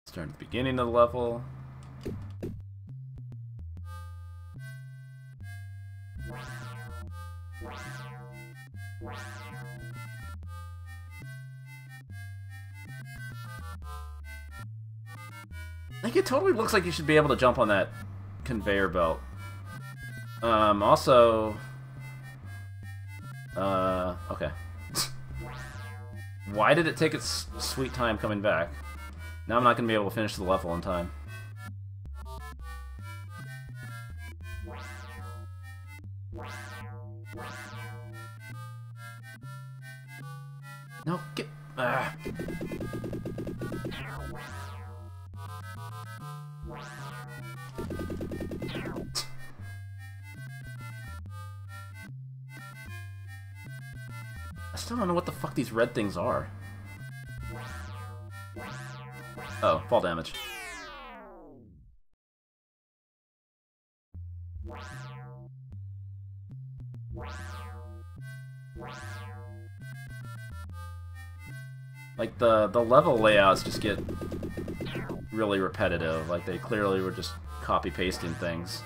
Start at the beginning of the level. Like, it totally looks like you should be able to jump on that conveyor belt. Um, also... Uh, okay. Why did it take its sweet time coming back? Now I'm not going to be able to finish the level in time. No, get... Ah. Still don't know what the fuck these red things are. Oh, fall damage. Like the the level layouts just get really repetitive. Like they clearly were just copy pasting things.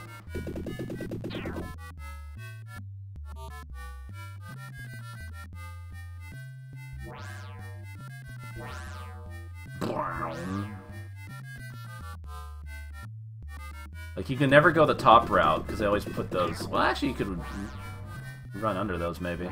Like, you can never go the top route, because they always put those... Well, actually, you could run under those, maybe.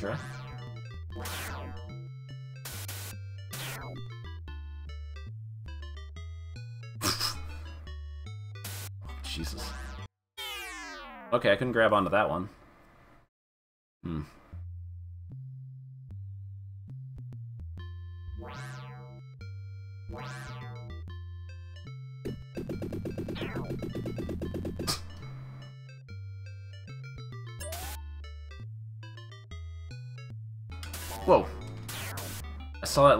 Sure. Oh, Jesus. Okay, I couldn't grab onto that one.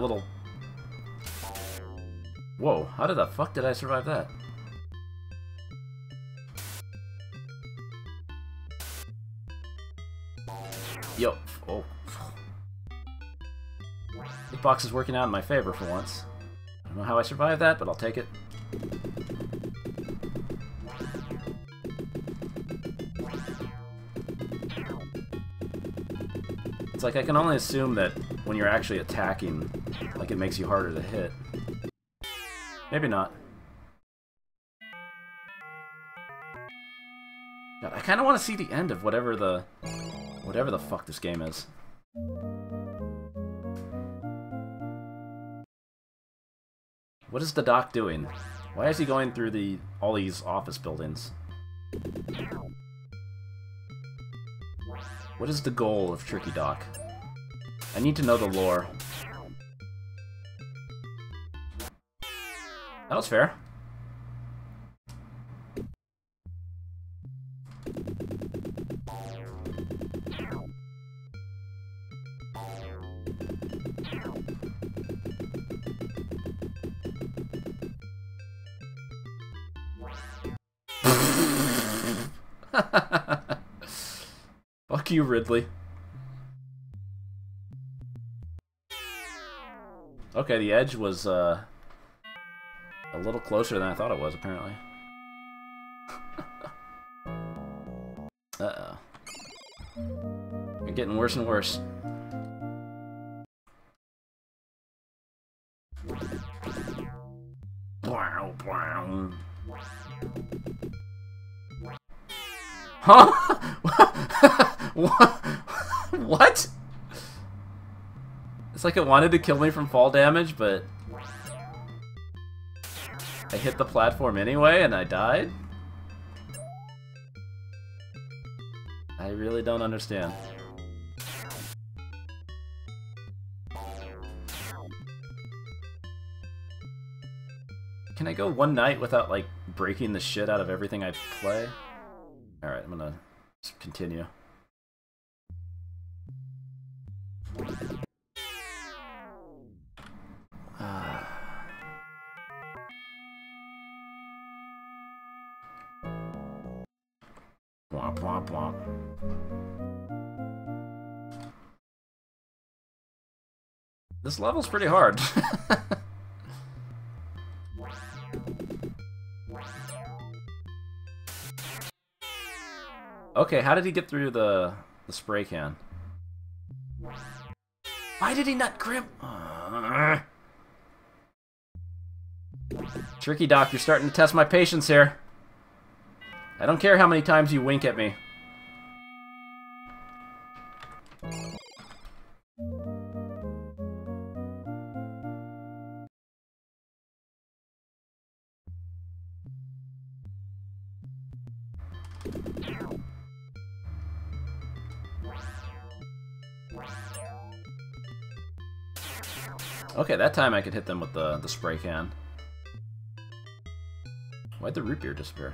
Little... Whoa, how did the fuck did I survive that? Yo. Oh. Hitbox is working out in my favor for once. I don't know how I survived that, but I'll take it. It's like I can only assume that when you're actually attacking, like it makes you harder to hit. Maybe not. God, I kind of want to see the end of whatever the whatever the fuck this game is. What is the doc doing? Why is he going through the all these office buildings? What is the goal of Tricky Doc? I need to know the lore. That was fair. Fuck you, Ridley. Okay, the edge was uh, little closer than I thought it was, apparently. Uh-oh. You're getting worse and worse. Huh? what? It's like it wanted to kill me from fall damage, but... Hit the platform anyway, and I died? I really don't understand. Can I go one night without, like, breaking the shit out of everything I play? Alright, I'm gonna continue. This level's pretty hard. okay, how did he get through the the spray can? Why did he not grip? Tricky Doc, you're starting to test my patience here. I don't care how many times you wink at me. Okay, that time I could hit them with the, the spray can. Why'd the root beer disappear?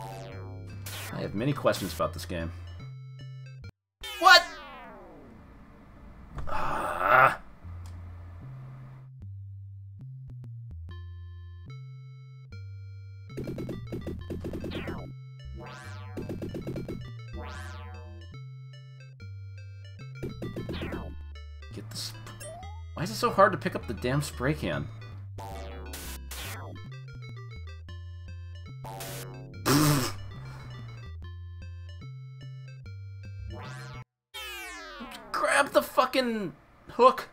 I have many questions about this game. Hard to pick up the damn spray can? Grab the fucking hook.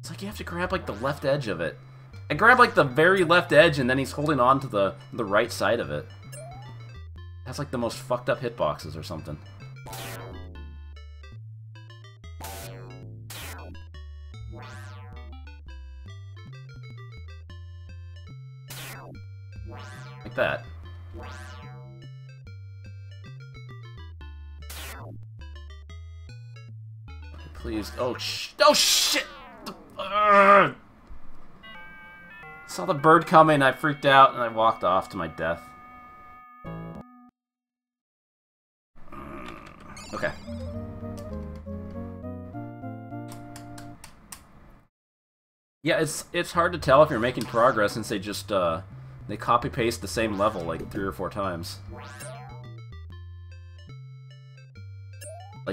It's like you have to grab like the left edge of it. I grab like the very left edge and then he's holding on to the the right side of it. That's like the most fucked up hitboxes or something. Oh, sh oh shit! Ugh. Saw the bird coming, I freaked out, and I walked off to my death. Mm, Okay. Yeah, it's it's hard to tell if you're making progress since they just uh they copy paste the same level like three or four times.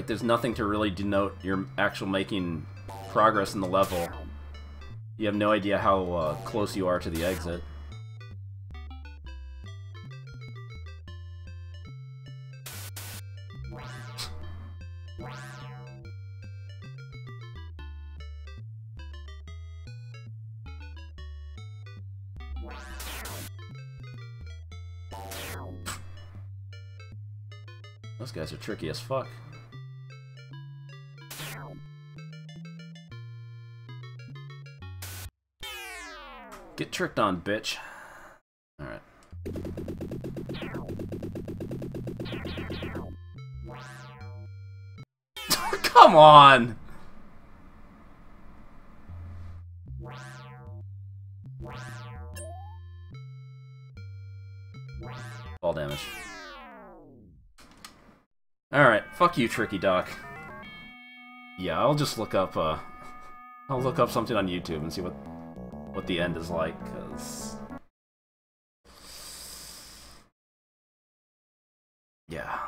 Like there's nothing to really denote you're actual making progress in the level. You have no idea how uh, close you are to the exit. Those guys are tricky as fuck. Get tricked on, bitch. Alright. Come on! Ball damage. Alright, fuck you, Tricky Doc. Yeah, I'll just look up, uh... I'll look up something on YouTube and see what what the end is like, because... Yeah.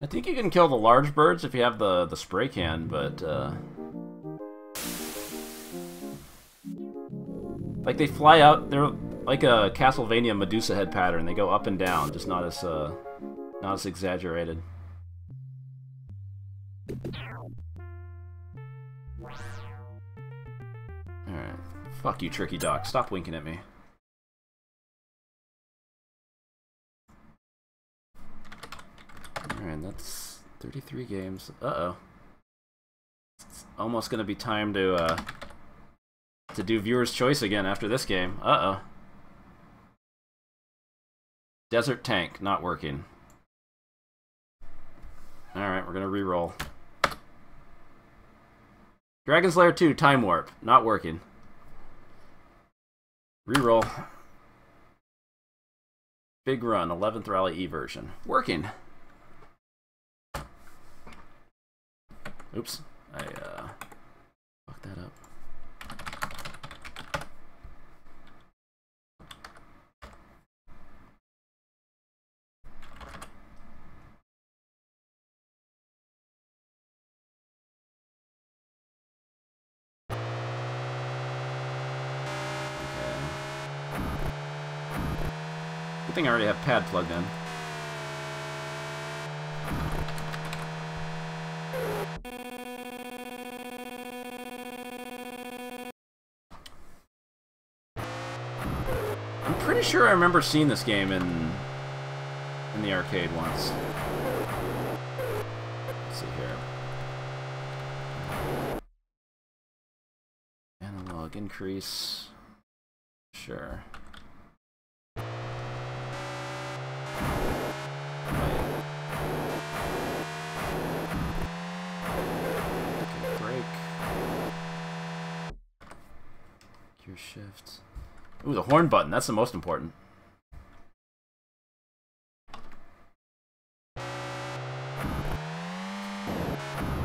I think you can kill the large birds if you have the, the spray can, but, uh... Like, they fly out, they're like a Castlevania Medusa head pattern. They go up and down, just not as, uh... Not as exaggerated. Fuck you, Tricky Doc. Stop winking at me. Alright, that's 33 games. Uh-oh. It's almost gonna be time to, uh... To do viewer's choice again after this game. Uh-oh. Desert Tank, not working. Alright, we're gonna re-roll. Dragon's Lair 2, Time Warp, not working. Reroll. Big Run, 11th Rally E version. Working. Oops. I, uh... I already have pad plugged in. I'm pretty sure I remember seeing this game in in the arcade once. Let's see here. Analog increase. Sure. Shift. Ooh, the horn button. That's the most important.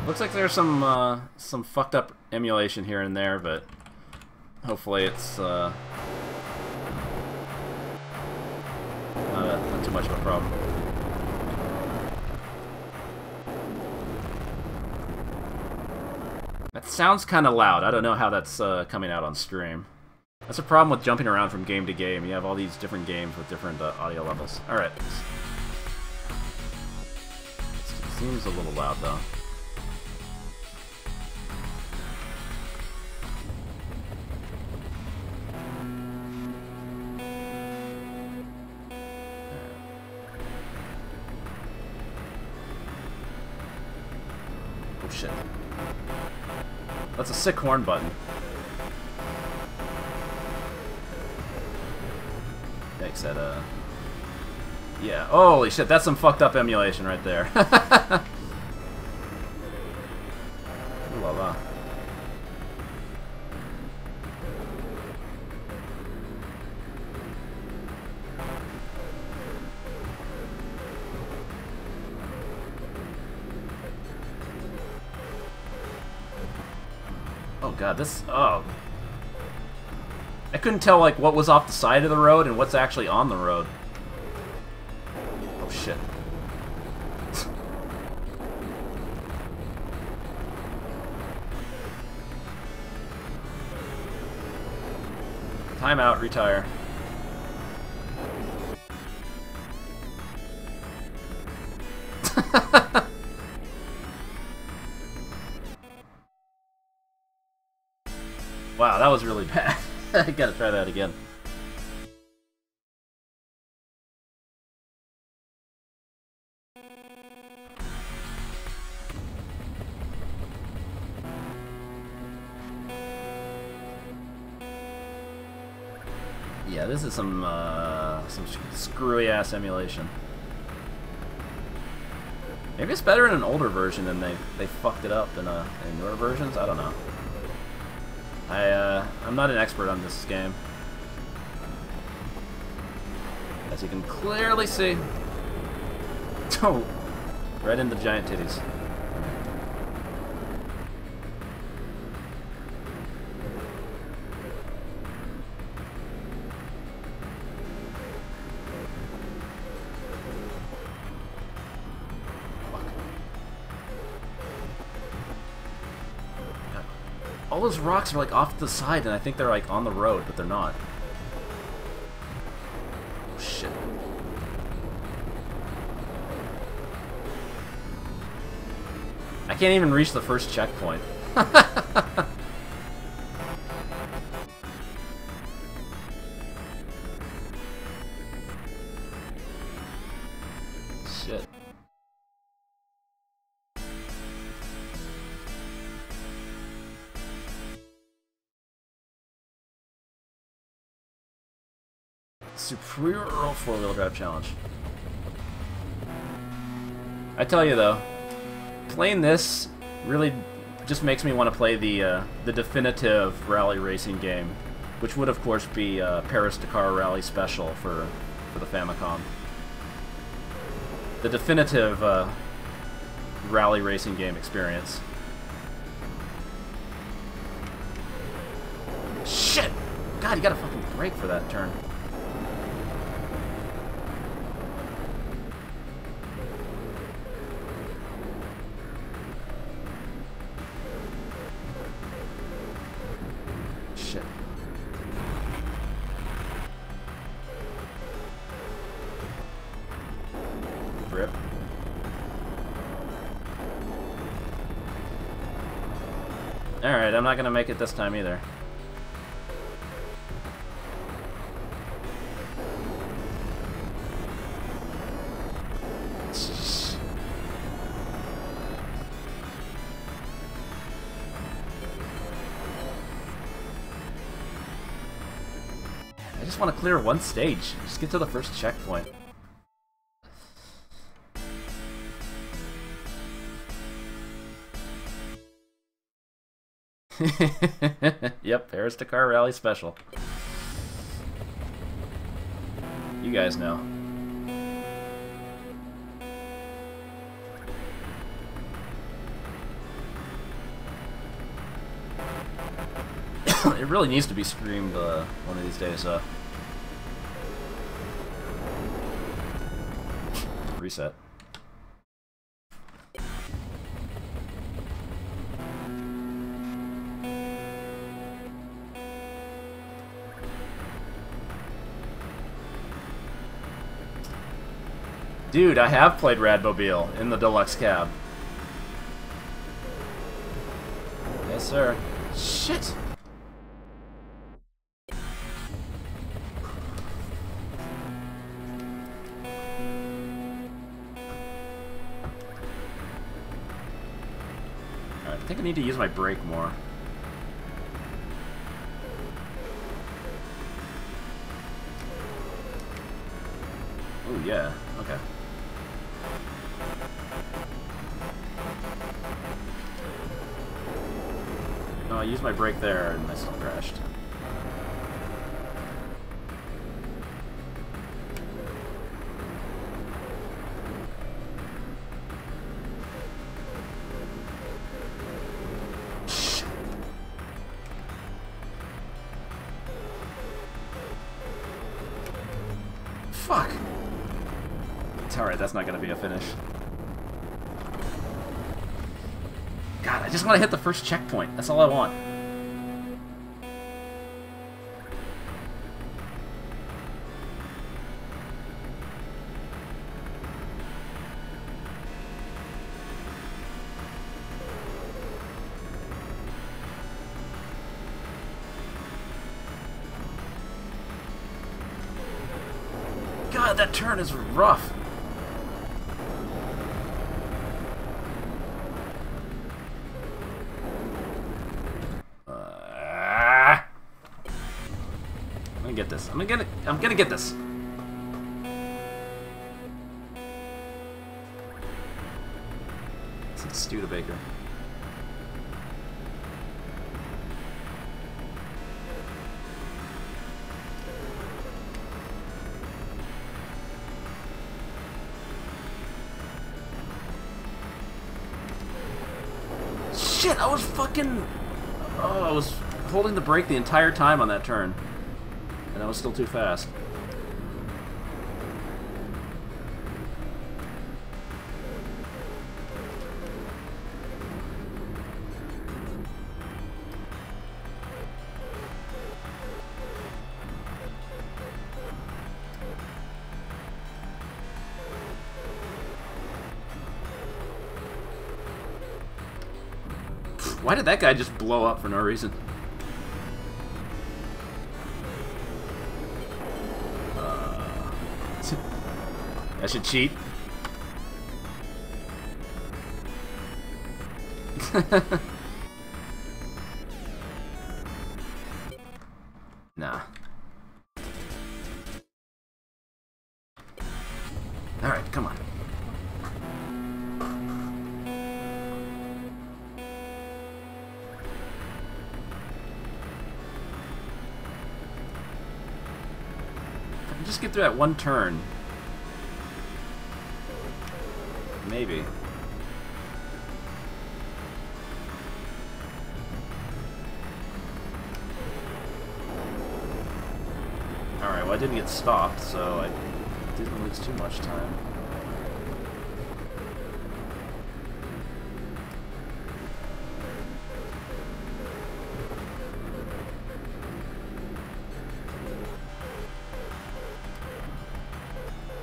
Looks like there's some uh, some fucked up emulation here and there, but hopefully it's uh, not, a, not too much of a problem. That sounds kind of loud. I don't know how that's uh, coming out on stream. That's a problem with jumping around from game to game. You have all these different games with different uh, audio levels. Alright. Seems a little loud, though. Oh shit. That's a sick horn button. That, uh... Yeah, holy shit, that's some fucked up emulation right there. La la. Oh god, this oh. I couldn't tell like what was off the side of the road and what's actually on the road. Oh shit. Time out, retire. Try that again. Yeah, this is some uh, some screwy ass emulation. Maybe it's better in an older version than they they fucked it up in a in newer versions. I don't know. I uh, I'm not an expert on this game, as you can clearly see. Oh, right into the giant titties. Those rocks are like off to the side, and I think they're like on the road, but they're not. Oh, shit. I can't even reach the first checkpoint. Superior four-wheel drive challenge. I tell you though, playing this really just makes me want to play the uh, the definitive rally racing game, which would of course be uh, Paris Dakar Rally Special for for the Famicom. The definitive uh, rally racing game experience. Shit! God, you gotta fucking break for that turn. I'm not gonna make it this time either. I just want to clear one stage. Just get to the first checkpoint. yep, Paris Dakar Rally Special. You guys know. it really needs to be streamed uh, one of these days. Uh. Reset. Dude, I have played Rad Mobile in the deluxe cab. Yes, sir. Shit! Alright, I think I need to use my brake more. Oh yeah, okay. I used my brake there and I still crashed. Fuck! It's alright, that's not gonna be a finish. Just want to hit the first checkpoint. That's all I want. God, that turn is rough. I'm gonna. I'm gonna get this. It's Studebaker. Shit, I was fucking. Oh, I was holding the brake the entire time on that turn. I was still too fast. Why did that guy just blow up for no reason? I should cheat. nah. Alright, come on. I can just get through that one turn. Maybe. Alright, well I didn't get stopped, so I didn't lose too much time.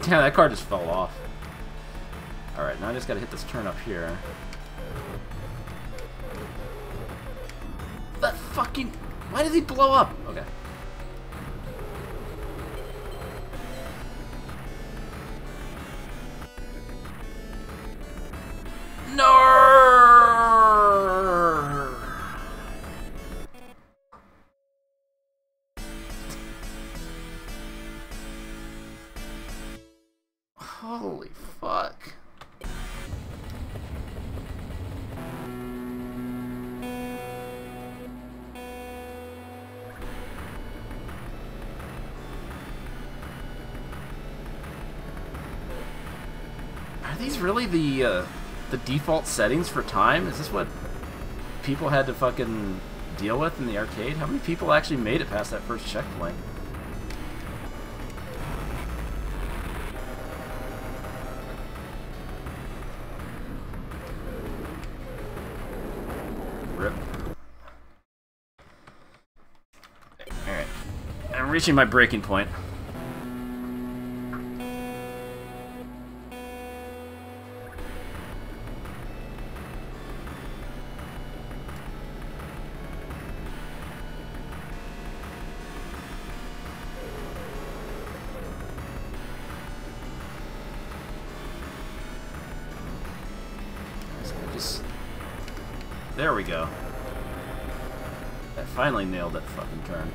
Yeah, that car just fell off. I just gotta hit this turn up here. That fucking... Why did he blow up? Really the uh, the default settings for time? Is this what people had to fucking deal with in the arcade? How many people actually made it past that first checkpoint? Rip. Alright. I'm reaching my breaking point. There we go. I finally nailed that fucking turn.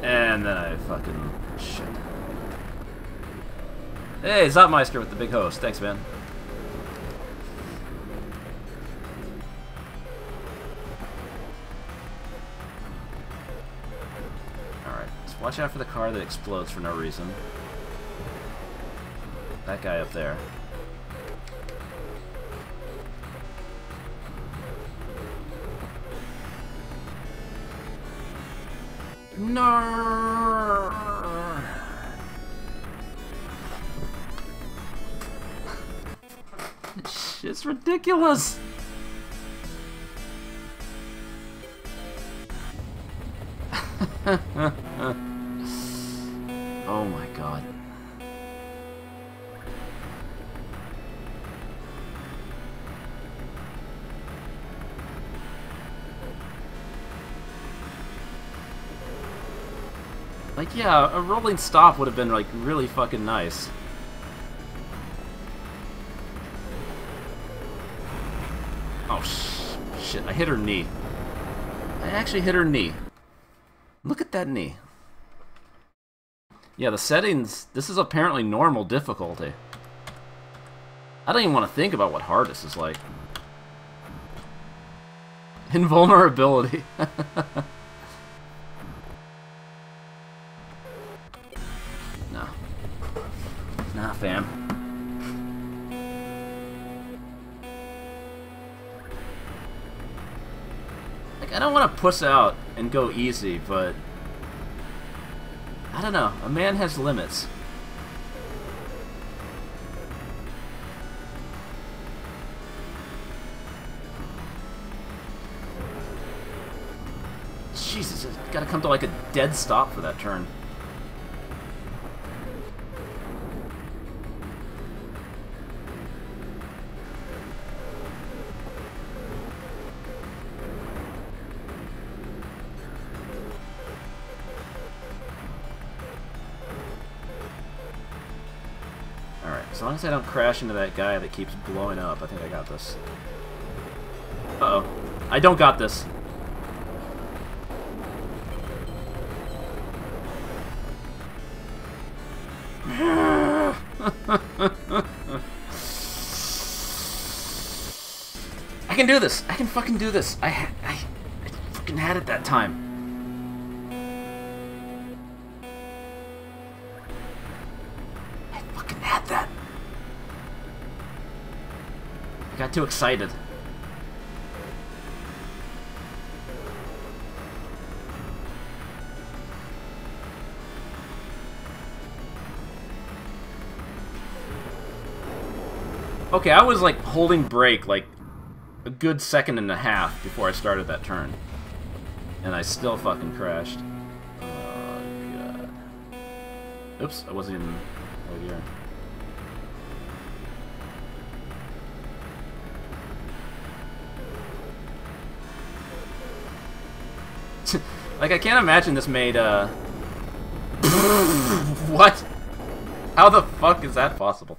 And then I fucking shit. Hey, Zopmeister with the big host. Thanks, man. Alright, just watch out for the car that explodes for no reason. That guy up there. No. It's ridiculous. Yeah, a rolling stop would have been, like, really fucking nice. Oh, sh shit, I hit her knee. I actually hit her knee. Look at that knee. Yeah, the settings... This is apparently normal difficulty. I don't even want to think about what hardest is like. Invulnerability. puss out and go easy, but... I don't know. A man has limits. Jesus, it's gotta come to like a dead stop for that turn. Long as I don't crash into that guy that keeps blowing up, I think I got this. Uh-oh. I don't got this. I can do this. I can fucking do this. I, I, I fucking had it that time. Too excited. Okay, I was like holding brake like a good second and a half before I started that turn. And I still fucking crashed. Oh, God. Oops, I wasn't in right here. Like, I can't imagine this made, uh... what? How the fuck is that possible?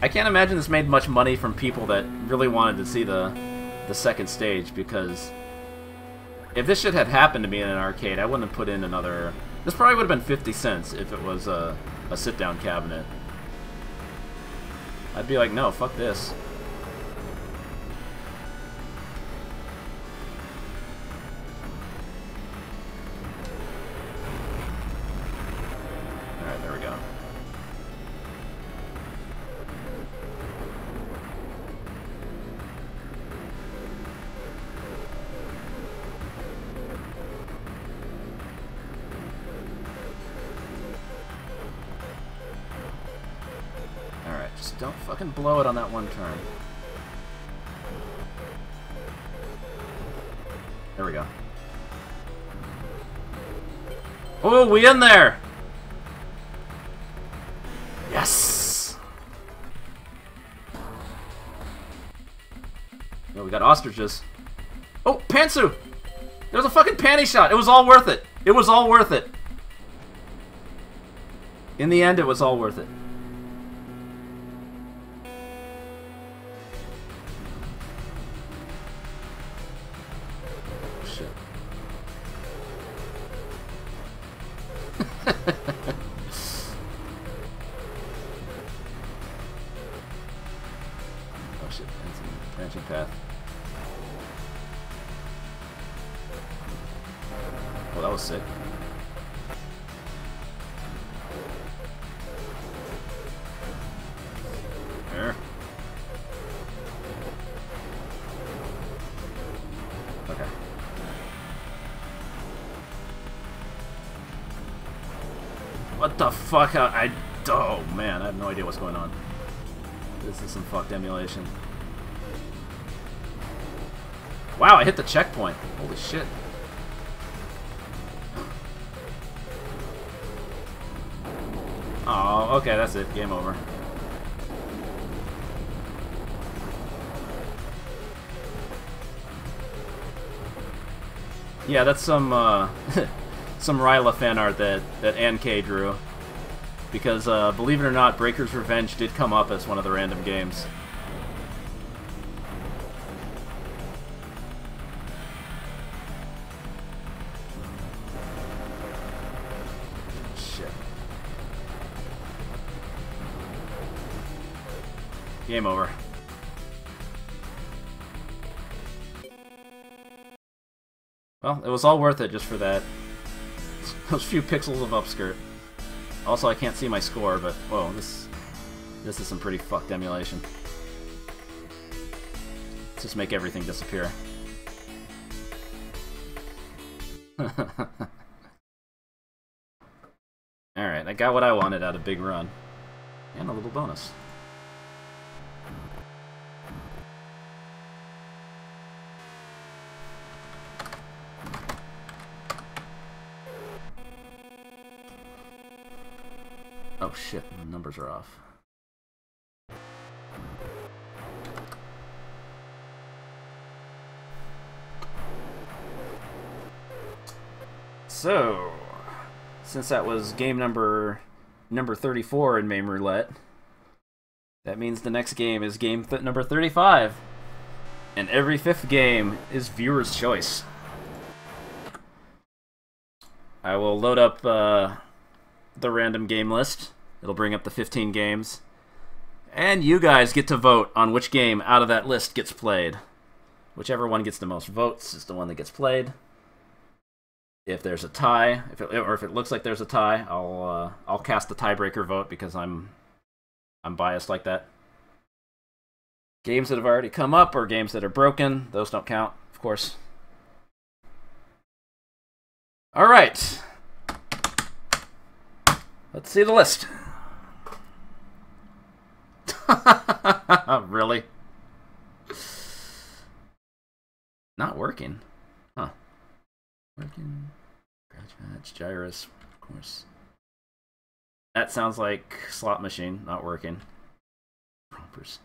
I can't imagine this made much money from people that really wanted to see the the second stage because if this shit had happened to me in an arcade, I wouldn't have put in another. This probably would have been 50 cents if it was a, a sit down cabinet. I'd be like, no, fuck this. Blow it on that one turn. There we go. Oh, we in there! Yes! Oh, we got ostriches. Oh, pantsu! There was a fucking panty shot! It was all worth it! It was all worth it! In the end, it was all worth it. Fuck? out. I oh man, I have no idea what's going on. This is some fucked emulation. Wow, I hit the checkpoint. Holy shit. Oh, okay, that's it. Game over. Yeah, that's some uh, some Rila fan art that that Ann K drew. Because uh, believe it or not, Breakers Revenge did come up as one of the random games. Shit. Game over. Well, it was all worth it just for that. Those few pixels of upskirt. Also, I can't see my score, but whoa, this this is some pretty fucked emulation. Let's just make everything disappear. Alright, I got what I wanted out of Big Run. And a little bonus. Shit, the numbers are off. So, since that was game number number 34 in MAME Roulette, that means the next game is game th number 35. And every fifth game is viewer's choice. I will load up uh, the random game list. It'll bring up the 15 games. And you guys get to vote on which game out of that list gets played. Whichever one gets the most votes is the one that gets played. If there's a tie, if it, or if it looks like there's a tie, I'll uh, I'll cast the tiebreaker vote because I'm I'm biased like that. Games that have already come up or games that are broken, those don't count, of course. All right. Let's see the list. really? Not working. Huh. Working. Scratch match. Gyruss, of course. That sounds like slot machine. Not working. Rompers.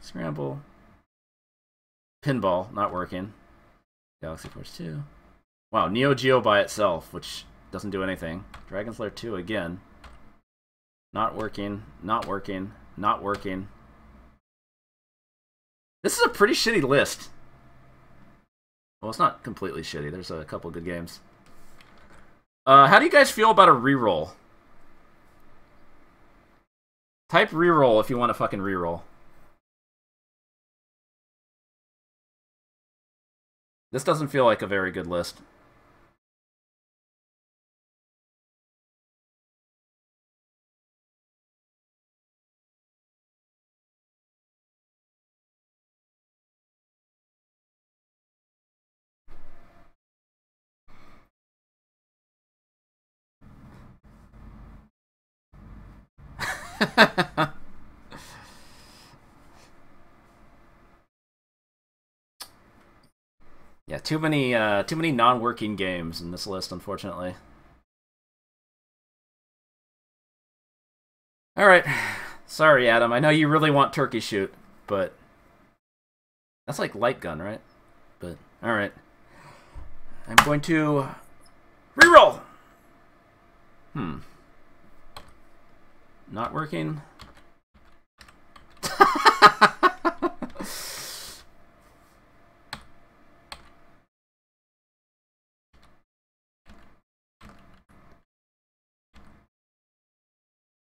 Scramble. Pinball. Not working. Galaxy Force 2. Wow, Neo Geo by itself, which doesn't do anything. Dragon's Lair 2 again. Not working. Not working. Not working. This is a pretty shitty list. Well, it's not completely shitty. There's a couple good games. Uh, how do you guys feel about a reroll? Type reroll if you want to fucking reroll. This doesn't feel like a very good list. yeah, too many uh, too many non-working games in this list, unfortunately. All right, sorry, Adam. I know you really want Turkey Shoot, but that's like light gun, right? But all right, I'm going to reroll. Hmm. Not working.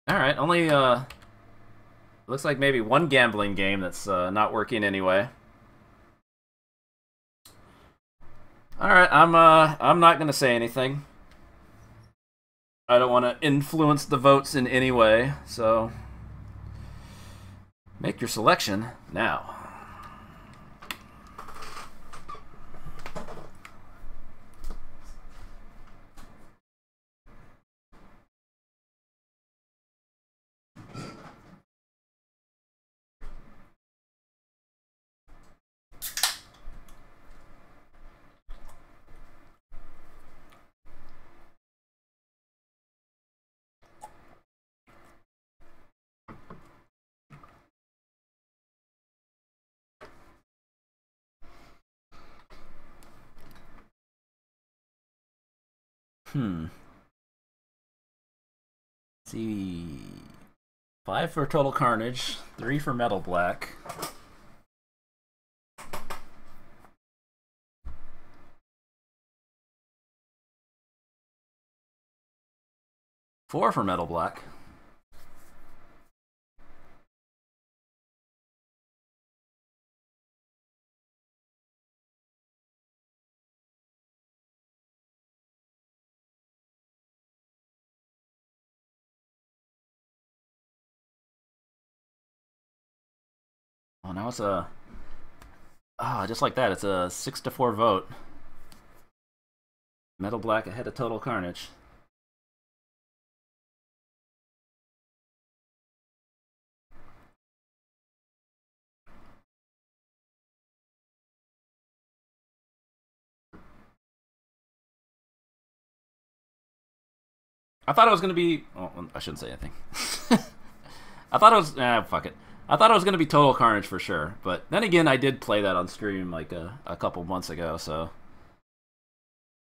Alright, only, uh... Looks like maybe one gambling game that's uh, not working anyway. Alright, I'm, uh, I'm not gonna say anything. I don't want to influence the votes in any way, so make your selection now. Hmm. Let's see. Five for Total Carnage, three for Metal Black. Four for Metal Black. Now it's a. Ah, just like that. It's a six to four vote. Metal Black ahead of Total Carnage. I thought it was gonna be. Oh, I shouldn't say anything. I thought it was. Ah, fuck it. I thought it was gonna be Total Carnage for sure, but then again, I did play that on stream like a, a couple months ago, so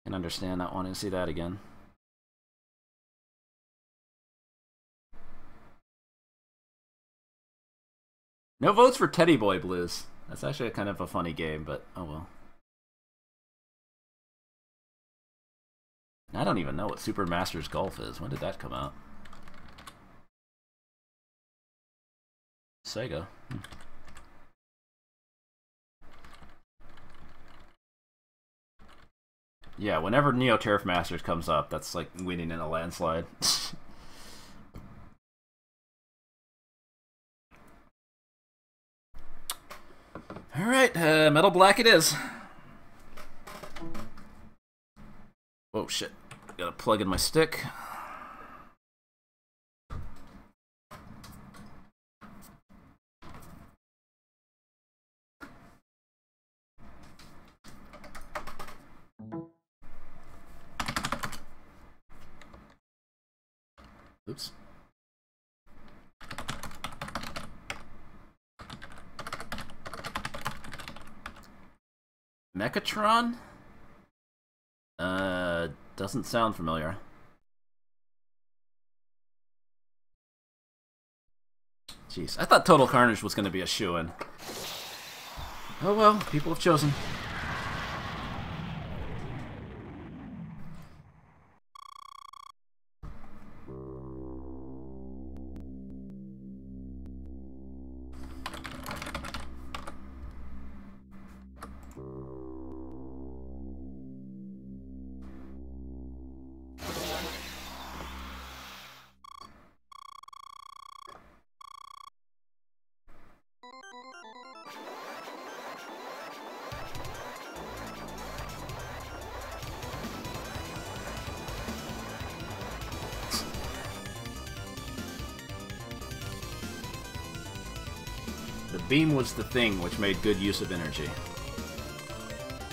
I can understand not wanting to see that again. No votes for Teddy Boy Blues. That's actually kind of a funny game, but oh well. I don't even know what Super Masters Golf is. When did that come out? Sega. Hmm. Yeah, whenever Neo Turf Masters comes up, that's like winning in a landslide. Alright, uh, Metal Black it is. Oh shit. Gotta plug in my stick. Oops. Mechatron? Uh, doesn't sound familiar. Jeez, I thought Total Carnage was going to be a shoe-in. Oh well, people have chosen. Was the thing which made good use of energy.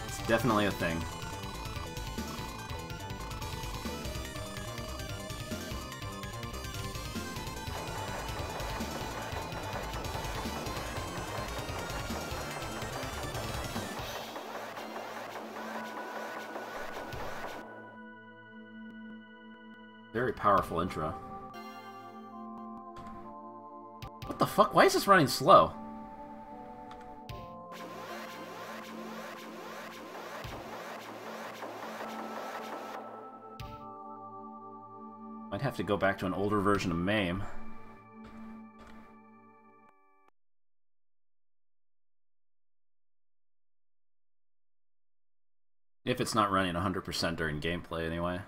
It's definitely a thing. Very powerful intro. What the fuck? Why is this running slow? Go back to an older version of MAME. If it's not running 100% during gameplay, anyway.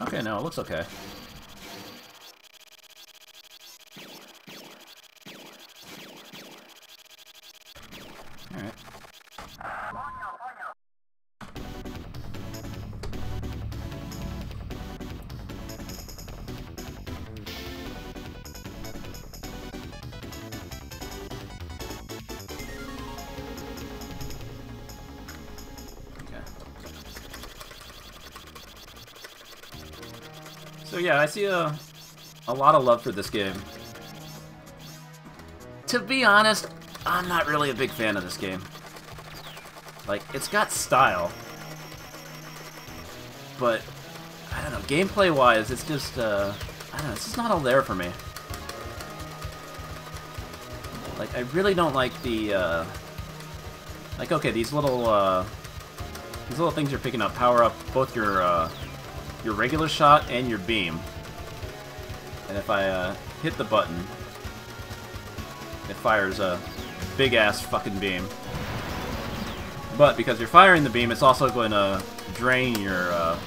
Okay, no, it looks okay. See a a lot of love for this game. To be honest, I'm not really a big fan of this game. Like, it's got style. But, I don't know, gameplay-wise, it's just, uh... I don't know, it's just not all there for me. Like, I really don't like the, uh... Like, okay, these little, uh... These little things you're picking up power up both your, uh... Your regular shot and your beam. And if I, uh, hit the button, it fires a big-ass fucking beam. But because you're firing the beam, it's also going to drain your, uh,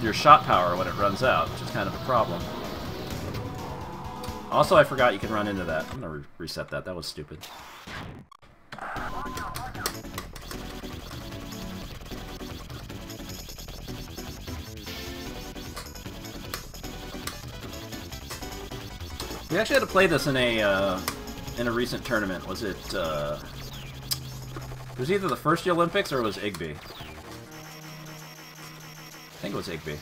your shot power when it runs out, which is kind of a problem. Also, I forgot you can run into that. I'm gonna re reset that. That was stupid. We actually had to play this in a uh, in a recent tournament. Was it? Uh, it was either the first Olympics or it was Igby. I think it was Igby.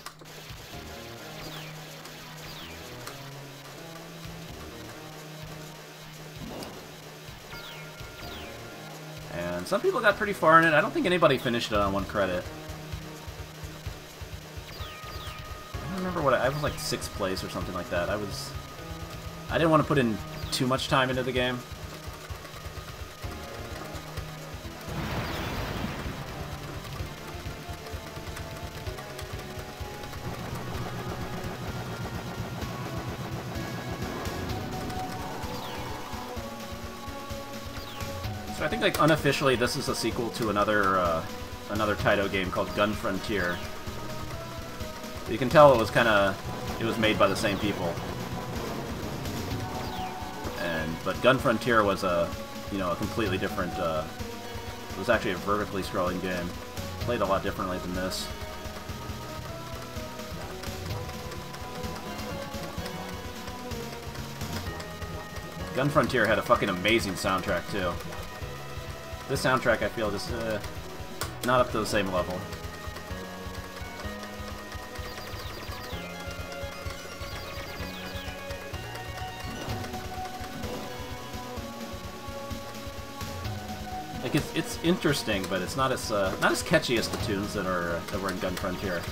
And some people got pretty far in it. I don't think anybody finished it on one credit. I don't remember what I, I was like sixth place or something like that. I was I didn't want to put in too much time into the game. So I think like unofficially this is a sequel to another uh, another Taito game called Gun Frontier. You can tell it was kind of it was made by the same people but Gun Frontier was a, you know, a completely different, uh, it was actually a vertically scrolling game. Played a lot differently than this. Gun Frontier had a fucking amazing soundtrack, too. This soundtrack, I feel, just, uh, not up to the same level. Like it's it's interesting, but it's not as uh, not as catchy as the tunes that are that were in Gun Frontier.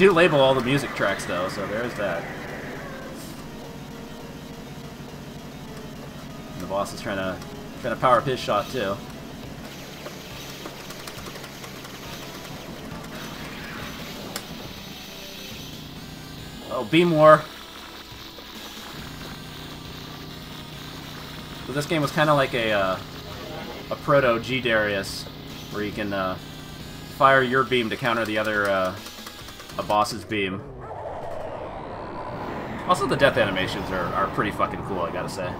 Do label all the music tracks though, so there's that. And the boss is trying to trying to power up his shot too. Oh, Beam War. So this game was kind of like a uh, a proto G Darius, where you can uh, fire your beam to counter the other uh, a boss's beam. Also, the death animations are, are pretty fucking cool, I gotta say.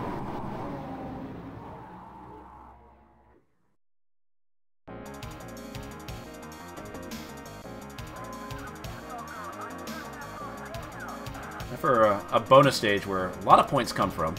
For a, a bonus stage where a lot of points come from.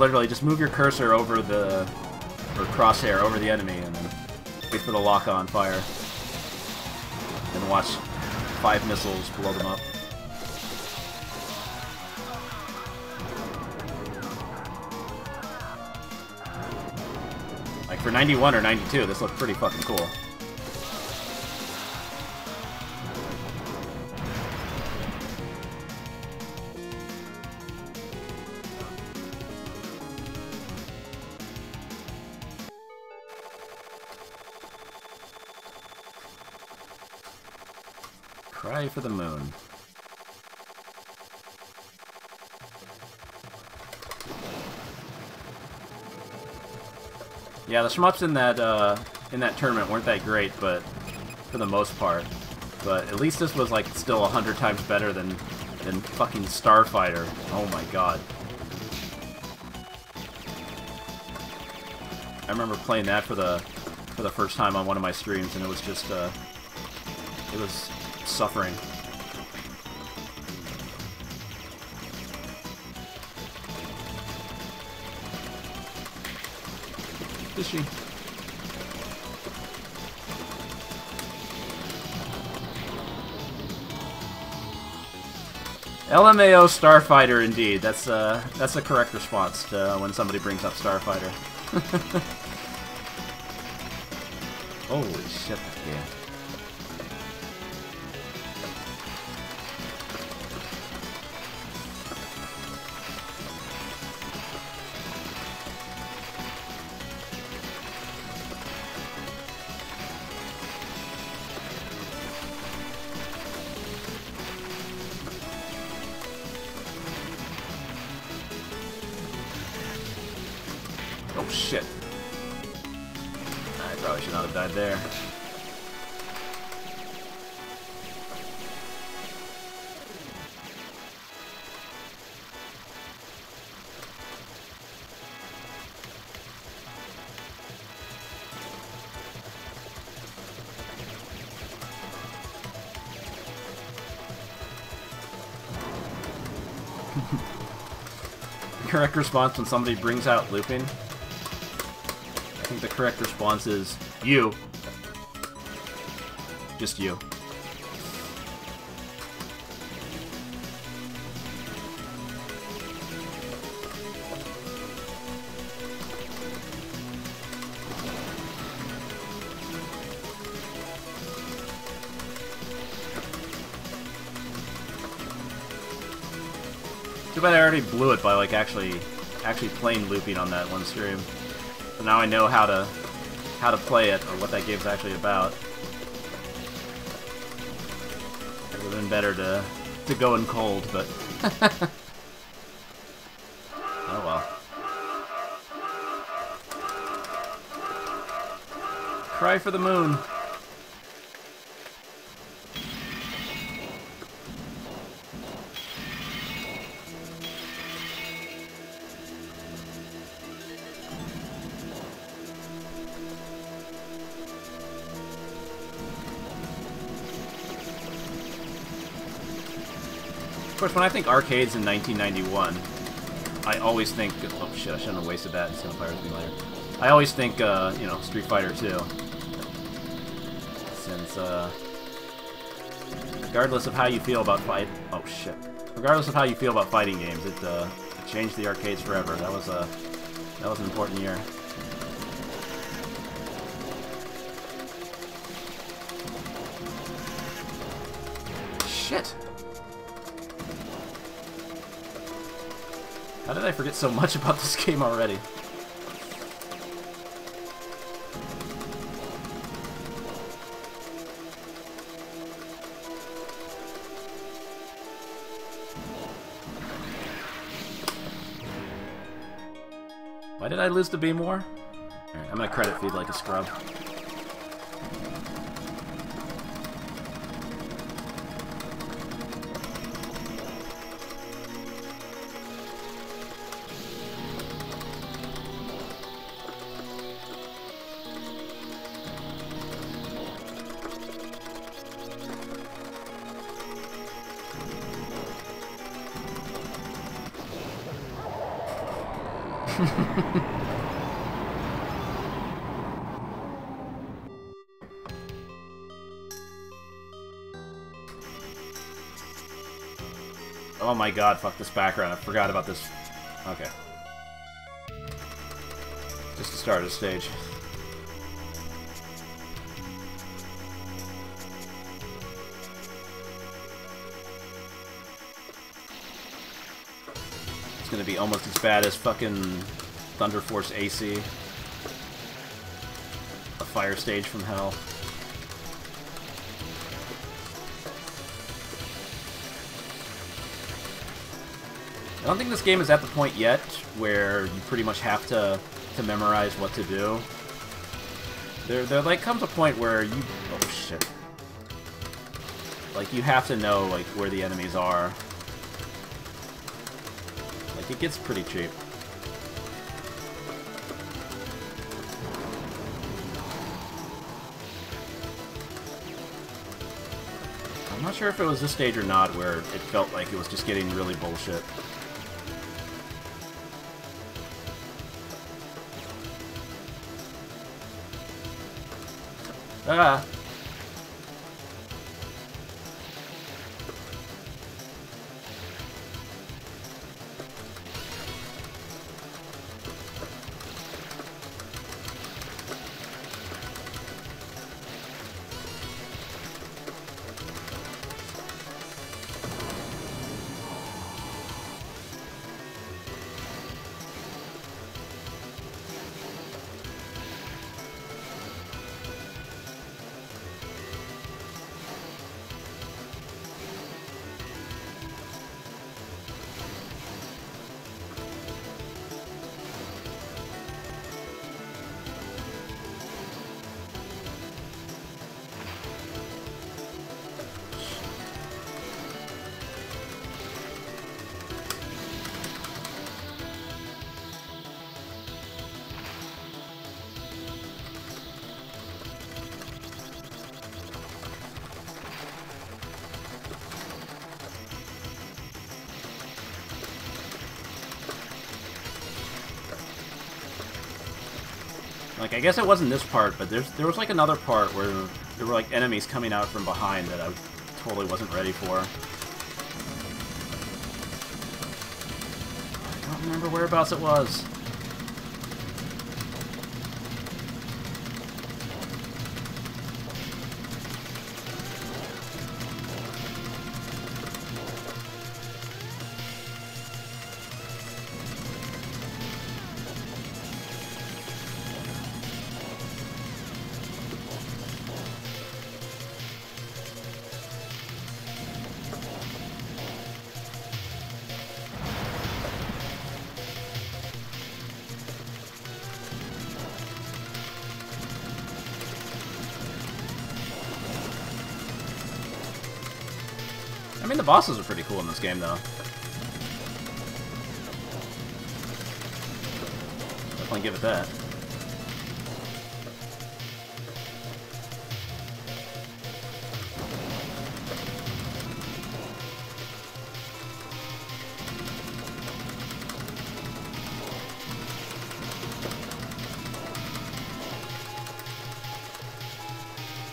Literally just move your cursor over the or crosshair over the enemy and then wait for the lock-on fire. And watch five missiles blow them up. Like for 91 or 92, this looked pretty fucking cool. Yeah, the shmups in that uh, in that tournament weren't that great, but for the most part, But at least this was like still a hundred times better than than fucking Starfighter. Oh my god. I remember playing that for the for the first time on one of my streams, and it was just uh, it was suffering. Fishy. LMAO Starfighter, indeed. That's uh, that's a correct response to when somebody brings up Starfighter. Holy shit, that game. Correct response when somebody brings out looping. I think the correct response is you. Just you. Already blew it by like actually actually playing looping on that one stream. So now I know how to how to play it or what that game's actually about. It would have been better to to go in cold, but oh well. Cry for the moon. Course, when I think arcades in 1991, I always think, oh shit, I shouldn't have wasted that instead of Pirates me later. I always think, uh, you know, Street Fighter 2. Since, uh, regardless of how you feel about fight, oh shit, regardless of how you feel about fighting games, it, uh, it changed the arcades forever. That was a, that was an important year. Forget so much about this game already? Why did I lose to B more? Alright, I'm gonna credit feed like a scrub. My god, fuck this background. I forgot about this. Okay. Just to start a stage. It's gonna be almost as bad as fucking Thunder Force AC. A fire stage from hell. Don't think this game is at the point yet where you pretty much have to to memorize what to do. There, there like comes a point where you. Oh shit. Like, you have to know, like, where the enemies are. Like, it gets pretty cheap. I'm not sure if it was this stage or not where it felt like it was just getting really bullshit. Ah! Like, I guess it wasn't this part, but there's there was like another part where there were like enemies coming out from behind that I totally wasn't ready for. I don't remember whereabouts it was. Bosses are pretty cool in this game, though. Definitely give it that.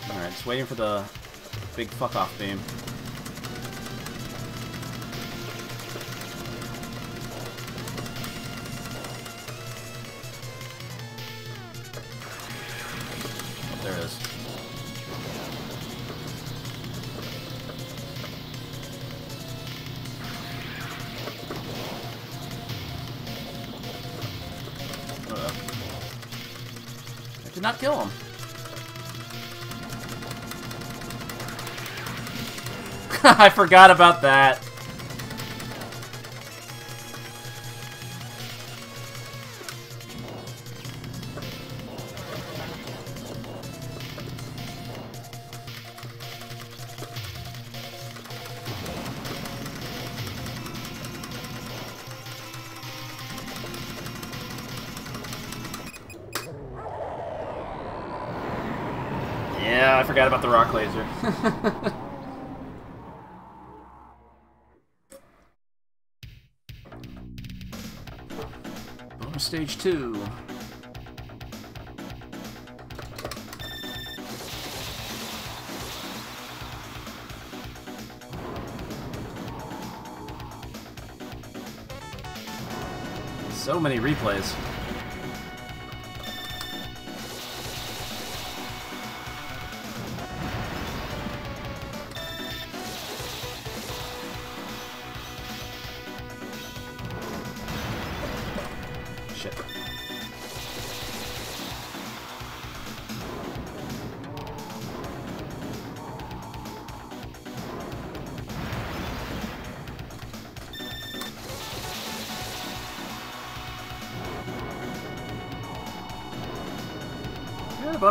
Alright, just waiting for the big fuck-off beam. I forgot about that.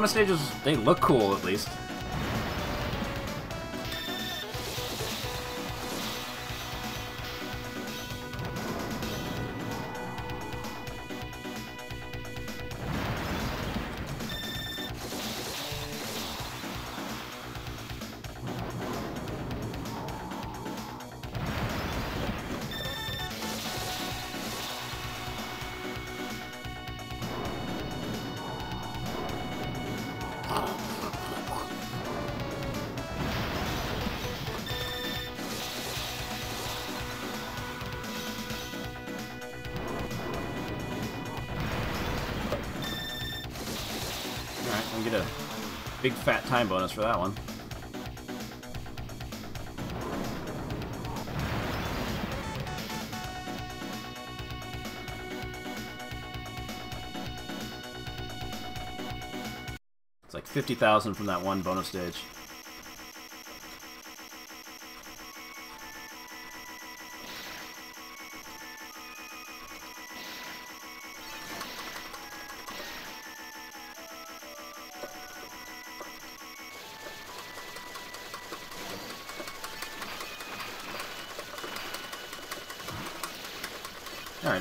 Stages, they look cool at least. Time bonus for that one. It's like 50,000 from that one bonus stage.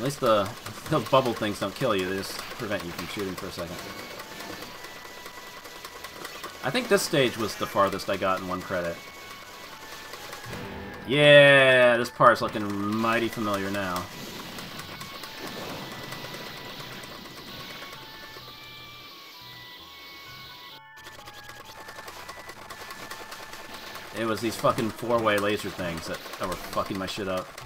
Least the, the bubble things don't kill you, they just prevent you from shooting for a second. I think this stage was the farthest I got in one credit. Yeah, this part's looking mighty familiar now. It was these fucking four-way laser things that, that were fucking my shit up.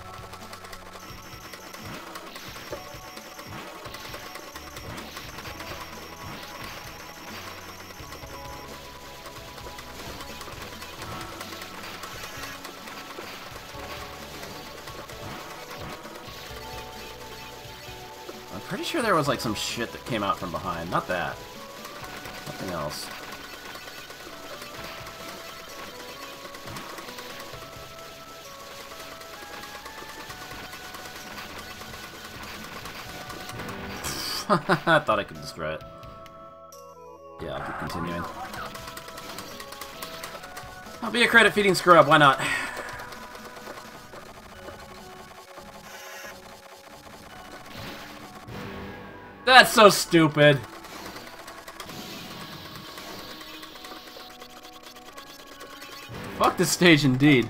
Was like some shit that came out from behind. Not that. Nothing else. I thought I could destroy it. Yeah, I'll keep continuing. I'll be a credit feeding scrub, why not? That's so stupid. Fuck this stage indeed.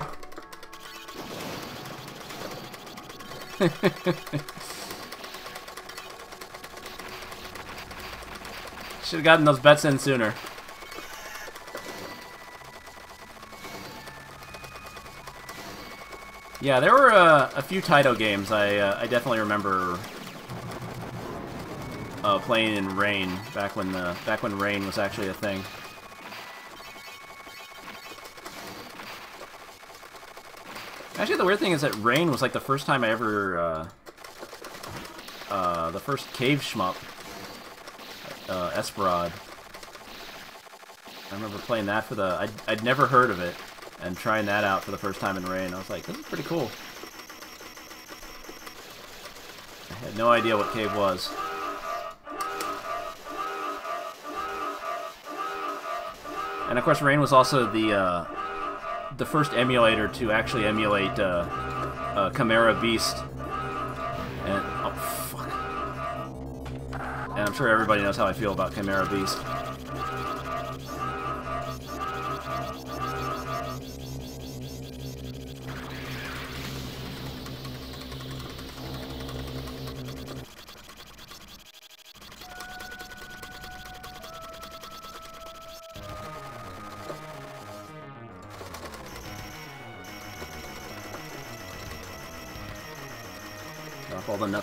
Should have gotten those bets in sooner. Yeah, there were uh, a few Taito games I uh, I definitely remember uh, playing in Raine back when the back when Raine was actually a thing. Actually, the weird thing is that Raine was like the first time I ever uh, uh, the first Cave shmup uh. I remember playing that for the I'd, I'd never heard of it and trying that out for the first time in Raine. I was like, this is pretty cool. I had no idea what Cave was. And of course, Raine was also the uh, the first emulator to actually emulate uh, uh, Chimera Beast. And oh fuck! And I'm sure everybody knows how I feel about Chimera Beast.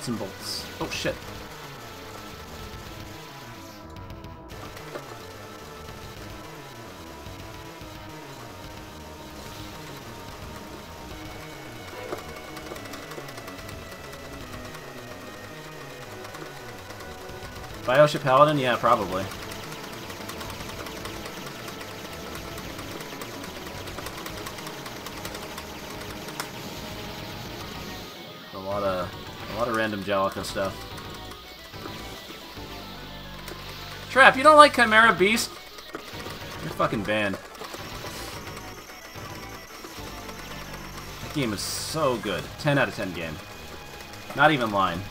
Nuts and bolts. Oh shit. Bioship Paladin? Yeah, probably. A lot of random Jaleco stuff. Trap, you don't like Chimera Beast? You're fucking banned. That game is so good. 10 out of 10 game. Not even lying.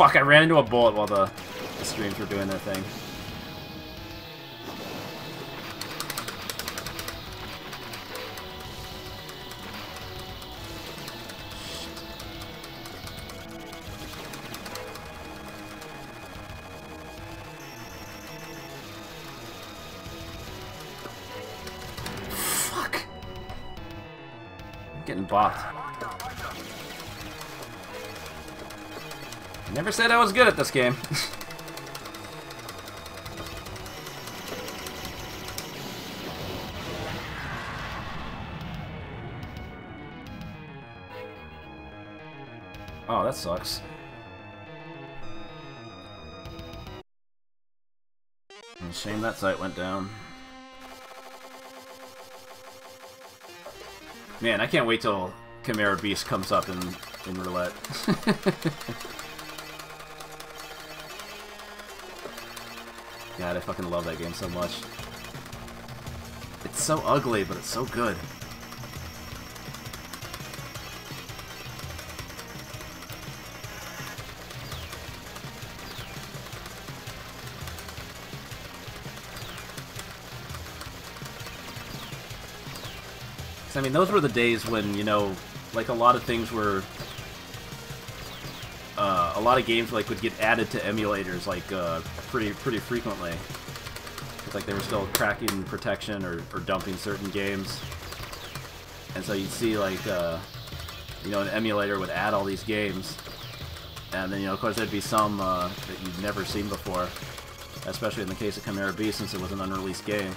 Fuck, I ran into a bullet while the, the streams were doing their thing. Never said I was good at this game. oh, that sucks. Shame that site went down. Man, I can't wait till Chimera Beast comes up in, in roulette. God, I fucking love that game so much. It's so ugly, but it's so good. I mean, those were the days when, you know, like a lot of things were... A lot of games like would get added to emulators like uh, pretty pretty frequently. It's like they were still cracking protection or, or dumping certain games, and so you'd see like uh, you know an emulator would add all these games, and then you know of course there'd be some uh, that you'd never seen before, especially in the case of Chimera B since it was an unreleased game.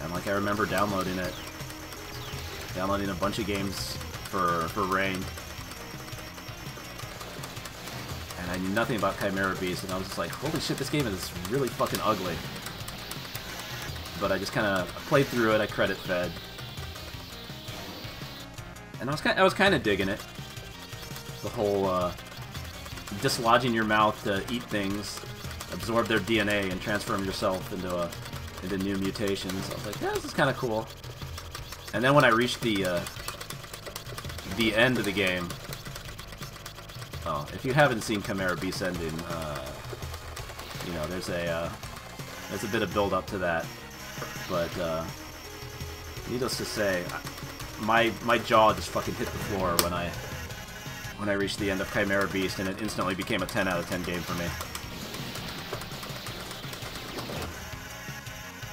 And like I remember downloading it, downloading a bunch of games for for Raine. I knew nothing about Chimera Beast, and I was just like, holy shit, this game is really fucking ugly. But I just kind of played through it, I credit fed. And I was kind I was kind of digging it. The whole uh, dislodging your mouth to eat things, absorb their DNA, and transform yourself into a into new mutations. I was like, yeah, this is kind of cool. And then when I reached the uh, the end of the game, oh, if you haven't seen Chimera Beast ending, uh, you know, there's a uh, there's a bit of build up to that. But uh, needless to say, my my jaw just fucking hit the floor when I when I reached the end of Chimera Beast, and it instantly became a 10 out of 10 game for me.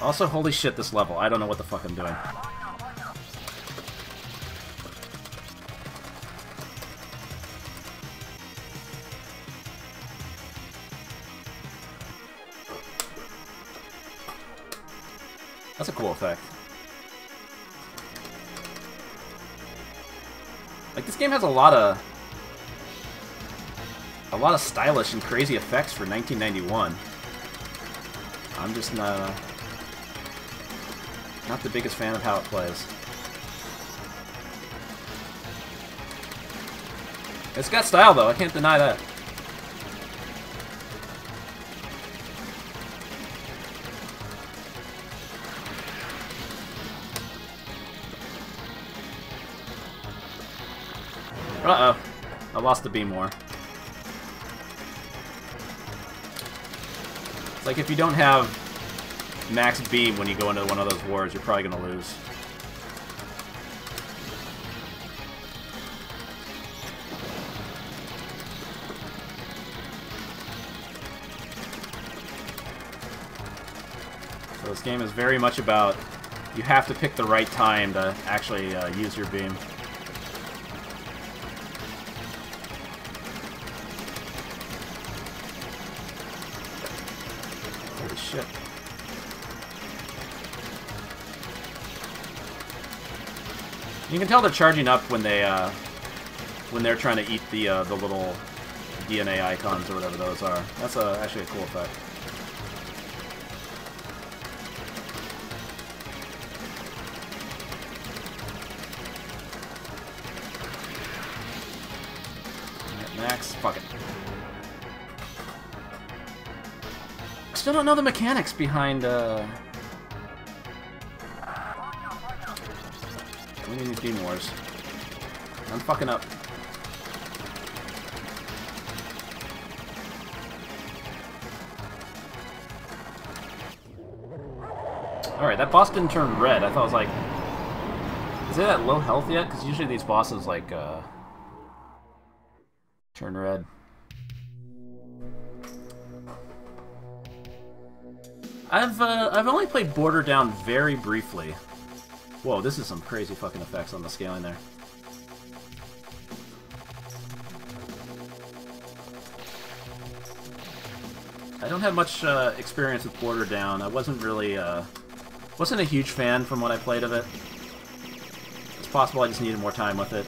Also, holy shit, this level. I don't know what the fuck I'm doing. Effect. Like, this game has a lot of... A lot of stylish and crazy effects for 1991. I'm just not... Not the biggest fan of how it plays. It's got style, though. I can't deny that. Lost the beam war. It's like if you don't have max beam when you go into one of those wars, you're probably going to lose. So this game is very much about you have to pick the right time to actually uh, use your beam. You can tell they're charging up when they uh, when they're trying to eat the uh, the little DNA icons or whatever those are. That's uh, actually a cool effect. Max, fuck it. Still don't know the mechanics behind uh, game wars. I'm fucking up. Alright, that boss didn't turn red. I thought it was like... Is it at low health yet? Because usually these bosses, like, uh... Turn red. I've, uh, I've only played Border Down very briefly. Whoa, this is some crazy fucking effects on the scaling there. I don't have much uh, experience with Border Down. I wasn't really, uh, wasn't a huge fan from what I played of it. It's possible I just needed more time with it.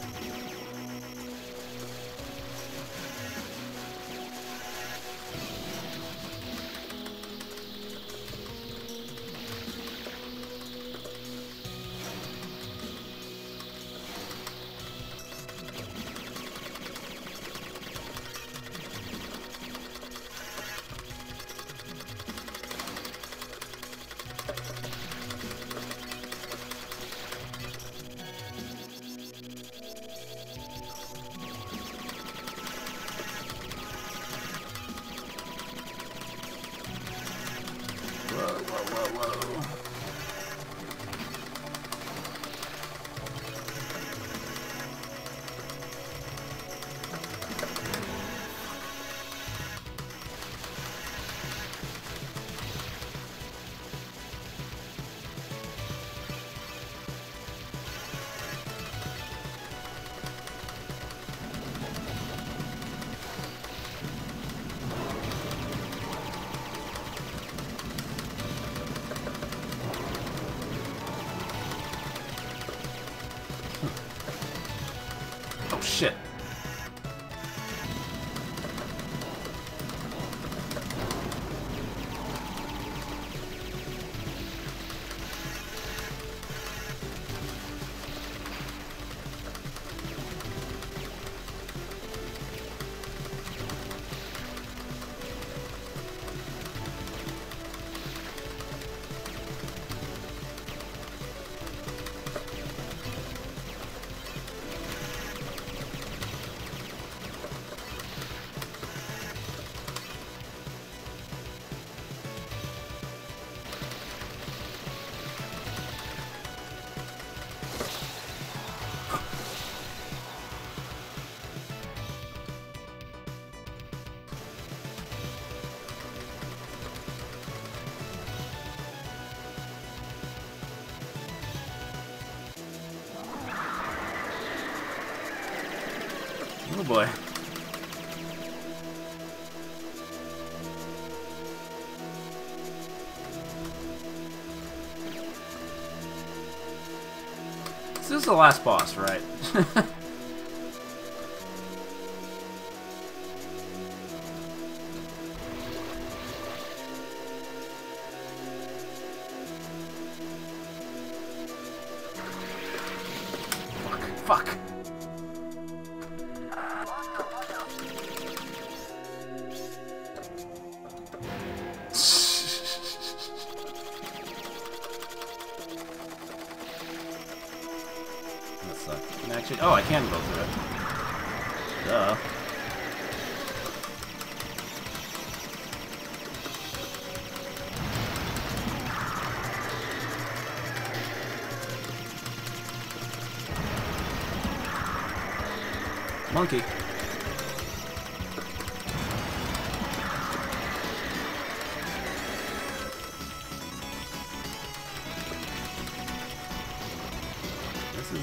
Is the last boss, right?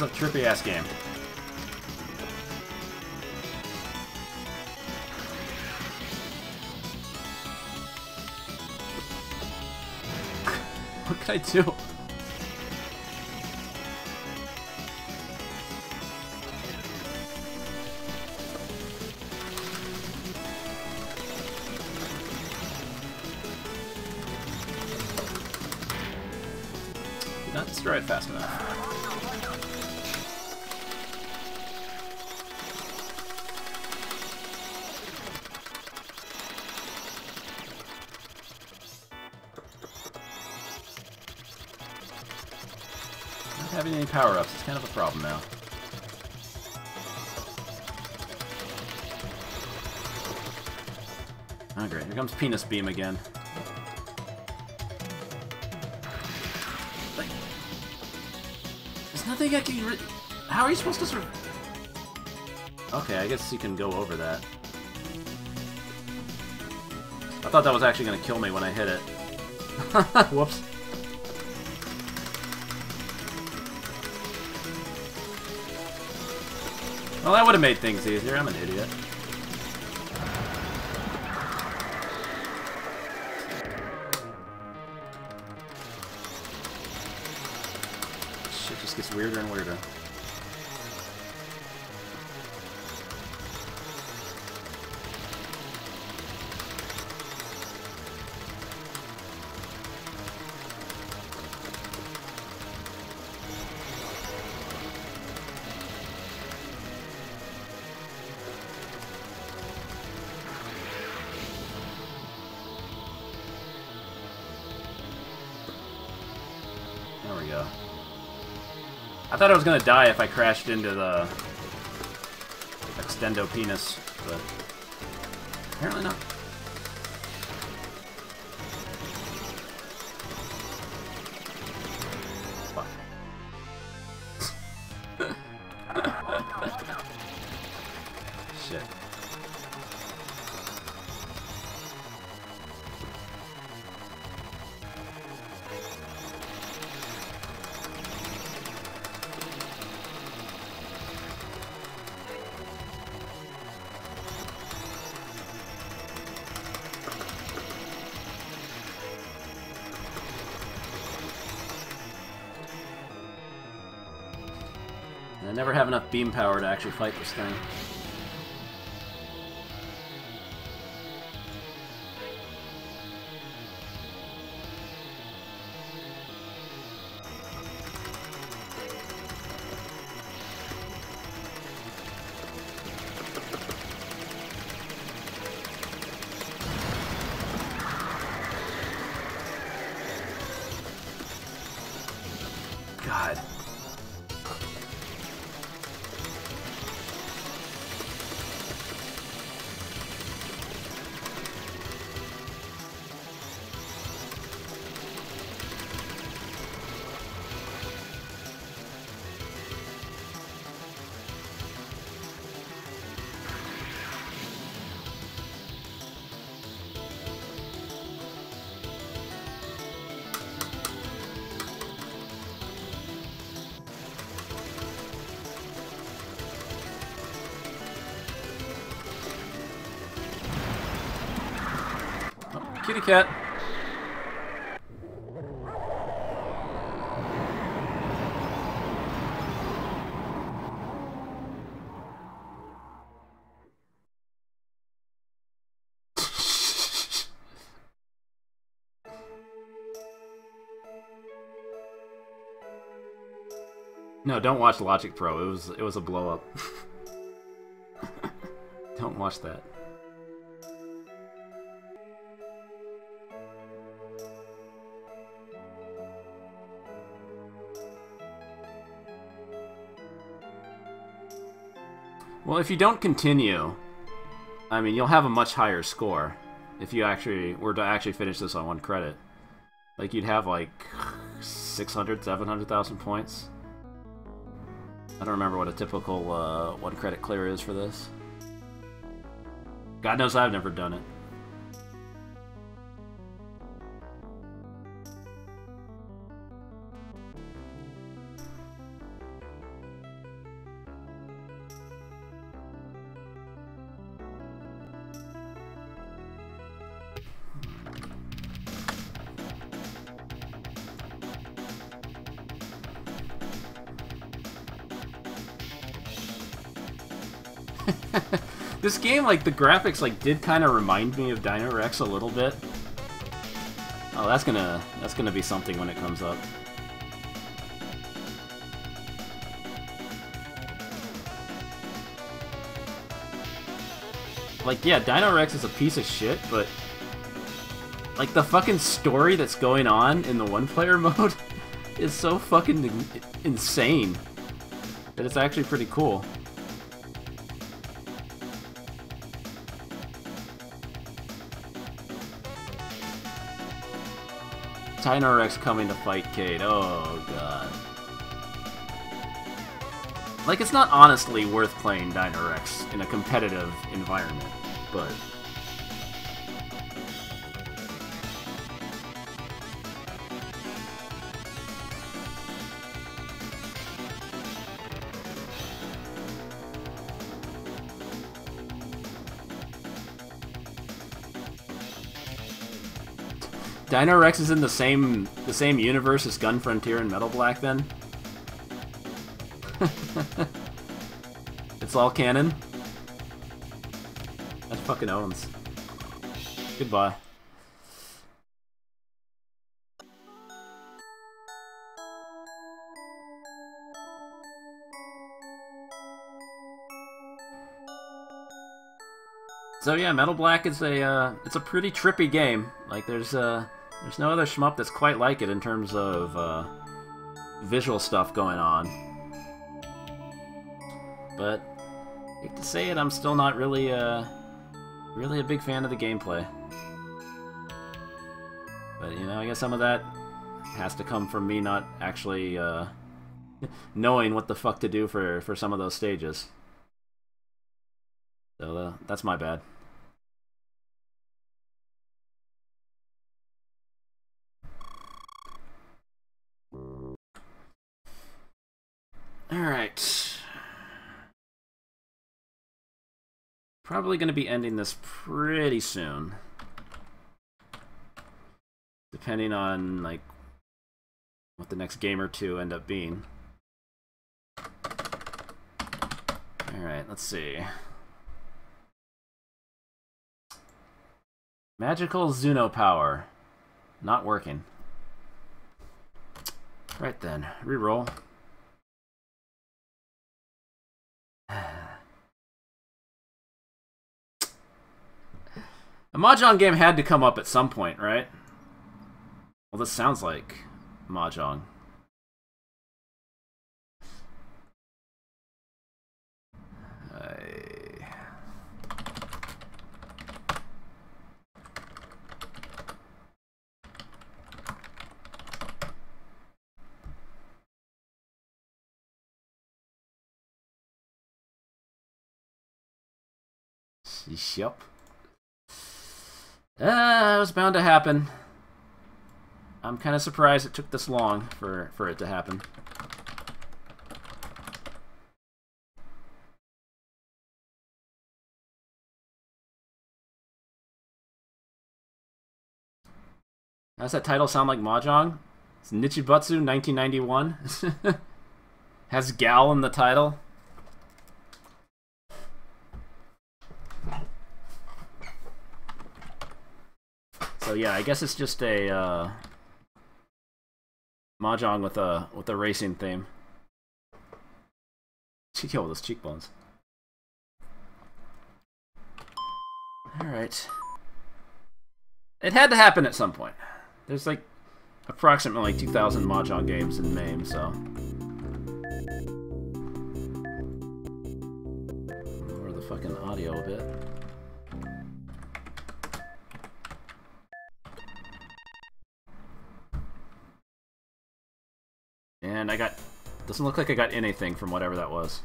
a trippy ass game. what can I do? Oh great, here comes Penis Beam again. Like, there's nothing I can... How are you supposed to sort. Okay, I guess you can go over that. I thought that was actually going to kill me when I hit it. Whoops. Well, that would have made things easier. I'm an idiot. Weirder and weirder. Thought I was gonna die if I crashed into the extendo penis, but apparently not. Beam power to actually fight this thing. Cat. No, don't watch Logic Pro. It was it was a blow up. don't watch that. Well, if you don't continue, I mean, you'll have a much higher score if you actually were to actually finish this on one credit. Like, you'd have like 600, 700,000 points. I don't remember what a typical uh, one credit clear is for this. God knows I've never done it. Game, like the graphics, like did kind of remind me of Dino Rex a little bit. Oh, that's gonna that's gonna be something when it comes up. Like, yeah, Dino Rex is a piece of shit, but like the fucking story that's going on in the one-player mode is so fucking insane that it's actually pretty cool. Dino Rex coming to Fightcade. Oh god. Like it's not honestly worth playing Dino Rex in a competitive environment, but Dino Rex is in the same the same universe as Gun Frontier and Metal Black then? it's all canon? That fucking owns. Goodbye. So yeah, Metal Black is a uh, it's a pretty trippy game. Like there's uh there's no other shmup that's quite like it in terms of uh, visual stuff going on. But hate to say it, I'm still not really uh really a big fan of the gameplay. But you know, I guess some of that has to come from me not actually uh, knowing what the fuck to do for for some of those stages. So uh, that's my bad. Alright. Probably going to be ending this pretty soon. Depending on, like, what the next game or two end up being. Alright, let's see. Magical Zuno power. Not working. Right then, reroll. A Mahjong game had to come up at some point, right? Well, this sounds like Mahjong. Yep. Uh, it was bound to happen. I'm kind of surprised it took this long for, for it to happen. Does that title sound like Mahjong? It's Nichibutsu 1991. Has Gal in the title. So yeah, I guess it's just a uh, mahjong with a with a racing theme. Yo, those cheekbones. All right. It had to happen at some point. There's like approximately 2,000 mahjong games in MAME, so. Lower the fucking audio a bit. And I got... Doesn't look like I got anything from whatever that was.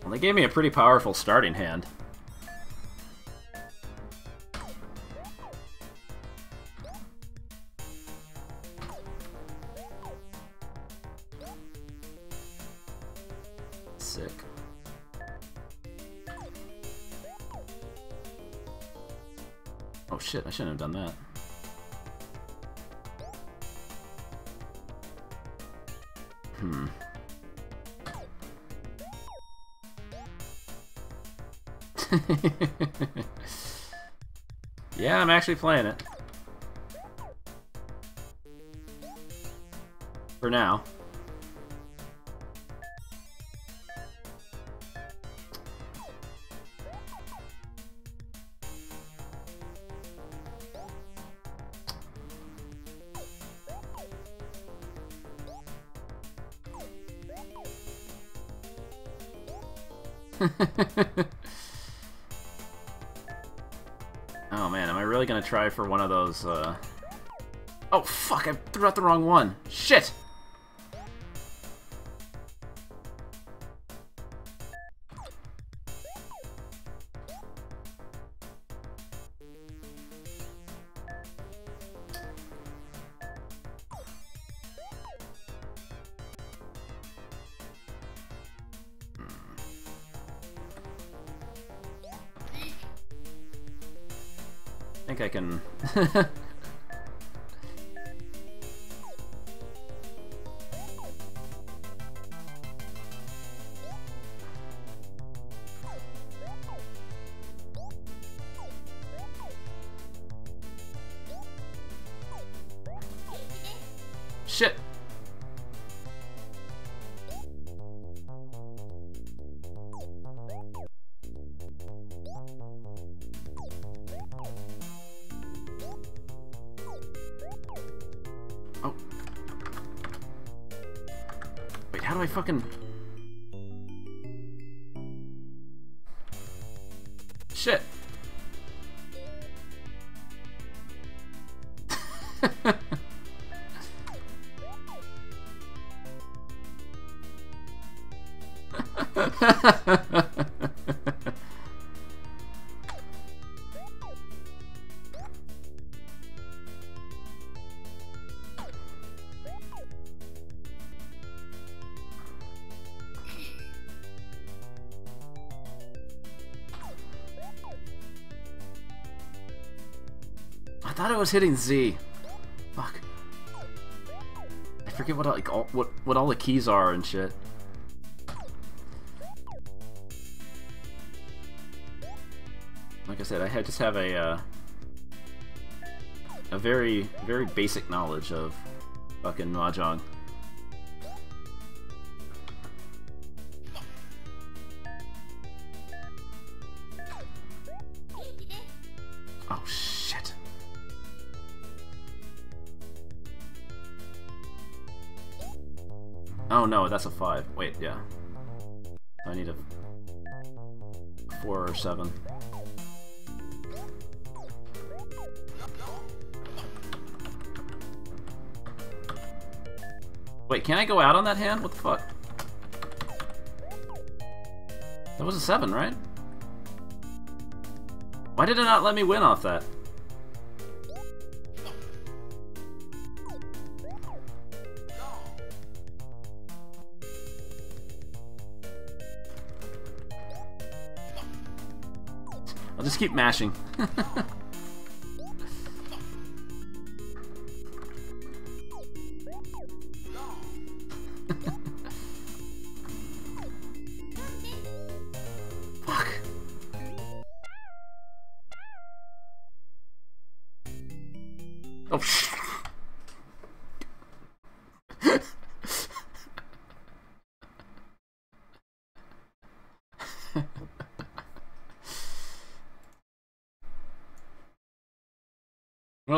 Well, they gave me a pretty powerful starting hand. Hmm. yeah, I'm actually playing it. For now. oh man, am I really gonna try for one of those, uh... Oh fuck, I threw out the wrong one! Shit! Was hitting Z. Fuck. I forget what like all what what all the keys are and shit. Like I said, I had, just have a uh, a very very basic knowledge of fucking mahjong. Oh no, that's a five. Wait, yeah. I need a four or seven. Wait, can I go out on that hand? What the fuck? That was a seven, right? Why did it not let me win off that? Just keep mashing.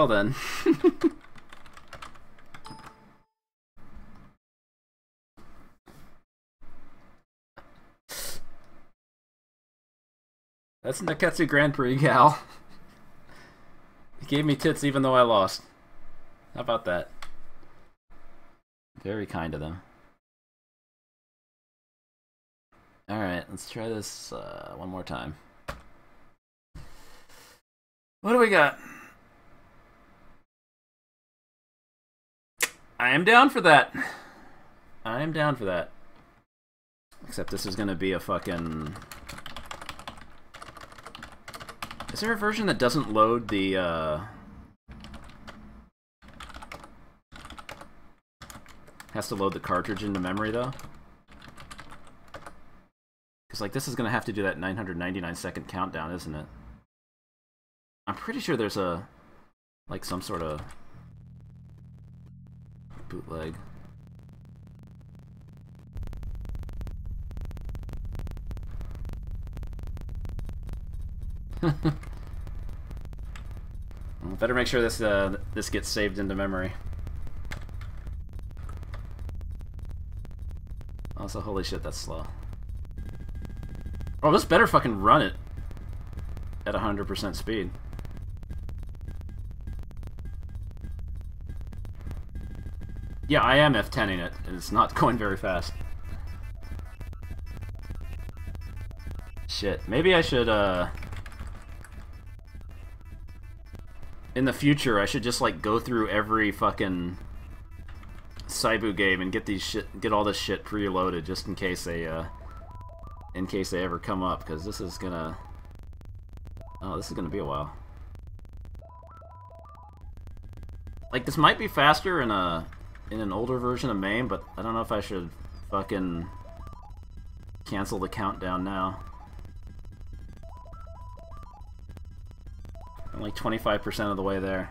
then. That's Nekketsu Grand Prix, gal. he gave me tits even though I lost. How about that? Very kind of them. Alright, let's try this uh, one more time. What do we got? I am down for that. I am down for that. Except this is gonna be a fucking... Is there a version that doesn't load the, uh... Has to load the cartridge into memory, though? Because, like, this is gonna have to do that 999 second countdown, isn't it? I'm pretty sure there's a... Like, some sort of... Bootleg. Well, Better make sure this uh, this gets saved into memory. Also, holy shit, that's slow. Oh, this better fucking run it at 100% speed. Yeah, I am F10ing it, and it's not going very fast. Shit, maybe I should, uh... In the future, I should just, like, go through every fucking... Seibu game and get these shit, get all this shit preloaded just in case they, uh... In case they ever come up, because this is gonna... Oh, this is gonna be a while. Like this might be faster in a in an older version of MAME, but I don't know if I should fucking cancel the countdown now. I'm like 25% of the way there.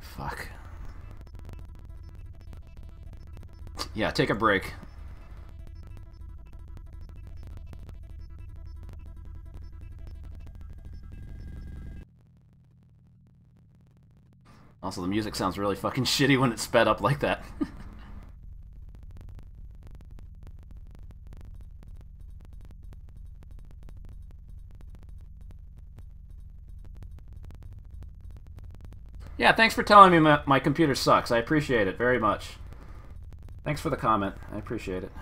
Fuck. Yeah, take a break. Also, the music sounds really fucking shitty when it's sped up like that. yeah, thanks for telling me my, my computer sucks. I appreciate it very much. Thanks for the comment. I appreciate it.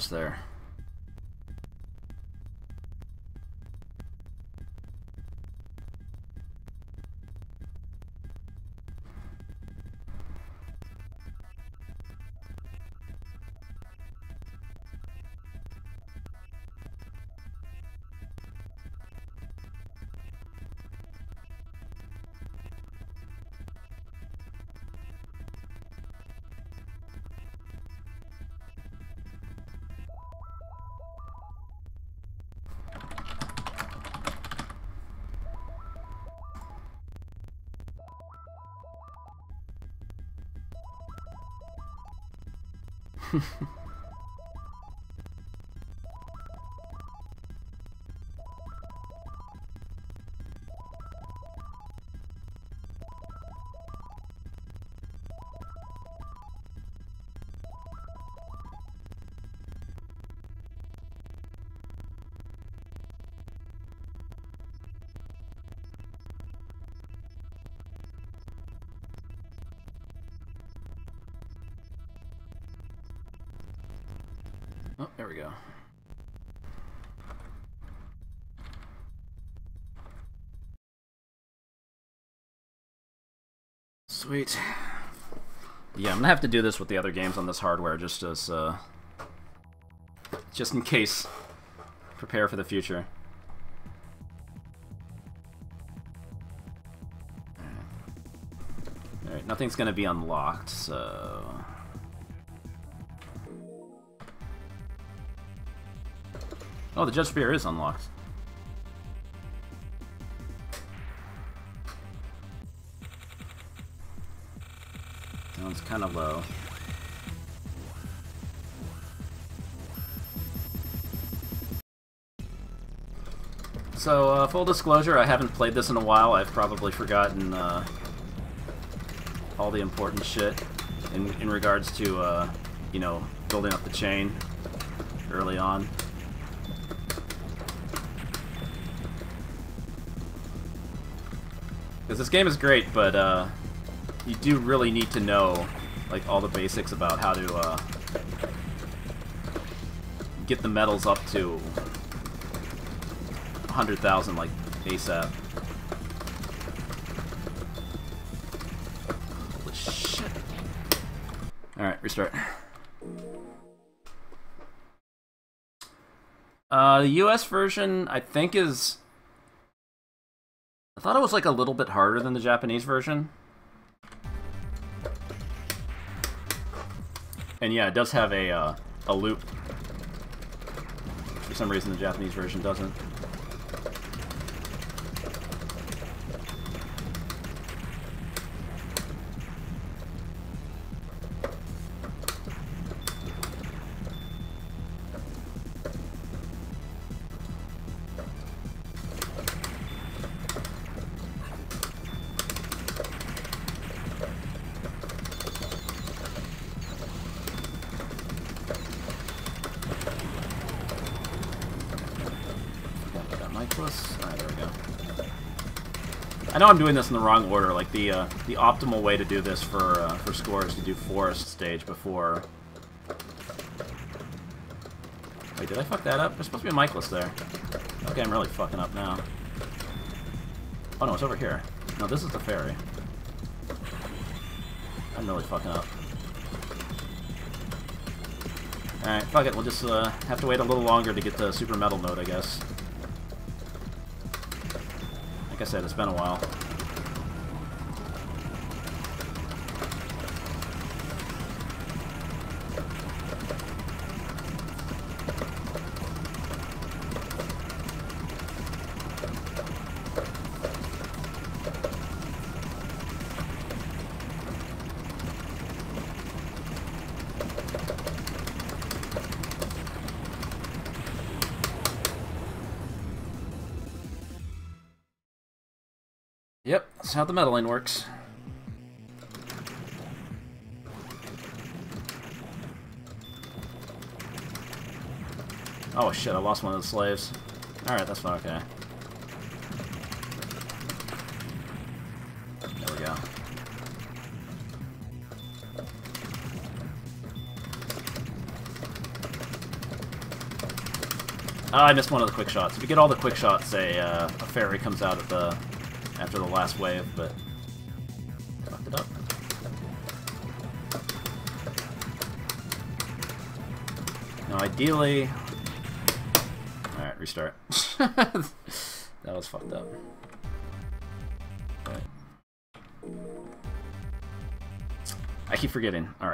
Almost there. There we go. Sweet. Yeah, I'm gonna have to do this with the other games on this hardware just as, uh... Just in case. Prepare for the future. Alright, nothing's gonna be unlocked, so... Oh, the Judge Spear is unlocked. That one's kind of low. So, uh, full disclosure, I haven't played this in a while. I've probably forgotten uh, all the important shit. in in regards to uh, you know building up the chain early on. This game is great, but uh, you do really need to know like all the basics about how to uh, get the medals up to 100,000 like ASAP. Holy shit. Alright, restart. Uh, the US version, I think, is. I thought it was like a little bit harder than the Japanese version. And yeah, it does have a, uh, a loop. For some reason, the Japanese version doesn't. Know I'm doing this in the wrong order. Like the uh, the optimal way to do this for uh, for score is to do forest stage before. Wait, did I fuck that up? There's supposed to be a Miclus there. Okay, I'm really fucking up now. Oh no, it's over here. No, this is the ferry. I'm really fucking up. Alright, fuck it, we'll just uh, have to wait a little longer to get the super medal mode, I guess. Like I said, it's been a while. That's how the meddling works. Oh shit, I lost one of the slaves. Alright, that's fine, okay. There we go. Oh, I missed one of the quick shots. If you get all the quick shots, a, uh, a fairy comes out at the after the last wave, but. Now, ideally, all right, restart. that was fucked up. I keep forgetting. All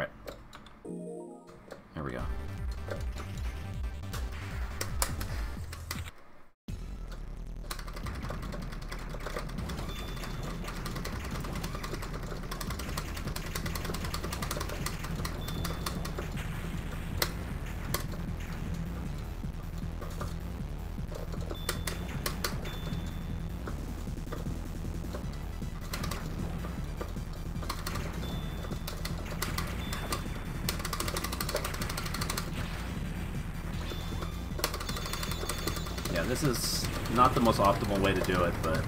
the most optimal way to do it, but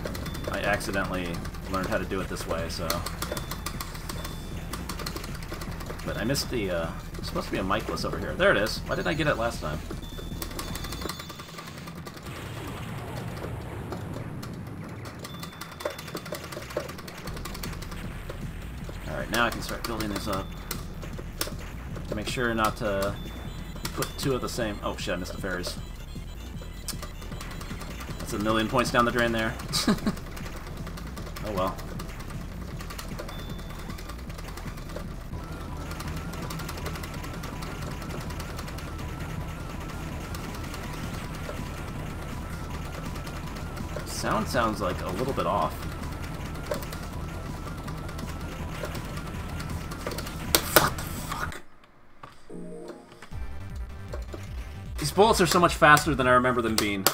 I accidentally learned how to do it this way, so... But I missed the, uh... Supposed to be a Miclus over here. There it is. Why didn't I get it last time? Alright, now I can start building this up. To make sure not to put two of the same... Oh shit, I missed the fairies. That's a million points down the drain there. oh well. Sound sounds like a little bit off. What the fuck? These bullets are so much faster than I remember them being.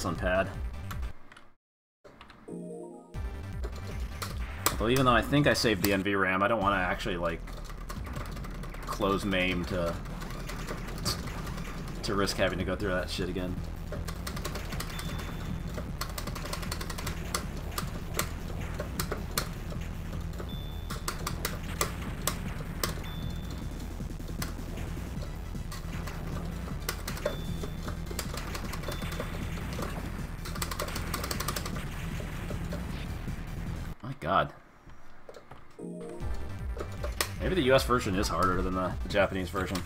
This on pad. Although even though I think I saved the NV RAM, I don't want to actually, like, close MAME to... to risk having to go through that shit again. US version is harder than the, the Japanese version.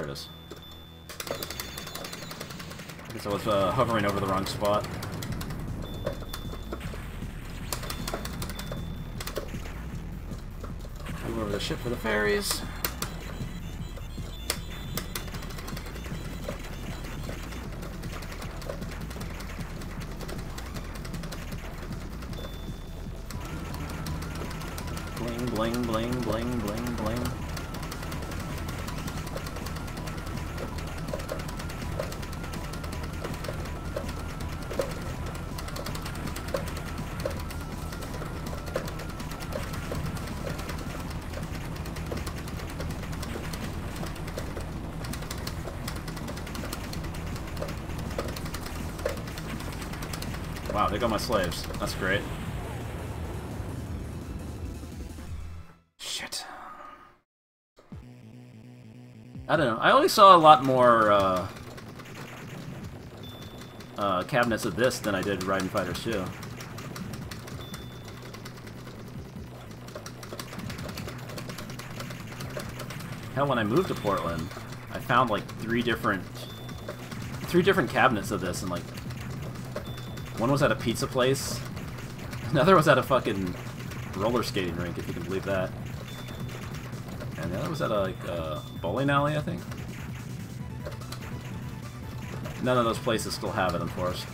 There it is. I guess I was uh, hovering over the wrong spot. Move over the ship for the ferries. Got my slaves. That's great. Shit. I don't know. I always saw a lot more uh, uh, cabinets of this than I did Raiden Fighters 2. Hell, when I moved to Portland, I found like three different, three different cabinets of this, and like one was at a pizza place. Another was at a fucking roller skating rink, if you can believe that. And the other was at a like a bowling alley, I think. None of those places still have it, enforced.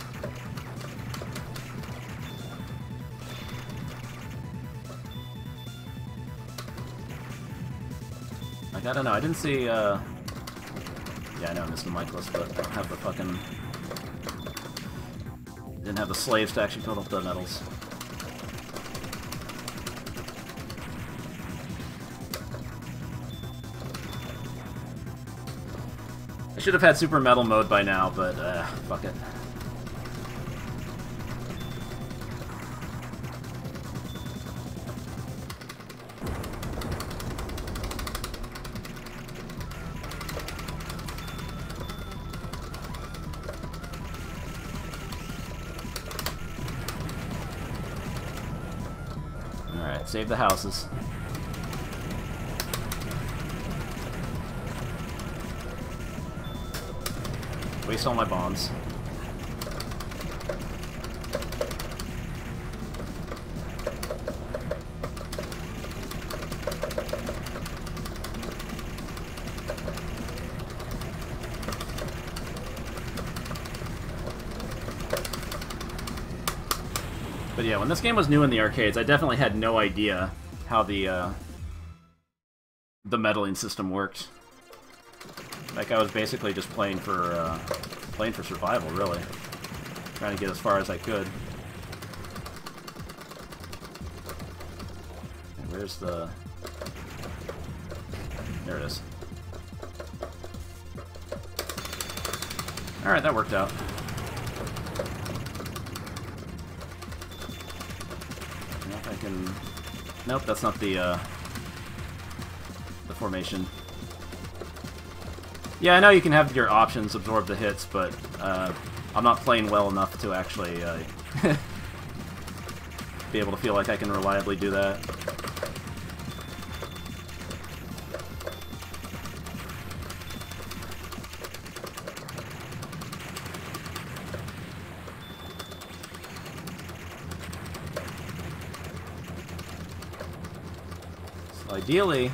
Like, I don't know, I didn't see, uh... Yeah, I know, i missed Mr. Miclus, but I don't have the fucking... Have the slaves to actually fill up the medals. I should have had super medal mode by now, but uh, fuck it. Save the houses. Waste all my bombs. When this game was new in the arcades, I definitely had no idea how the uh, the meddling system worked. Like I was basically just playing for uh, playing for survival, really. Trying to get as far as I could. And where's the... There it is. Alright, that worked out. Nope, that's not the, uh... The formation. Yeah, I know you can have your options absorb the hits, but, uh... I'm not playing well enough to actually, uh... be able to feel like I can reliably do that. Ideally,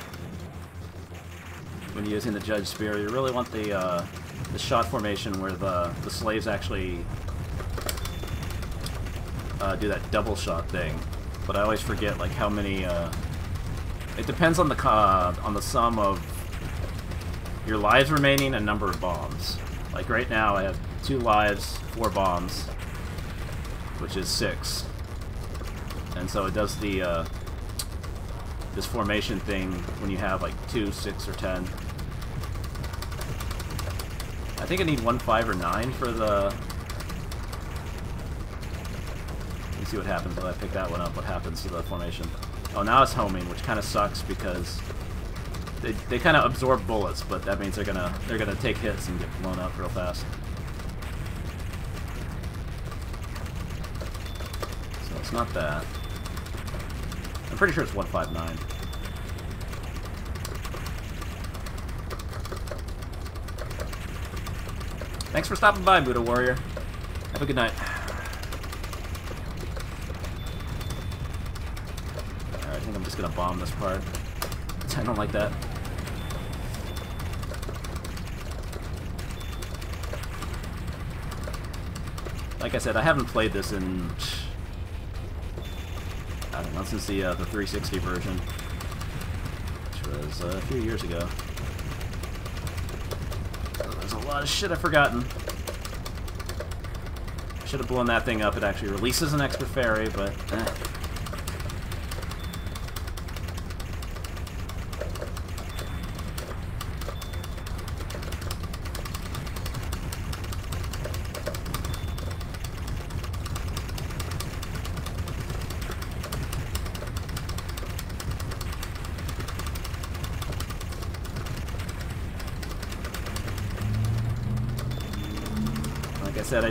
when using the Judge Spear, you really want the uh, the shot formation where the the slaves actually uh, do that double shot thing. But I always forget like how many. Uh, it depends on the uh, on the sum of your lives remaining and number of bombs. Like right now, I have two lives, four bombs, which is six. And so it does the uh, this formation thing when you have like two, six, or ten. I think I need one, five, or nine for the. Let me see what happens when I pick that one up. What happens to the formation? Oh, now it's homing, which kind of sucks because they, they kind of absorb bullets, but that means they're gonna they're gonna take hits and get blown up real fast. So it's not that. Pretty sure it's 159. Thanks for stopping by, Buddha Warrior. Have a good night. Alright, I think I'm just gonna bomb this part. I don't like that. Like I said, I haven't played this in... I don't since the, uh, the 360 version. Which was uh, a few years ago. There's a lot of shit I've forgotten. Should have blown that thing up. It actually releases an extra fairy, but... Eh.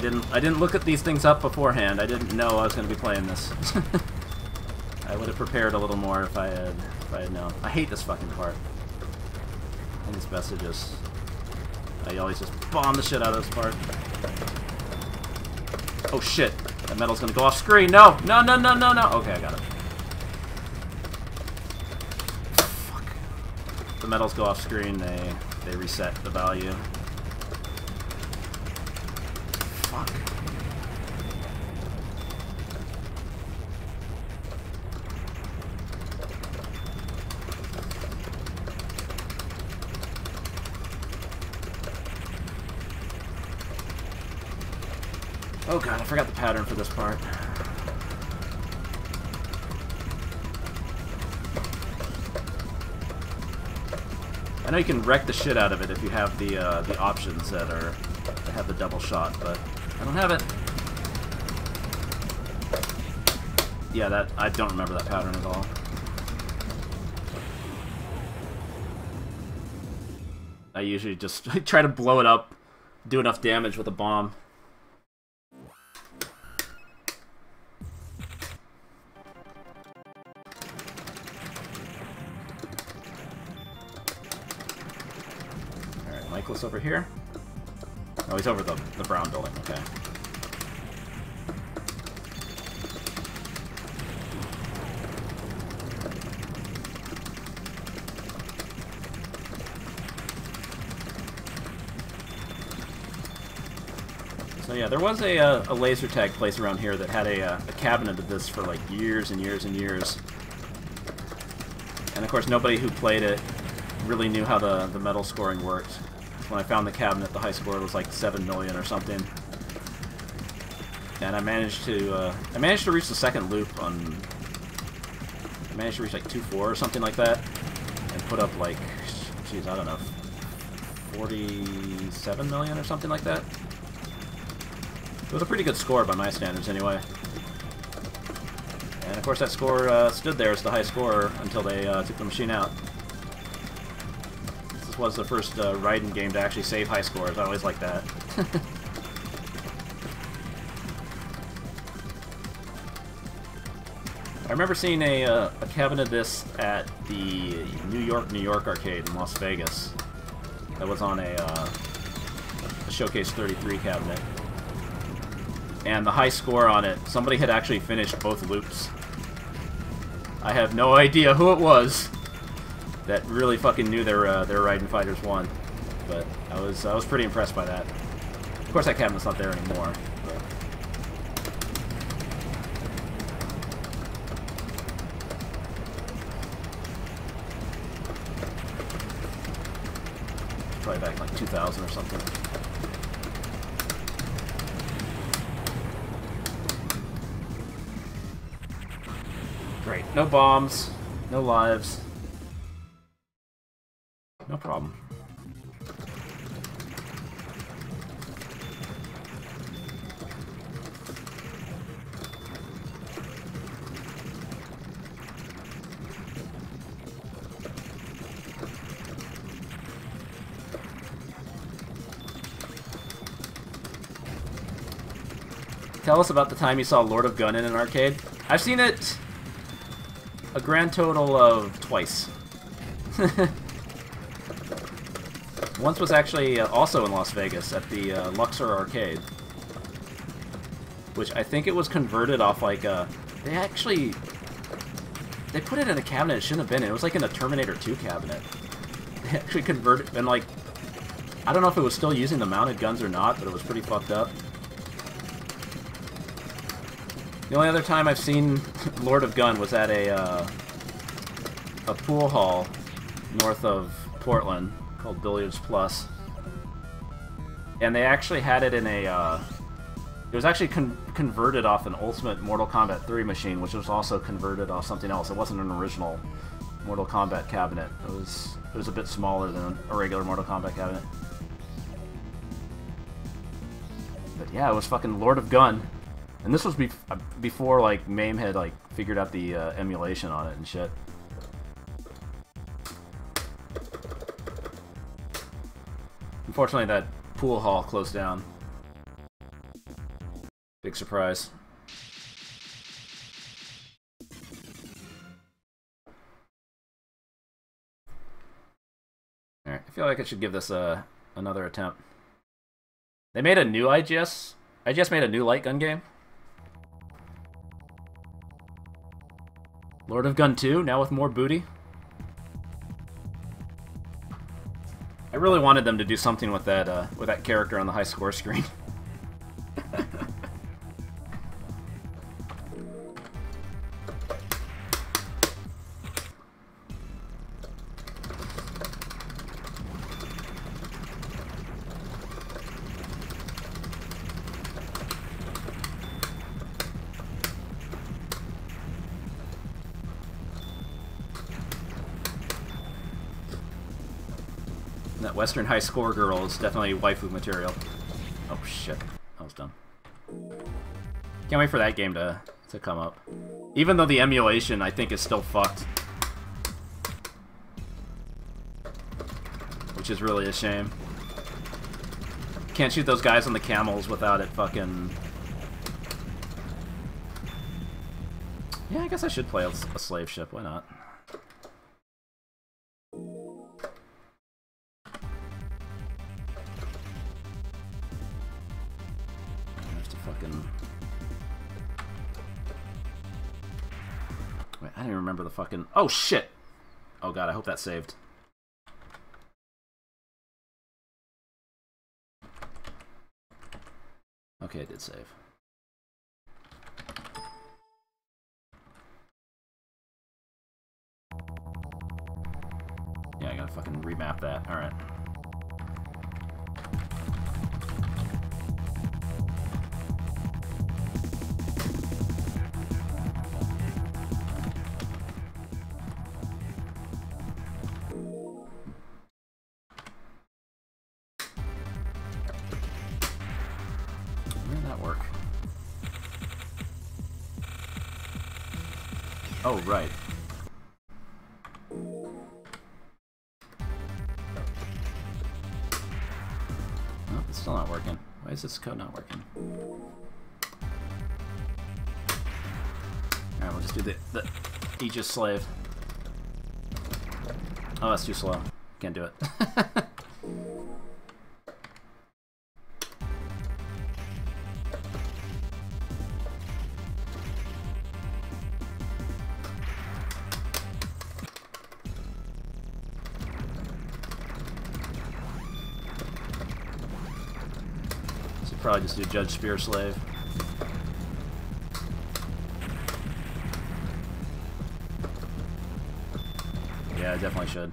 Like I didn't look at these things up beforehand. I didn't know I was going to be playing this. I would have prepared a little more if I had if I had known. I hate this fucking part. Best to just I always just bomb the shit out of this part. Oh shit! That medal's gonna go off screen. No! No! No! No! No! No! Okay, I got it. Fuck. The medals go off screen. They they reset the value. Fuck. Oh god, I forgot the pattern for this part. I know you can wreck the shit out of it if you have the uh, the options that are that have the double shot, but I don't have it. Yeah, that I don't remember that pattern at all. I usually just try to blow it up, do enough damage with a bomb. Over here. Oh, he's over the, the brown building, okay. So yeah, there was a, uh, a laser tag place around here that had a, uh, a cabinet of this for like years and years and years. And of course, nobody who played it really knew how the, the medal scoring worked. When I found the cabinet, the high score was like 7 million or something. and I managed to uh, I managed to reach the second loop on. I managed to reach like two four or something like that, and put up like, jeez, I don't know, forty-seven million or something like that. It was a pretty good score by my standards, anyway. And of course, that score uh, stood there as the high score until they uh, took the machine out. Was the first uh, Raiden game to actually save high scores. I always like that. I remember seeing a, uh, a cabinet of this at the New York, New York arcade in Las Vegas. That was on a, uh, a Showcase 33 cabinet. And the high score on it, somebody had actually finished both loops. I have no idea who it was that really fucking knew their uh, their Raiden Fighters won. But I was I was pretty impressed by that. Of course, that cabinet's not there anymore. Probably back in like 2000 or something. Great. No bombs. No lives. Tell us about the time you saw Lord of Gun in an arcade. I've seen it a grand total of twice. Once was actually uh, also in Las Vegas at the uh, Luxor Arcade, which I think it was converted off like a. They actually they put it in a cabinet it shouldn't have been. in. It was like in a Terminator 2 cabinet. They actually converted and like I don't know if it was still using the mounted guns or not, but it was pretty fucked up. The only other time I've seen Lord of Gun was at a uh, a pool hall north of Portland called Billiards Plus, and they actually had it in a. Uh, it was actually con converted off an Ultimate Mortal Kombat 3 machine, which was also converted off something else. It wasn't an original Mortal Kombat cabinet. It was it was a bit smaller than a regular Mortal Kombat cabinet. But yeah, it was fucking Lord of Gun. And this was uh, before like MAME had like figured out the uh, emulation on it and shit. Unfortunately, that pool hall closed down. Big surprise. Alright, I feel like I should give this a, another attempt. They made a new IGS. IGS made a new light gun game. Lord of Gun 2, now with more booty. Really wanted them to do something with that uh, with that character on the high score screen. Western high score girl is definitely waifu material. Oh shit, that was dumb. Can't wait for that game to to come up. Even though the emulation, I think, is still fucked. Which is really a shame. Can't shoot those guys on the camels without it fucking... Yeah, I guess I should play a, a slave ship, why not? Fucking... Oh, shit! Oh god, I hope that saved. Okay, it did save. Right. It's still not working. Why is this code not working? Alright, we'll just do the, the Aegis Slave. Oh, that's too slow. Can't do it. Probably do Judge Spear Slave. Yeah, I definitely should.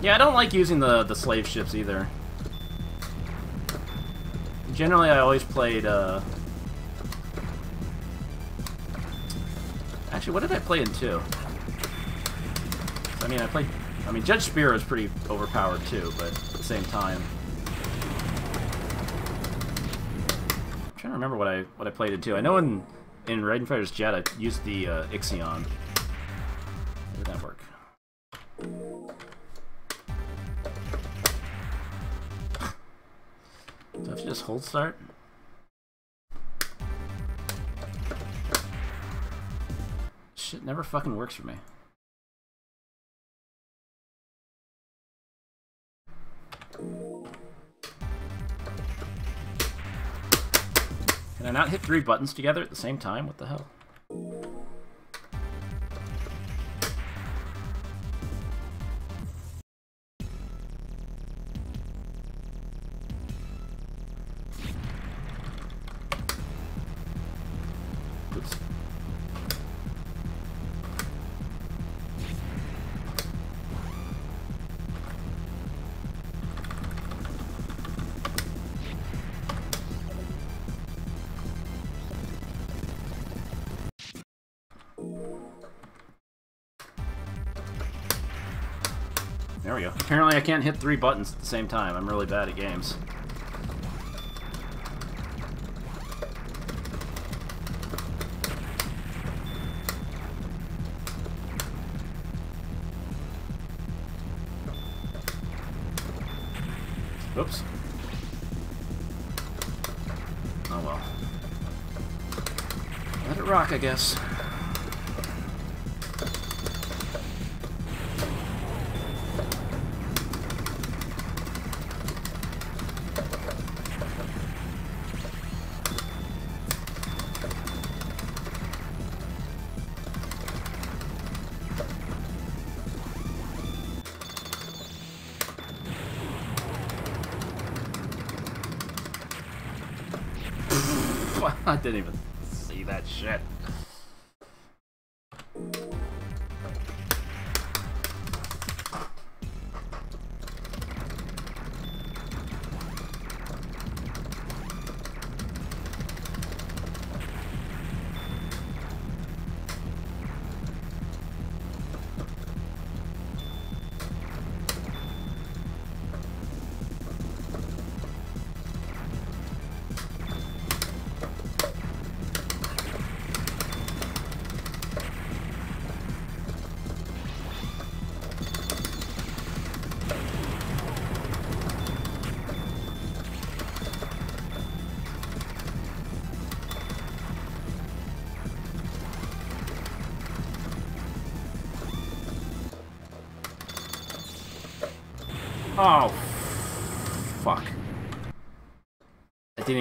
Yeah, I don't like using the, the slave ships either. Generally, I always played, uh... Actually, what did I play in 2? I mean, I played... I mean, Judge Spear is pretty overpowered too, but at the same time... I'm trying to remember what I what I played in 2. I know in, in Raiden Fighters Jet, I used the uh, Ixion. Hold start? Shit never fucking works for me. Can I not hit three buttons together at the same time? What the hell? Can't hit three buttons at the same time. I'm really bad at games. Oops. Oh well. Let it rock, I guess.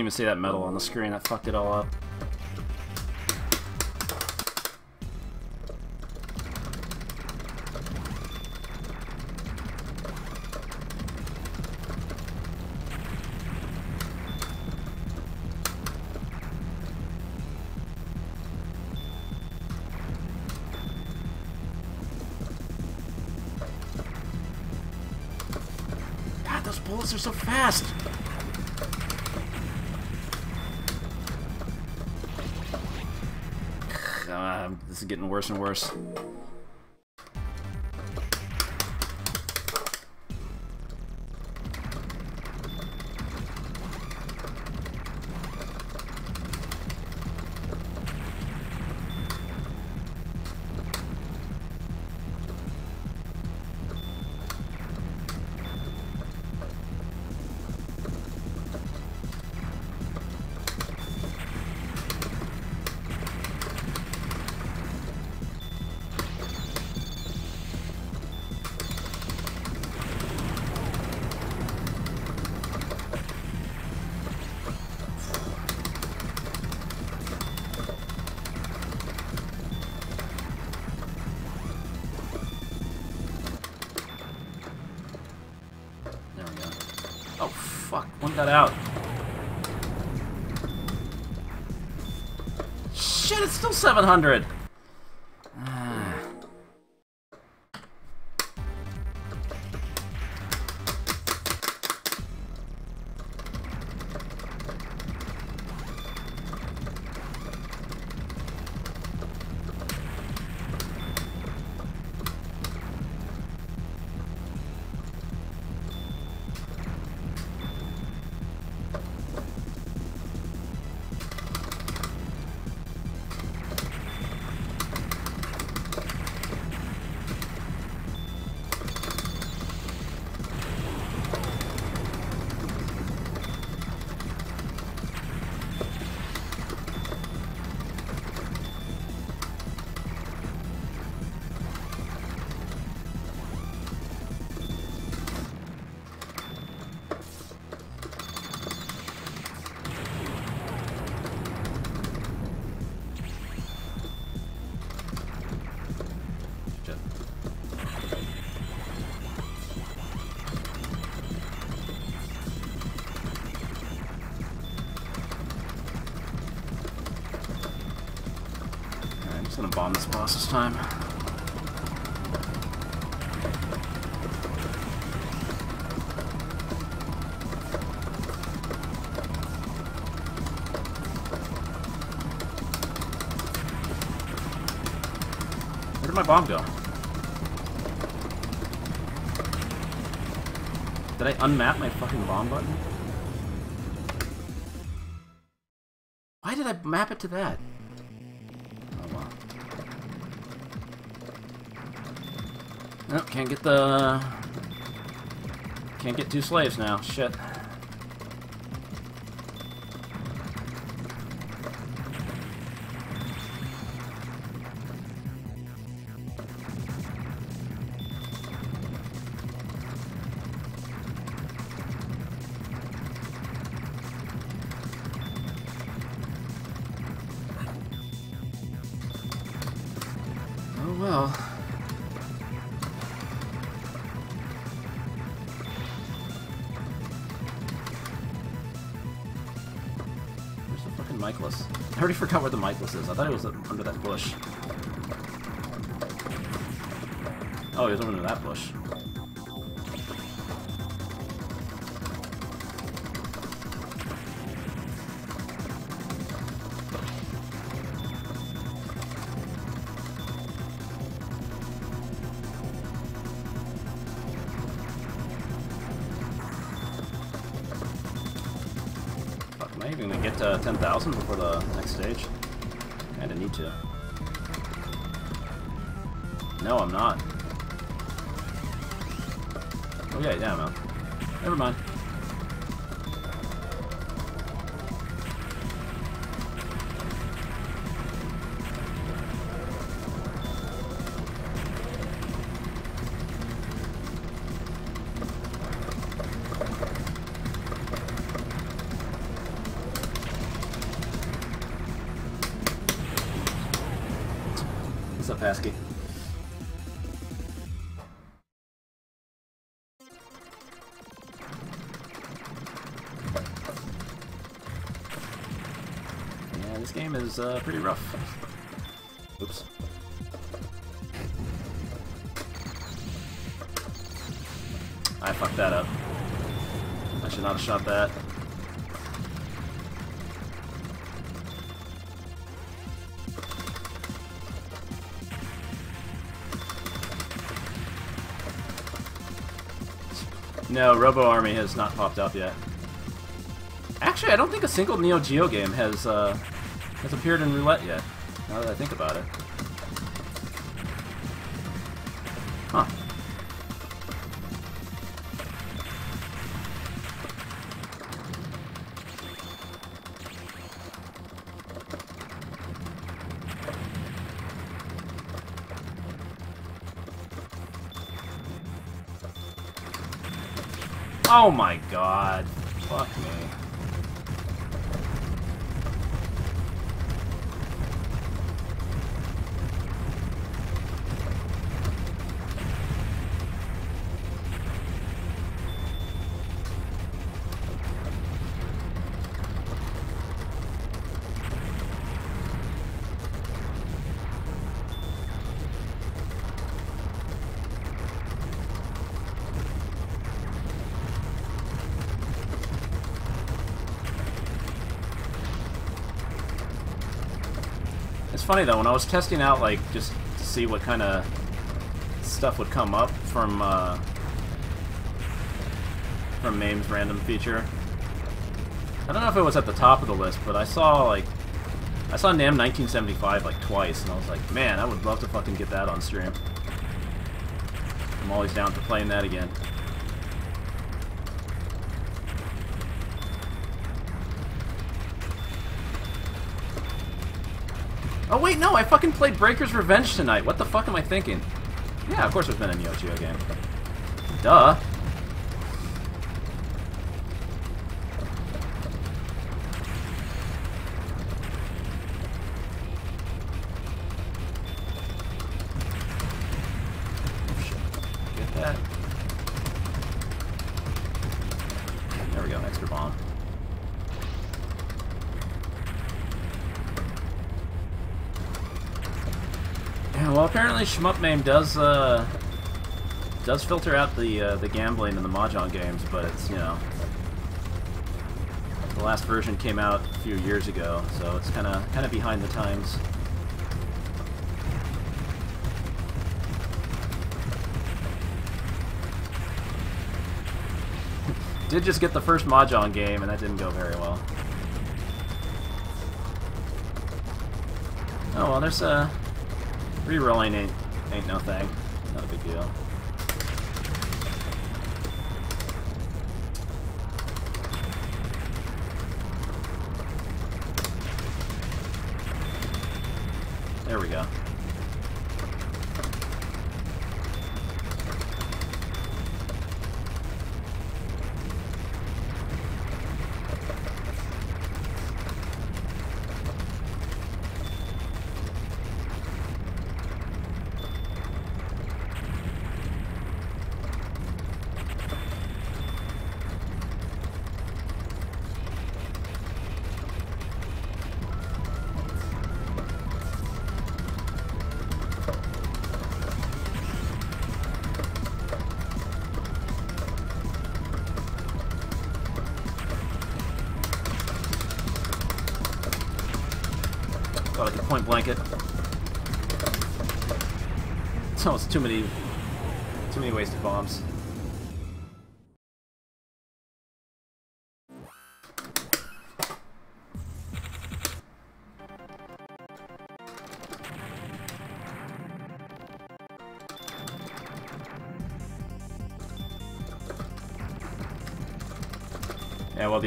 Even see that medal on the screen. That fucked it all up. God, those bullets are so fast! Is getting worse and worse. Got out. Shit, it's still 700. Bomb go? Did I unmap my fucking bomb button? Why did I map it to that? Oh wow. Nope, can't get the... Can't get two slaves now. Shit. Thought it was under Yeah, this game is uh, pretty rough. Oops. I fucked that up. I should not have shot that. No, Robo Army has not popped up yet. Actually, I don't think a single Neo Geo game has uh, has appeared in Roulette yet. Now that I think about it. Oh my god. Fuck me. It's funny though, when I was testing out, like, just to see what kind of stuff would come up from, uh, from MAME's random feature. I don't know if it was at the top of the list, but I saw, like, I saw NAM 1975, like, twice, and I was like, man, I would love to fucking get that on stream. I'm always down for playing that again. No, I fucking played Breakers Revenge tonight. What the fuck am I thinking? Yeah, of course there's been a Neo Geo game. Duh. Shmup MAME does uh, does filter out the uh, the gambling in the mahjong games, but it's you know the last version came out a few years ago, so it's kind of kind of behind the times. Did just get the first mahjong game, and that didn't go very well. Oh well, there's a. Rerolling ain't, ain't no thing. Not a big deal.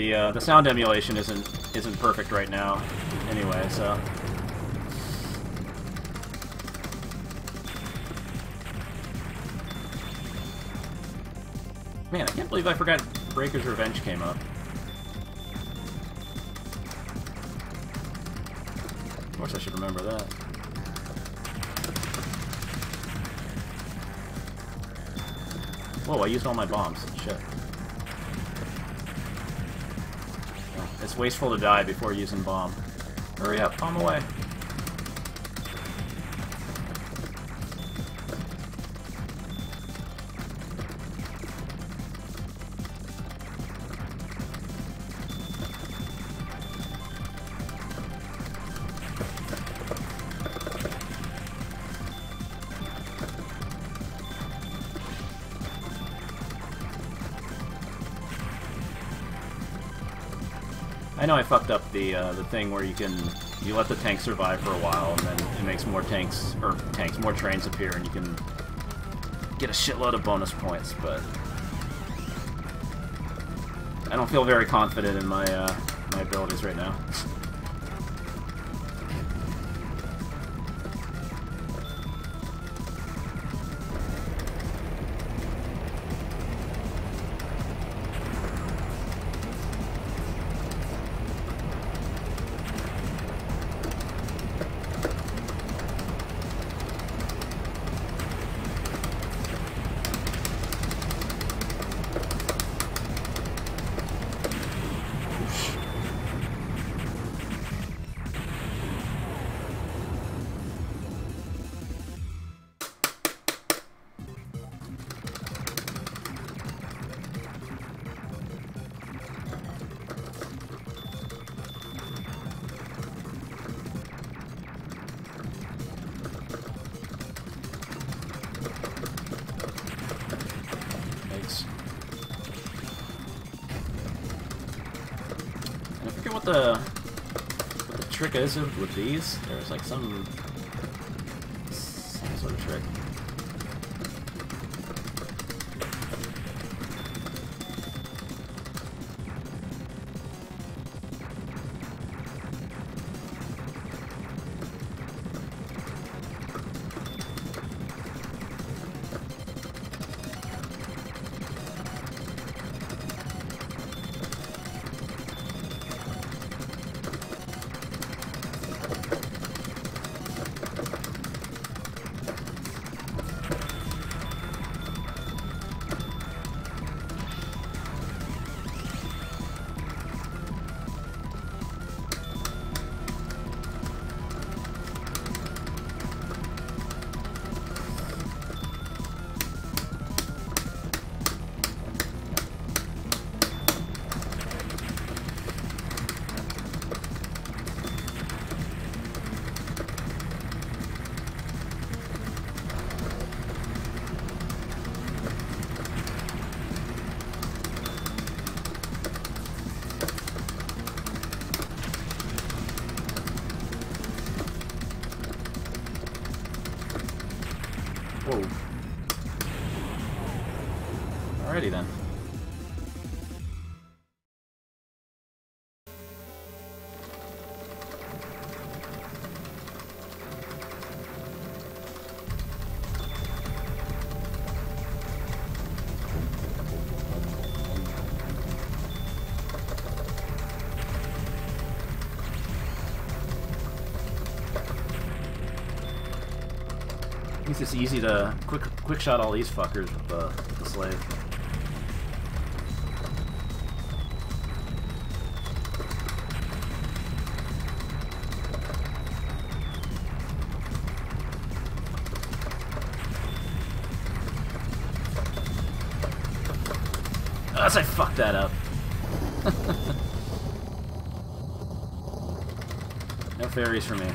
The uh, the sound emulation isn't isn't perfect right now, anyway. So Man, I can't believe I forgot Breakers Revenge came up. Of course I should remember that. Whoa, I used all my bombs. Shit. It's wasteful to die before using bomb. Hurry up, bomb away. I know I fucked up the uh, the thing where you can you let the tank survive for a while and then it makes more tanks or tanks more trains appear and you can get a shitload of bonus points, but I don't feel very confident in my uh, my abilities right now. is with these. There's like some it's easy to quick quick shot all these fuckers with the, the slave. Oh, Unless I fucked that up. no fairies for me.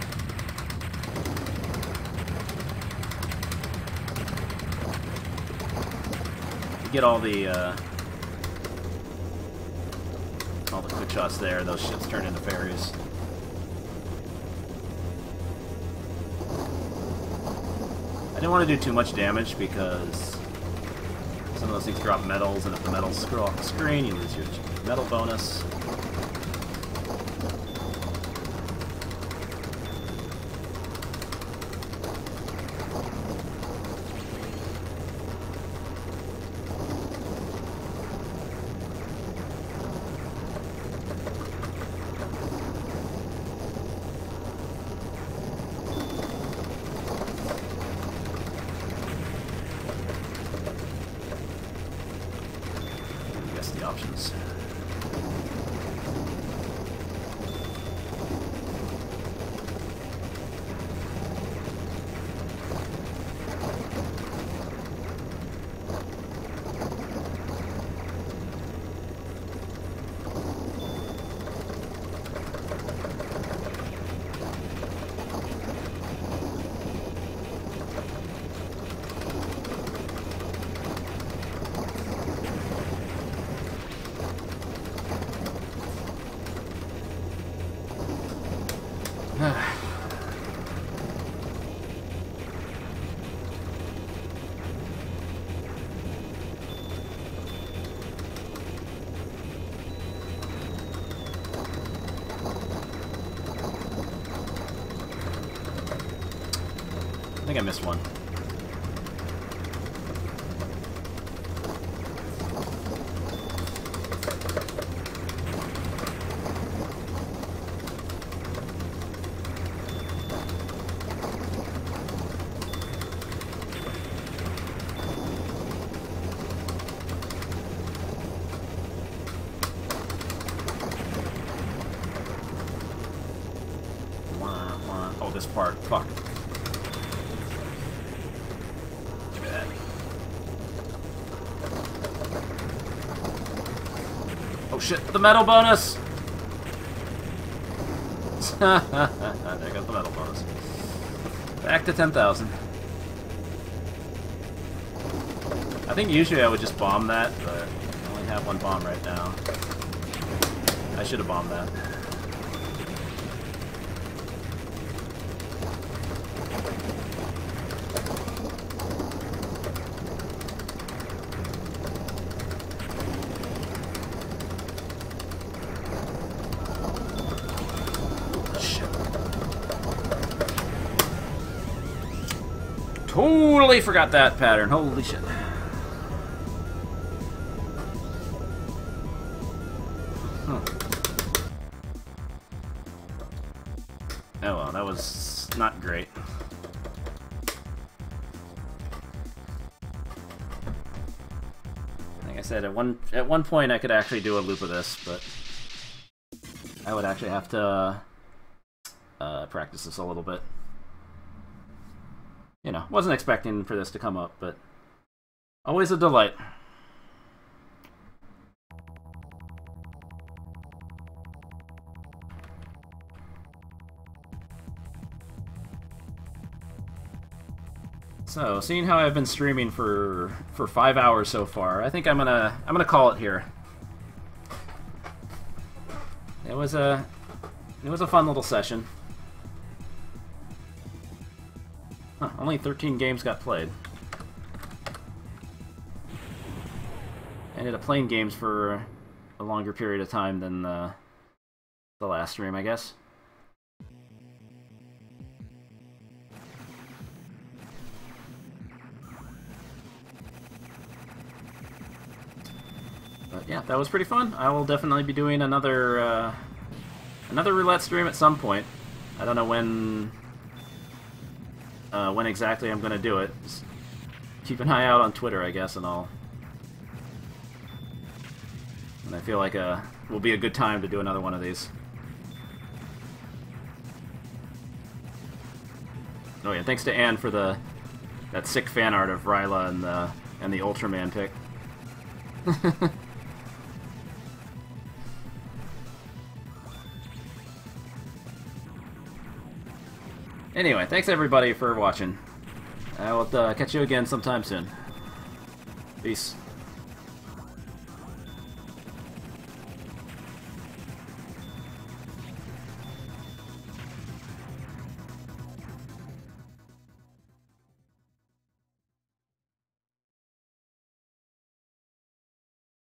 You get all the uh, all the quick shots there. Those shits turn into fairies. I didn't want to do too much damage because some of those things drop medals, and if the medals screw off the screen, you lose your medal bonus. I guess the options. I think I missed one. Wah, wah. Oh, this part. Fuck. Give me that. Oh shit, the medal bonus! there goes the medal bonus. Back to 10,000. I think usually I would just bomb that, but I only have one bomb right now. I should have bombed that. Forgot that pattern. Holy shit. Huh. Oh well, that was not great. Like I said, at one at one point I could actually do a loop of this, but I would actually have to uh, practice this a little bit. Wasn't expecting for this to come up, but always a delight. So, seeing how I've been streaming for for five hours so far, I think I'm gonna I'm gonna call it here. It was a it was a fun little session. Only 13 games got played. Ended up playing games for a longer period of time than the, the last stream, I guess. But yeah, that was pretty fun. I will definitely be doing another uh, another roulette stream at some point. I don't know when uh, when exactly I'm gonna do it. Just keep an eye out on Twitter, I guess, and I'll. And I feel like uh, will be a good time to do another one of these. Oh yeah, thanks to Anne for the that sick fan art of Rila and the and the Ultraman pick. Anyway, thanks everybody for watching. I will uh, catch you again sometime soon. Peace.